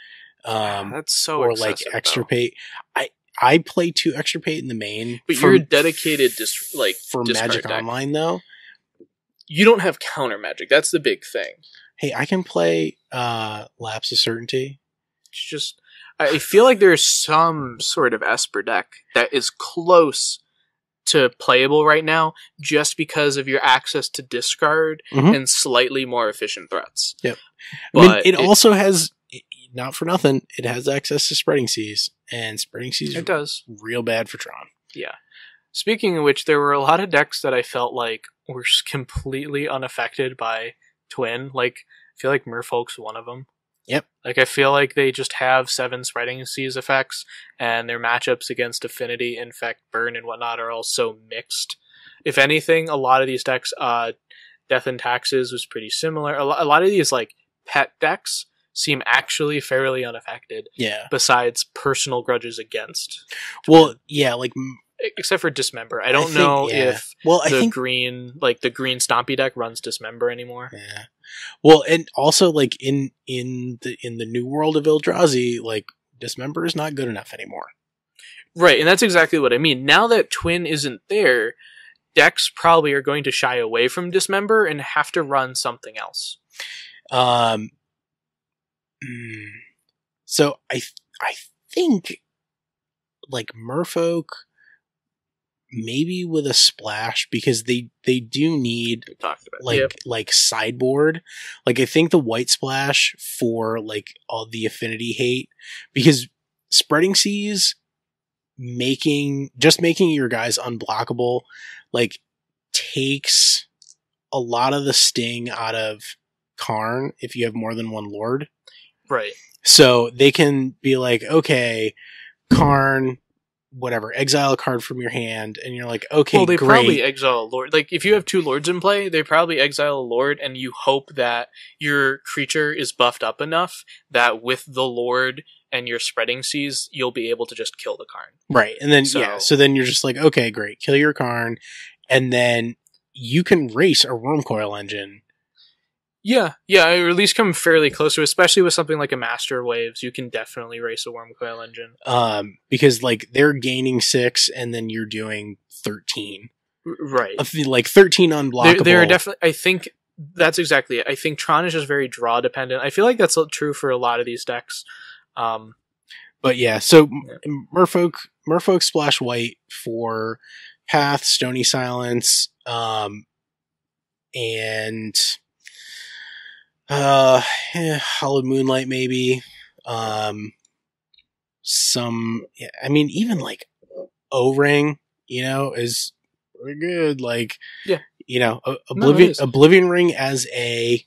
Um, That's so or like though. extirpate. I I play two extirpate in the main, But for- you're a dedicated dis- like for Magic deck. Online though. You don't have counter magic. That's the big thing. Hey, I can play uh Lapse of Certainty. It's just I feel like there's some sort of Esper deck that is close to playable right now just because of your access to discard Mhm. and slightly more efficient threats. Yep. I mean, But it, also has not for nothing. It has access to spreading seas, and spreading seas it does. real bad for Tron. Yeah. Speaking of which, there were a lot of decks that I felt like were completely unaffected by Twin. Like, I feel like Merfolk's one of them. Yep. Like, I feel like they just have seven Spreading Seas effects, and their matchups against Affinity, Infect, Burn, and whatnot are all so mixed. If anything, a lot of these decks, uh, Death and Taxes was pretty similar. A, lo- a lot of these, like, pet decks seem actually fairly unaffected, Yeah. besides personal grudges against. Well, yeah. Like, except for dismember. I don't think- know yeah. if well, I the think. green like the green stompy deck runs dismember anymore. Yeah. Well, and also like in in the in the new world of Eldrazi, like dismember is not good enough anymore. Right, and that's exactly what I mean. Now that twin isn't there, decks probably are going to shy away from dismember and have to run something else. Um. mm, So I I think like Merfolk maybe with a splash because they they do need talked about like Yep. like sideboard like i think the white splash for like all the affinity hate because spreading seas making just making your guys unblockable like takes a lot of the sting out of karn if you have more than one lord right. so they can be like okay karn whatever exile a card from your hand and you're like okay well, they great probably exile a lord. Like if you have two lords in play, they probably exile a lord, and you hope that your creature is buffed up enough that with the lord and your spreading seas, you'll be able to just kill the Karn. Right. And then So- yeah, so then you're just like, okay, great, kill your Karn, and then you can race a Wurmcoil engine. Yeah, yeah, or at least come fairly close to, it, especially with something like a Master of Waves. You can definitely race a Wurmcoil engine. Um, because like they're gaining six and then you're doing thirteen. Right. Like thirteen unblockable. there are definitely. I think that's exactly it. I think Tron is just very draw dependent. I feel like that's true for a lot of these decks. Um, But yeah, so Yeah. Merfolk Merfolk splash white for Path, Stony Silence, um, and uh, eh, Hallowed Moonlight maybe. Um, some, yeah, I mean, even like O Ring, you know, is pretty good. Like, Yeah. you know, O- No, Oblivion. Oblivion Ring as a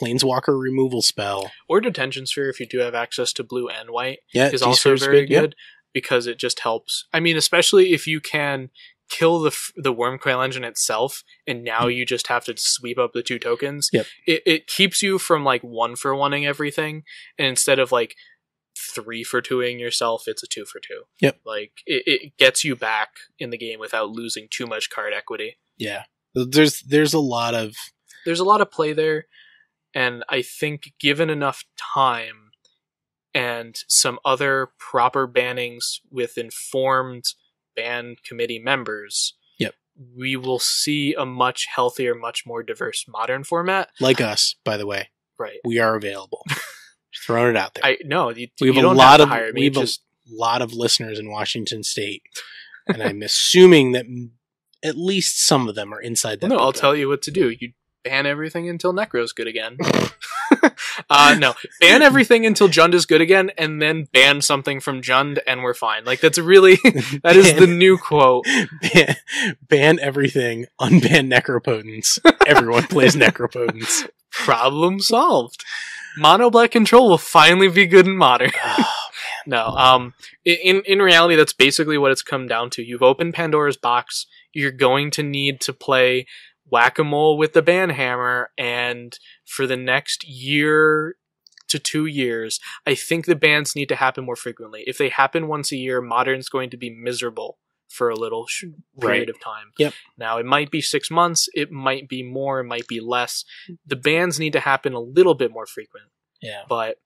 Planeswalker removal spell. or Detention Sphere if you do have access to blue and white. Yeah, is also very Yep. good because it just helps. I mean, especially if you can kill the the Wurmcoil engine itself, and now mm. you just have to sweep up the two tokens. Yep. It it keeps you from like one for oneing everything, and instead of like three for twoing yourself, it's a two for two. Yep. Like it, it gets you back in the game without losing too much card equity. Yeah. There's there's a lot of there's a lot of play there and i think given enough time and some other proper bannings with informed ban committee members Yep. we will see a much healthier much more diverse modern format like us, by the way. right We are available. Throwing it out there. i no you, we have a lot have of hire me we have just a lot of listeners in Washington State, and I'm assuming that at least some of them are inside that. no i'll tell you what to do you ban everything until necro's good again uh no ban everything until jund is good again and then ban something from jund and we're fine like that's really that is the new quote ban, ban everything, unban necropotence. Everyone plays necropotence. problem solved. Mono black control will finally be good in modern. Oh, no, um, in in reality, that's basically what it's come down to. You've opened Pandora's box. You're going to need to play whack a mole with the ban hammer, and for the next year to two years, I think the bans need to happen more frequently. If they happen once a year, modern's going to be miserable for a little sh- period Right. of time. Yep. Now it might be six months, it might be more, it might be less. The bans need to happen a little bit more frequent, yeah. but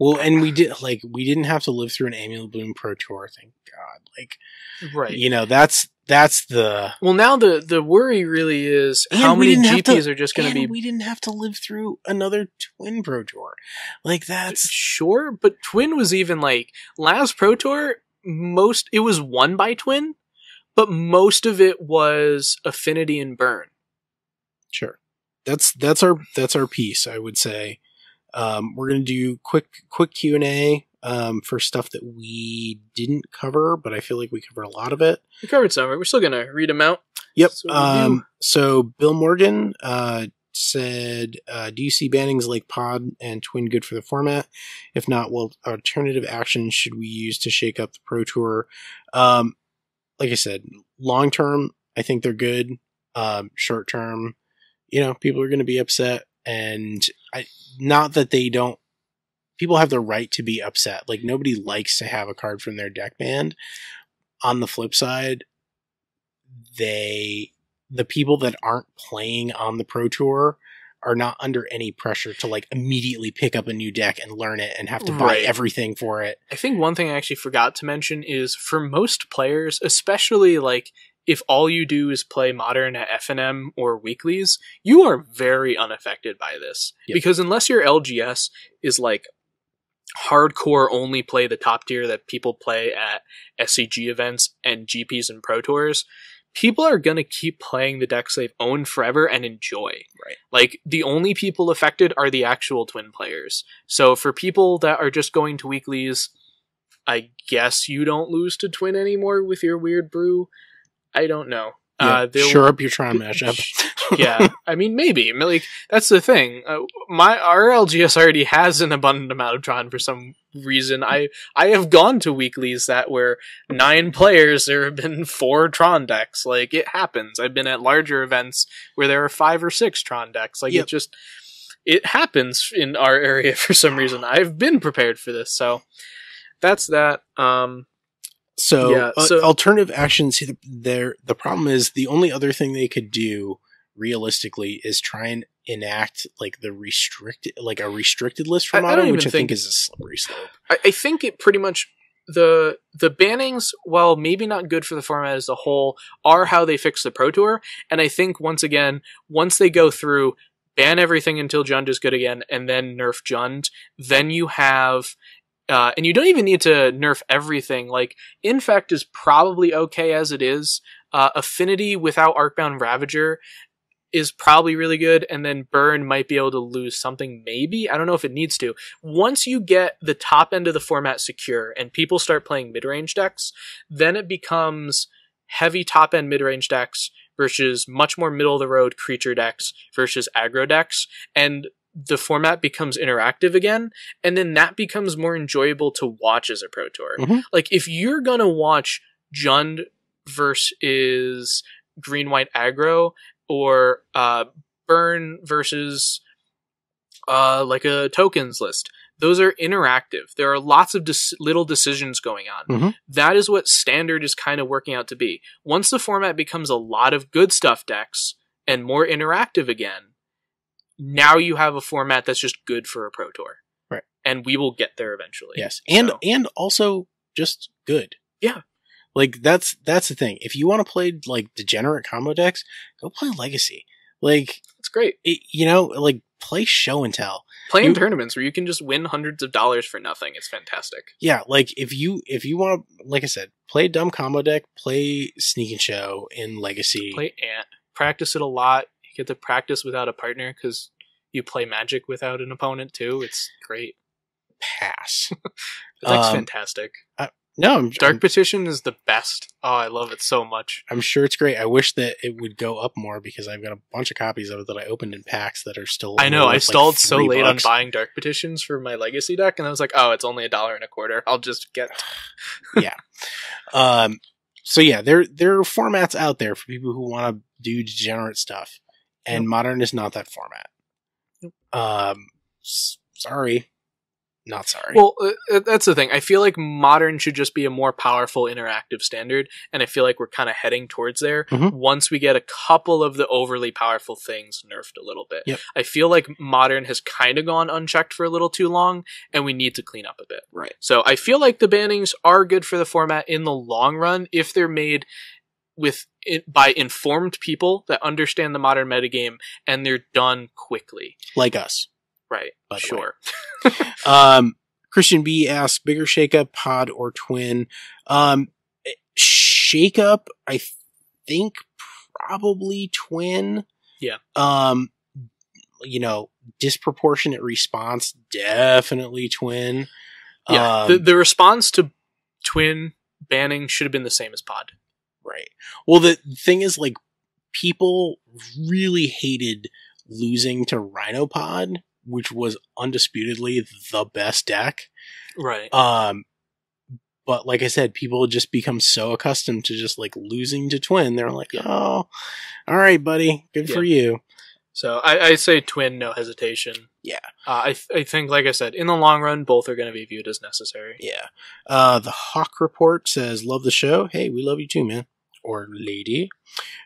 Well, and we did like we didn't have to live through an Amulet Bloom Pro Tour. Thank God. Like right. you know that's that's the Well, now the the worry really is And how many didn't to- GPs are just going to be we didn't have to live through another Twin Pro Tour. Like that's sure, but Twin was even like last Pro Tour. Most it was won by Twin, but most of it was Affinity and Burn. Sure. That's that's our that's our piece. I would say. Um, we're gonna do quick quick Q and A um, for stuff that we didn't cover, but I feel like we covered a lot of it. We covered some. We're still going to read them out. Yep. So um, so Bill Morgan uh, said, uh, "Do you see bannings Lake Pod and Twin good for the format? If not, what alternative actions should we use to shake up the Pro Tour?" Um, like I said, long term, I think they're good. Um, short term, you know, people are going to be upset, and I not that they don't. People have the right to be upset. Like nobody likes to have a card from their deck banned. On the flip side, they the people that aren't playing on the pro tour are not under any pressure to like immediately pick up a new deck and learn it and have to buy Right. everything for it. I think one thing I actually forgot to mention is for most players, especially like if all you do is play modern at FNM or weeklies, you are very unaffected by this. Yep. Because unless your LGS is like hardcore only play the top tier that people play at SCG events and GPs and Pro Tours, people are going to keep playing the decks they've owned forever and enjoy. Right. Like the only people affected are the actual twin players. So for people that are just going to weeklies, I guess you don't lose to twin anymore with your weird brew. I don't know. Yeah, uh, there sure up your Tron mashup. yeah, I mean maybe. Like that's the thing. Uh, my our LGS already has an abundant amount of Tron for some reason. I I have gone to weeklies that were nine players. There have been four Tron decks. Like it happens. I've been at larger events where there are five or six Tron decks. Like Yep. it just it happens in our area for some reason. I've been prepared for this, so that's that. Um, So, Yeah, uh, alternative actions. There, the problem is the only other thing they could do realistically is try and enact like the restricted, like a restricted list for I- I don't modern, which I think- think is a slippery slope. I, I think it pretty much the the bannings, while maybe not good for the format as a whole, are how they fix the Pro Tour. And I think once again, once they go through, ban everything until Jund is good again, and then nerf Jund. Then you have, uh, and you don't even need to nerf everything. Like Infect is probably okay as it is. Uh, Affinity without Arcbound Ravager is probably really good, and then Burn might be able to lose something. Maybe I don't know if it needs to. Once you get the top end of the format secure and people start playing mid range decks, then it becomes heavy top end mid range decks versus much more middle of the road creature decks versus aggro decks, and the format becomes interactive again, and then that becomes more enjoyable to watch as a pro tour. Mhm. Like if you're gonna watch Jund versus green white aggro or uh, burn versus uh, like a tokens list. Those are interactive. There are lots of dis- little decisions going on. Mhm. That is what standard is kind of working out to be. Once the format becomes a lot of good stuff decks and more interactive again, now you have a format that's just good for a pro tour. Right. And we will get there eventually. Yes, and So- and also just good. Yeah. like that's that's the thing. If you want to play like degenerate combo decks, go play Legacy. Like it's great. it, you know, like play Show and Tell. Playing You- tournaments where you can just win hundreds of dollars for nothing. It's fantastic. Yeah, like if you if you want to, like I said, play dumb combo deck, play Sneak and Show in Legacy. Play Ant. Practice it a lot. You get to practice without a partner because you play Magic without an opponent too. It's great. Pass. That's Um, fantastic. No, I'm, Dark I'm Petition is the best. Oh, I love it so much. I'm sure it's great. I wish that it would go up more because I've got a bunch of copies of it that I opened in packs that are still. I know. I like, stalled so three late bucks. on buying Dark Petitions for my Legacy deck, and I was like, oh, it's only a dollar and a quarter. I'll just get. Yeah. Um, so yeah, there there are formats out there for people who want to do degenerate stuff, and Yep. modern is not that format. Yep. Um, sorry, not sorry. Well, uh, uh, that's the thing. I feel like modern should just be a more powerful interactive standard, and I feel like we're kind of heading towards there Mhm. once we get a couple of the overly powerful things nerfed a little bit. Yep. I feel like modern has kind of gone unchecked for a little too long, and we need to clean up a bit. right. So I feel like the bannings are good for the format in the long run if they're made with it by informed people that understand the modern metagame and they're done quickly. Like us. Right. Sure. Um, Christian B asks, bigger shakeup, pod or twin? Um, shakeup, I think probably twin. Yeah. Um, you know, disproportionate response, definitely twin. Yeah. Um, the the response to twin banning should have been the same as pod. Right. Well, the thing is, like, people really hated losing to Rhinopod, which was undisputedly the best deck. Right. Um, but like I said, people just become so accustomed to just like losing to Twin. They're like, oh, all right, buddy, good for you. So I, I say twin, no hesitation. Yeah. Uh, I th- I think, like I said, in the long run, both are going to be viewed as necessary. Yeah. Uh, the Hawk Report says, love the show. Hey, we love you too, man. Or lady.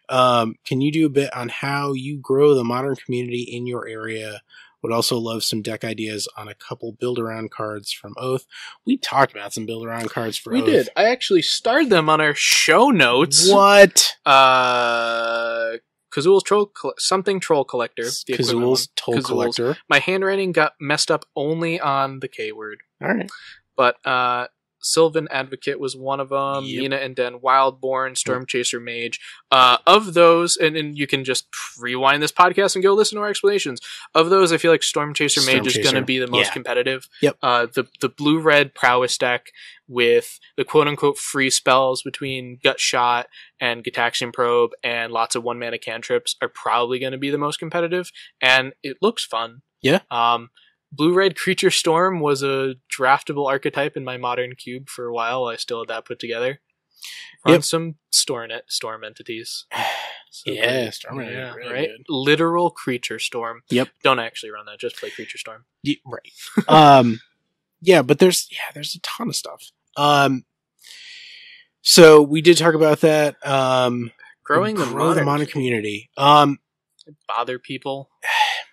Um, can you do a bit on how you grow the modern community in your area? Would also love some deck ideas on a couple build around cards from Oath. We talked about some build around cards for We Oath. did. I actually starred them on our show notes. What? Uh, Kazul's troll, Coll- something troll collector. the equivalent Kazul's one. Toll Kazul's. Collector. My handwriting got messed up only on the K word, All right. but uh, Sylvan Advocate was one of them. Yep. Mina and Denn, Wildborn, Stormchaser Mage. Uh, of those, and, and you can just rewind this podcast and go listen to our explanations. Of those, I feel like Storm Chaser Storm Mage is going to be the most Yeah. competitive. Yep. Uh, the the blue red prowess deck with the quote unquote free spells between Gut Shot and Gitaxian Probe and lots of one mana cantrips are probably going to be the most competitive, and it looks fun. Yeah. Um, Blue Red Creature Storm was a draftable archetype in my modern cube for a while. I still had that put together. Yep. some storm storm entities. So Yeah. Storm is really right. good. Literal creature storm. Yep. Don't actually run that. Just play creature storm. Yeah, right. um, yeah, but there's yeah, there's a ton of stuff. Um, so we did talk about that. Um, Growing the grow modern, the modern community. Um, bother people.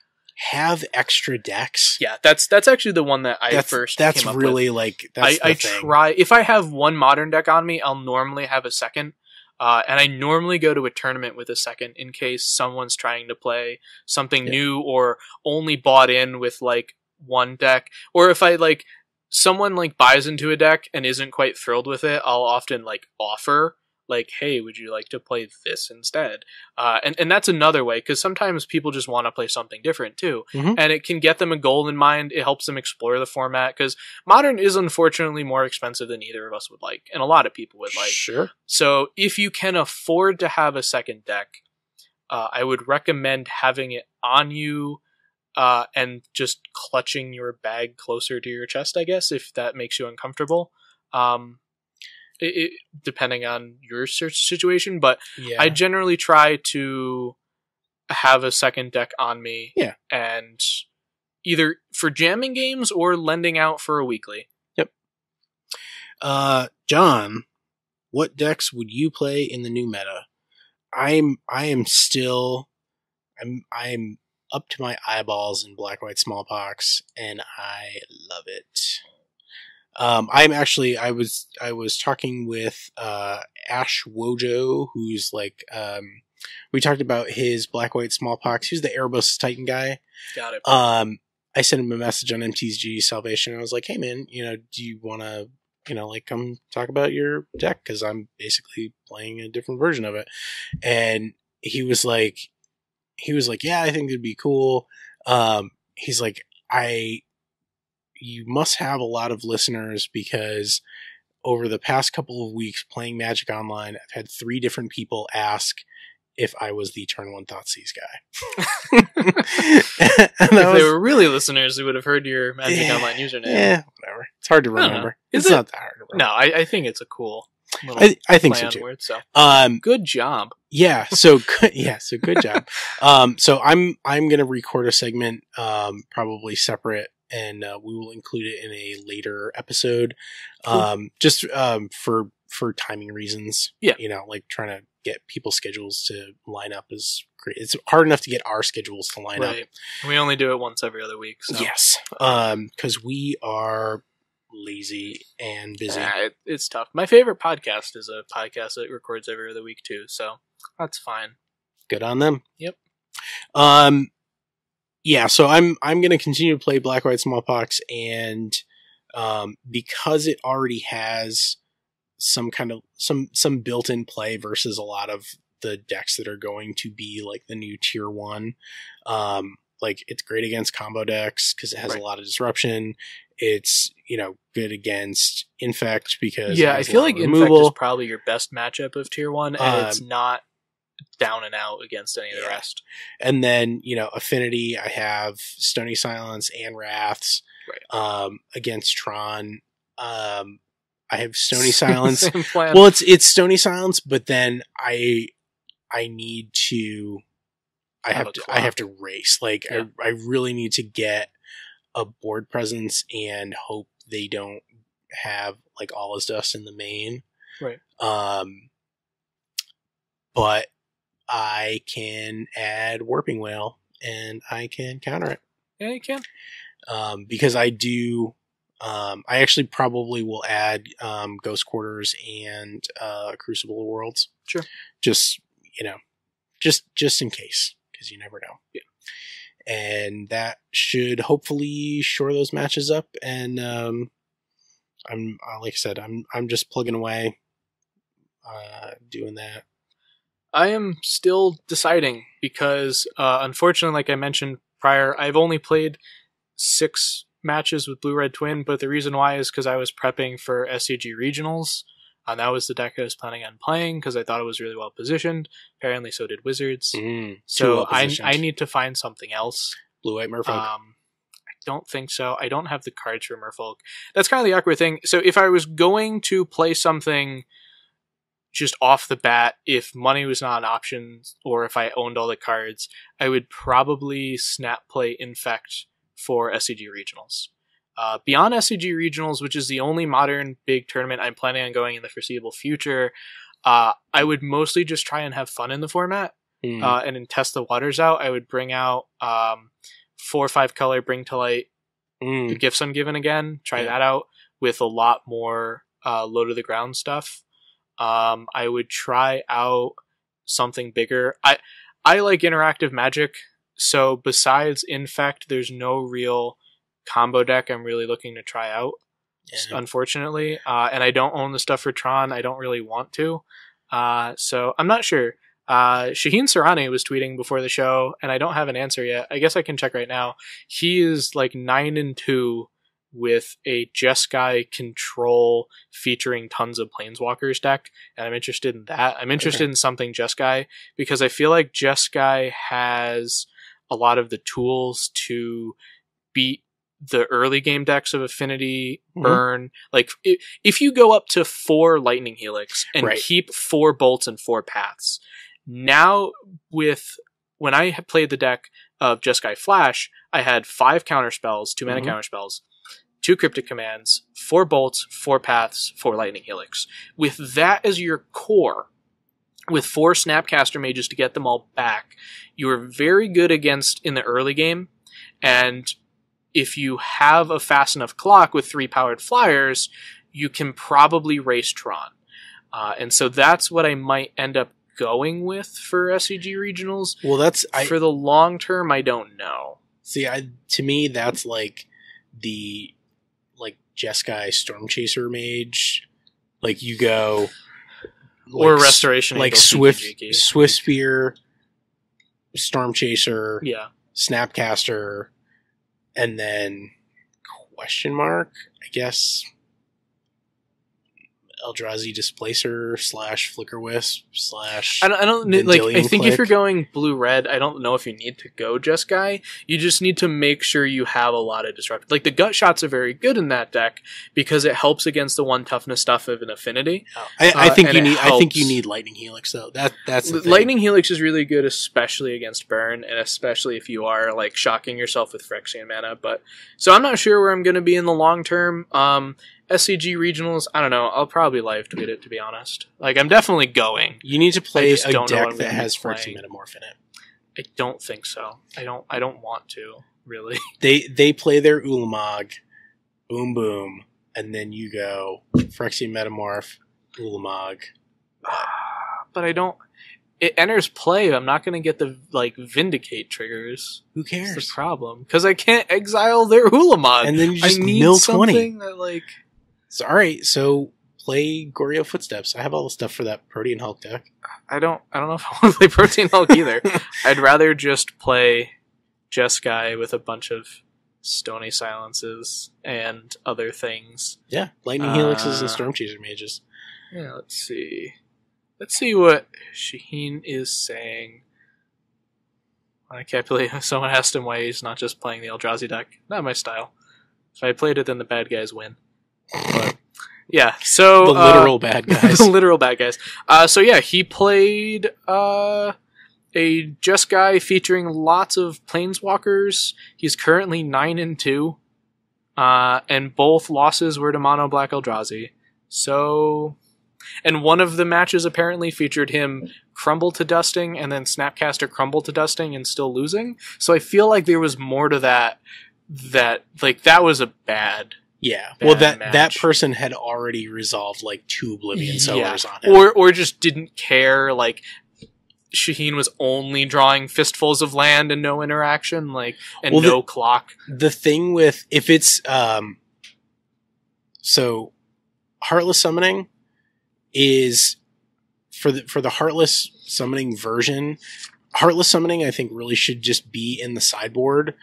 have extra decks. Yeah, that's that's actually the one that I that's first. that's came up really with. like that's I, I try if I have one modern deck on me, I'll normally have a second. Uh, and I normally go to a tournament with a second in case someone's trying to play something Yeah. new or only bought in with like one deck. Or if I like someone like buys into a deck and isn't quite thrilled with it, I'll often like offer like, "Hey, would you like to play this instead?" Uh, and and that's another way because sometimes people just want to play something different too, Mhm. and it can get them a goal in mind. It helps them explore the format because modern is unfortunately more expensive than either of us would like, and a lot of people would like. sure. So if you can afford to have a second deck, uh, I would recommend having it on you uh, and just clutching your bag closer to your chest, I guess, if that makes you uncomfortable. Um, it, it, depending on your search situation, but Yeah. I generally try to have a second deck on me. Yeah. And either for jamming games or lending out for a weekly. Uh, John, what decks would you play in the new meta? I'm I am still I'm I'm up to my eyeballs in black white smallpox and I love it. Um, I'm actually I was I was talking with uh, Ash Wojo, who's like um, we talked about his black white smallpox. He's the Erebos Titan guy. Got it. Um, I sent him a message on MTG Salvation. I was like, "Hey, man, you know, do you want to, you know, like come talk about your deck? Because I'm basically playing a different version of it." And he was like, he was like, "Yeah, I think it'd be cool." Um, he's like, "I, you must have a lot of listeners because." Over the past couple of weeks playing Magic Online, I've had three different people ask if I was the Turn One Thoughtseize guy. if was- they were really listeners, they would have heard your Magic Yeah, Online username. Yeah, whatever. It's hard to I don't know. remember. It's it? not that hard to remember. No, I, I think it's a cool little I, I think so too. words. So Um, good job. yeah. So good. Yeah. So good job. Um, so I'm I'm gonna record a segment, um, probably separate, and uh, we will include it in a later episode, Cool. um, just um for for timing reasons. Yeah. You know, like trying to get people's schedules to line up is great. It's hard enough to get our schedules to line up. We only do it once every other week. So. Yes. Um, because we are lazy and busy. Yeah, it, it's tough. My favorite podcast is a podcast that records every other week too, so that's fine. good on them. Yep. Um yeah, so I'm I'm gonna continue to play Black White Smallpox and um because it already has some kind of some some built in play versus a lot of the decks that are going to be like the new tier one. Um like it's great against combo decks because it has Right. a lot of disruption. It's you know good against infect because Yeah, I feel like Infect is probably your best matchup of tier one, and it's Um, not down and out against any of the yeah. rest. and then you know affinity i have stony silence and wraths Right. um against tron um i have stony silence well it's it's stony silence but then i i need to i Have have, to clock. i have to race like Yeah. I, I really need to get a board presence and hope they don't have like All Is Dust in the main Right. um but i can add Warping Wail and i can counter it yeah, you can. um, because I do. Um, I actually probably will add um, Ghost Quarters and uh, Crucible of Worlds. Sure. Just you know, just just in case, because you never know. Yeah. And that should hopefully shore those matches up. And um, I'm uh, like I said, I'm I'm just plugging away, uh, doing that. I am still deciding because, uh, unfortunately, like I mentioned prior, I've only played six matches with Blue Red Twin, but the reason why is because I was prepping for SCG regionals. And that was the deck I was planning on playing because I thought it was really well positioned. Apparently, so did Wizards. Mm, So well I. I need to find something else. Blue White Merfolk. Um, I don't think so. I don't have the cards for Merfolk. That's kind of the awkward thing. So if I was going to play something just off the bat, if money was not an option, or if I owned all the cards, I would probably snap play Infect for SCG regionals. Uh, beyond SCG regionals, which is the only modern big tournament I'm planning on going in the foreseeable future, uh, I would mostly just try and have fun in the format Mm. uh, and then test the waters out. I would bring out um, four or five color Bring to Light Mm. Gifts Ungiven again. Try Yeah. that out with a lot more uh, low to the ground stuff. Um, I would try out something bigger. I I like interactive magic, so besides Infect, there's no real combo deck I'm really looking to try out. Yeah. Unfortunately, uh, and I don't own the stuff for Tron. I don't really want to, uh, so I'm not sure. Uh, Shaheen Soorani was tweeting before the show, and I don't have an answer yet. I guess I can check right now. He is like nine and two with a Jeskai control featuring tons of planeswalkers deck, and I'm interested in that. I'm interested Okay. in something Jeskai because I feel like Jeskai has a lot of the tools to beat the early game decks of Affinity, Mhm. Burn. Like if you go up to four Lightning Helix and Right. keep four bolts and four paths, now with when I played the deck of Jeskai Flash, I had five counter spells, two mana Mhm. counter spells, two cryptic commands, four bolts, four paths, four lightning helix. With that as your core, with four snapcaster mages to get them all back, you are very good against in the early game. And if you have a fast enough clock with three powered flyers, you can probably race Tron. Uh, and so that's what I might end up going with for SCG regionals. Well, that's I for the long term, I don't know. see. I to me that's like the Jeskai Stormchaser Mage. Like you go or restoration like Swift Swift Spear, Storm Chaser, Yeah. Snapcaster, and then question mark. I guess Eldrazi Displacer slash Flicker Wisp slash. I don't, I don't like. I think if you're going blue red, I don't know if you need to go Jeskai. You just need to make sure you have a lot of disrupt. Like the gut shots are very good in that deck because it helps against the one toughness stuff of an affinity. I, I uh, think and you need. I think you need Lightning Helix though. That that's. Lightning Helix is really good, especially against burn, and especially if you are like shocking yourself with Phyrexian mana. But so I'm not sure where I'm going to be in the long term. Um, SCG regionals, I don't know. I'll probably live tweet it to be honest. Like I'm definitely going. You need to play a don't deck that has Phyrexian. Metamorph in it. I don't think so. I don't. I don't want to really. They they play their Ulamog, boom boom, and then you go Phyrexian Metamorph, Ulamog. but I don't. It enters play. I'm not going to get the like vindicate triggers. Who That's cares? the problem because I can't exile their Ulamog. And then you I just need mill something twenty. that like. So, all right, so play Goryo Footsteps. I have all the stuff for that Protean Hulk deck. I don't. I don't know if I want to play Protean Hulk either. I'd rather just play Jeskai with a bunch of Stony Silences and other things. Yeah, Lightning Helixes Uh, and Storm Chaser Mages. Yeah, let's see. Let's see what Shaheen is saying. I can't believe someone asked him why he's not just playing the Eldrazi deck. Not my style. If I played it, then the bad guys win. But yeah, so the uh, literal bad guys. the literal bad guys. Uh, so yeah, he played uh, a Jeskai featuring lots of planeswalkers. He's currently nine and two, uh, and both losses were to Mono Black Eldrazi. So, and one of the matches apparently featured him crumble to dusting and then Snapcaster crumble to dusting and still losing. So I feel like there was more to that. That like that was a bad yeah. bad Well, that that person had already resolved like two Oblivion Yeah. Sowers on him. or or just didn't care like Shaheen was only drawing fistfuls of land and no interaction like and Well, the- no clock the thing with if it's um so heartless summoning is for the for the heartless summoning version heartless summoning i think really should just be in the sideboard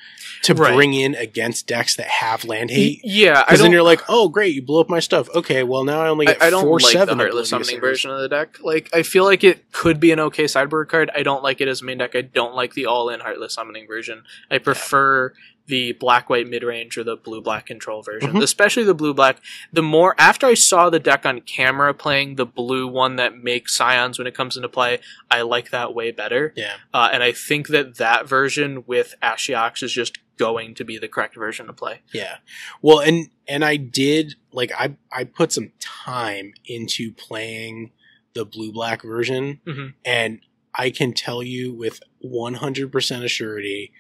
to Right. bring in against decks that have land hate. Yeah I because then you're like oh great you blew up my stuff. Okay well now i only get I don't four like seven the heartless summoning version of the deck. Like I feel like it could be an okay sideboard card. I don't like it as main deck. I don't like the all in heartless summoning version. I prefer the black white mid range or the blue black control version, Mhm. especially the blue black. The more after I saw the deck on camera playing the blue one that makes scions when it comes into play, I like that way better. yeah Uh, and I think that that version with Ashiok is just going to be the correct version to play. Yeah. Well, and and I did like I I put some time into playing the blue black version Mhm. and I can tell you with 100% assurity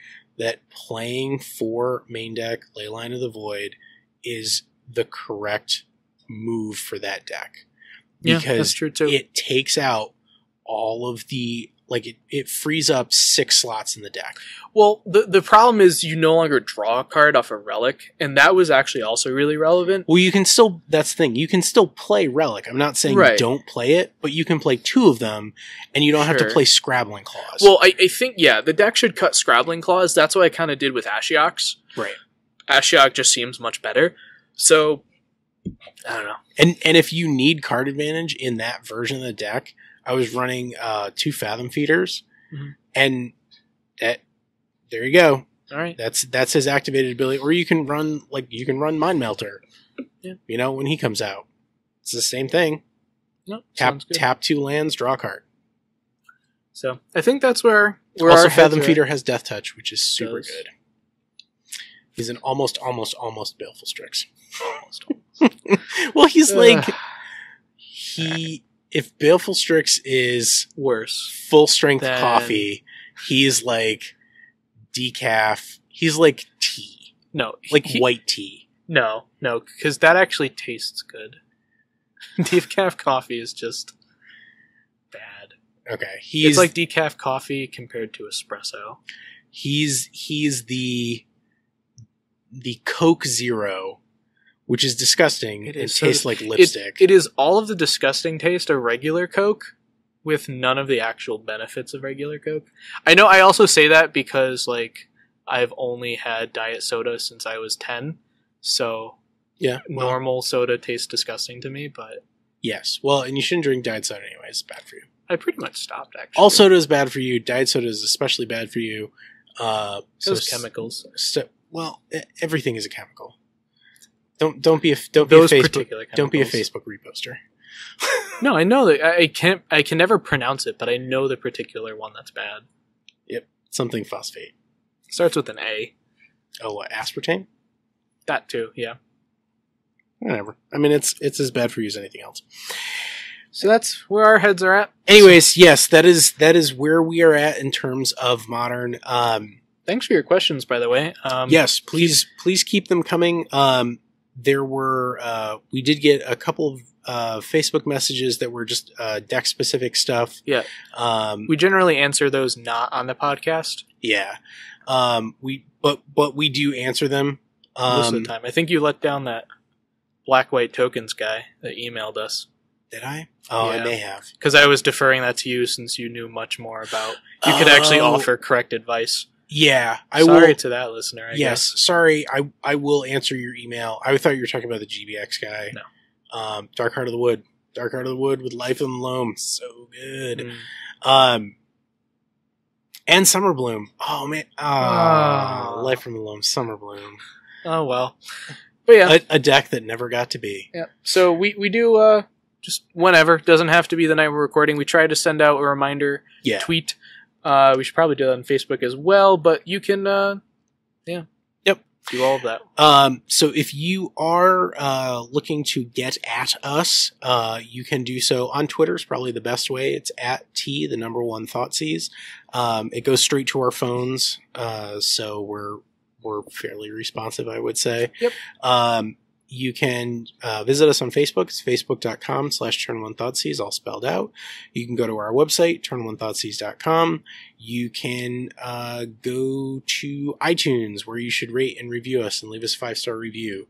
that playing for main deck Leyline of the Void is the correct move for that deck. Yeah, because too. it takes out all of the like it, it frees up six slots in the deck. Well, the the problem is you no longer draw a card off a relic, and that was actually also really relevant. Well, you can still that's the thing. You can still play Relic. I'm not saying Right. you don't play it, but you can play two of them and you don't have to play Scrabbling Claws. Well, I, I think yeah, the deck should cut Scrabbling Claws. That's what I kind of did with Ashiok. right. Ashiok just seems much better. So I don't know. And and if you need card advantage in that version of the deck, I was running uh two Fathom Feeders Mhm. and that there you go. All right. That's that's his activated ability. Or you can run like you can run Mind Melter. Yeah. You know, when he comes out. It's the same thing. No, Tap tap two lands, draw a card. So I think that's where where also our Fathom. Feeder has Death Touch, which is super Does. good. He's an almost almost almost Baleful Strix. well, he's like Ugh, he if Baleful Strix is worse. full strength coffee, he's like decaf. He's like tea, No, like he- white tea. No, no, because that actually tastes good. decaf coffee is just bad. Okay, he's it's like decaf coffee compared to espresso. he's he's the the Coke Zero, which is disgusting. It It, is so- tastes like lipstick. It is all of the disgusting taste of regular Coke with none of the actual benefits of regular Coke. I know I also say that because like I've only had diet soda since I was 10. So yeah, well, normal soda tastes disgusting to me, but yes. Well, and you shouldn't drink diet soda anyway. It's bad for you. I pretty much stopped actually. All soda is bad for you. Diet soda is especially bad for you. Uh, so those s- chemicals. So, well, everything is a chemical. Don't don't be a don't be Those a Facebook don't be a Facebook reposter. No, I know that I I can't I can never pronounce it, but I know the particular one that's bad. Yep, something phosphate. Starts with an A. Oh, what, aspartame? That too, yeah. Whatever. I mean, it's it's as bad for you as anything else. So that's where our heads are at. Anyways, yes, that is that is where we are at in terms of modern. Um, Thanks for your questions, by the way. Um, yes, please please keep them coming. Um, there were uh, we did get a couple of uh, Facebook messages that were just uh, deck specific stuff. Yeah. Um, we generally answer those not on the podcast yeah. Um, we but but we do answer them. most of Um, the time. I think you let down that black white tokens guy that emailed us did I? Oh, Yeah. I may have. because I was deferring that to you since you knew much more about. You could actually Oh, offer correct advice. Yeah, I Sorry will. to that listener. I yes, guess. sorry. I I will answer your email. I thought you were talking about the GBX guy. No. Um, Dark Heart of the Wood. Dark Heart of the Wood with Life in the Loam. So good. Mm. Um, and Summer Bloom. Oh man. Ah, Ah. Life from the Loam. Summer Bloom. Oh well. But yeah, A, a deck that never got to be. Yeah. So we we do uh just whenever doesn't have to be the night we're recording. We try to send out a reminder Yeah. tweet. Uh, we should probably do that on Facebook as well. But you can uh, yeah. Yep. Do all of that. Um, so if you are uh, looking to get at us, uh, you can do so on Twitter. Is probably the best way. It's at t the number one thoughtseize. Um, it goes straight to our phones, uh, so we're we're fairly responsive, I would say. Yep. Um, you can uh, visit us on Facebook. It's facebook.com slash turn one thoughtseize, all spelled out. You can go to our website, turn one thoughtseize.com. You can uh, go to iTunes where you should rate and review us and leave us a five star review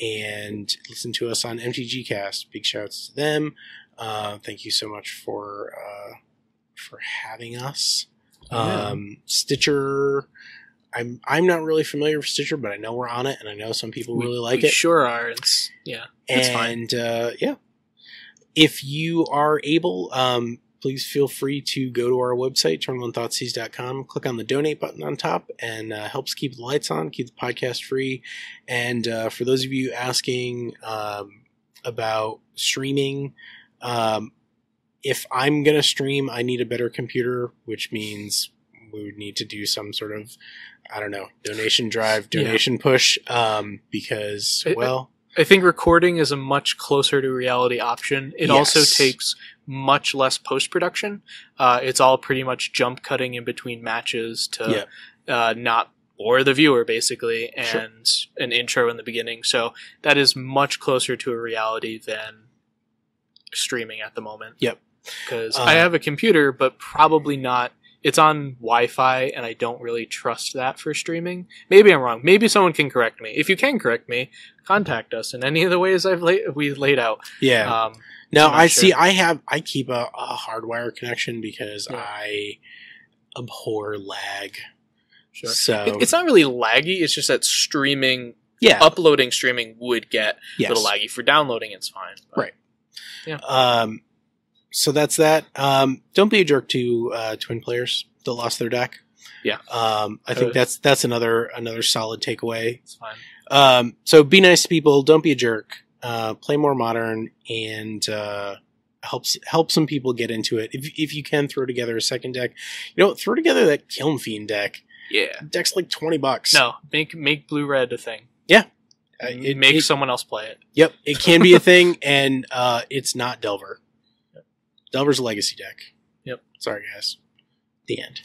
and listen to us on MTGcast. Big shouts to them. Uh, thank you so much for uh, for having us. Yeah. Um, Stitcher. I'm I'm not really familiar with Stitcher, but I know we're on it, and I know some people We- really like it. Sure are. It's yeah. It's fine. and uh, yeah, if you are able, um, please feel free to go to our website, turn1thoughtseize.com, click on the donate button on top, and uh, helps keep the lights on, keep the podcast free. And uh, for those of you asking um, about streaming, um, if I'm going to stream, I need a better computer, which means we would need to do some sort of, I don't know, donation drive, Yeah. donation push, um, because, I- well, I think recording is a much closer to reality option. It also takes much less post production. Uh, it's all pretty much jump cutting in between matches to uh, not bore the viewer, basically, Sure. and an intro in the beginning. So that is much closer to a reality than streaming at the moment. Yep. Because Uh, I have a computer, but probably not. It's on Wi-Fi, and I don't really trust that for streaming. Maybe I'm wrong. Maybe someone can correct me. If you can correct me, contact us in any of the ways I've laid we laid out. Yeah. Um, now I'm not I sure. see. I have. I keep a, a hardwire connection because Yeah. I abhor lag. sure. So It- it's not really laggy. It's just that streaming, yeah. uploading streaming would get yes. a little laggy. For downloading, it's fine. But- Right. Um, so that's that. Um, don't be a jerk to uh, twin players that lost their deck. Yeah. Um, I think Uh, that's that's another another solid takeaway. It's fine. Um, so be nice to people. Don't be a jerk. Uh, play more modern and uh, helps help some people get into it. If if you can throw together a second deck, you know, throw together that Kiln Fiend deck. Yeah. Deck's like twenty bucks. No, make make blue red a thing. Yeah, uh, it, make it- someone else play it. Yep, it can be a thing, and uh, it's not Delver. Delver's legacy deck. Yep. Sorry, guys. The end.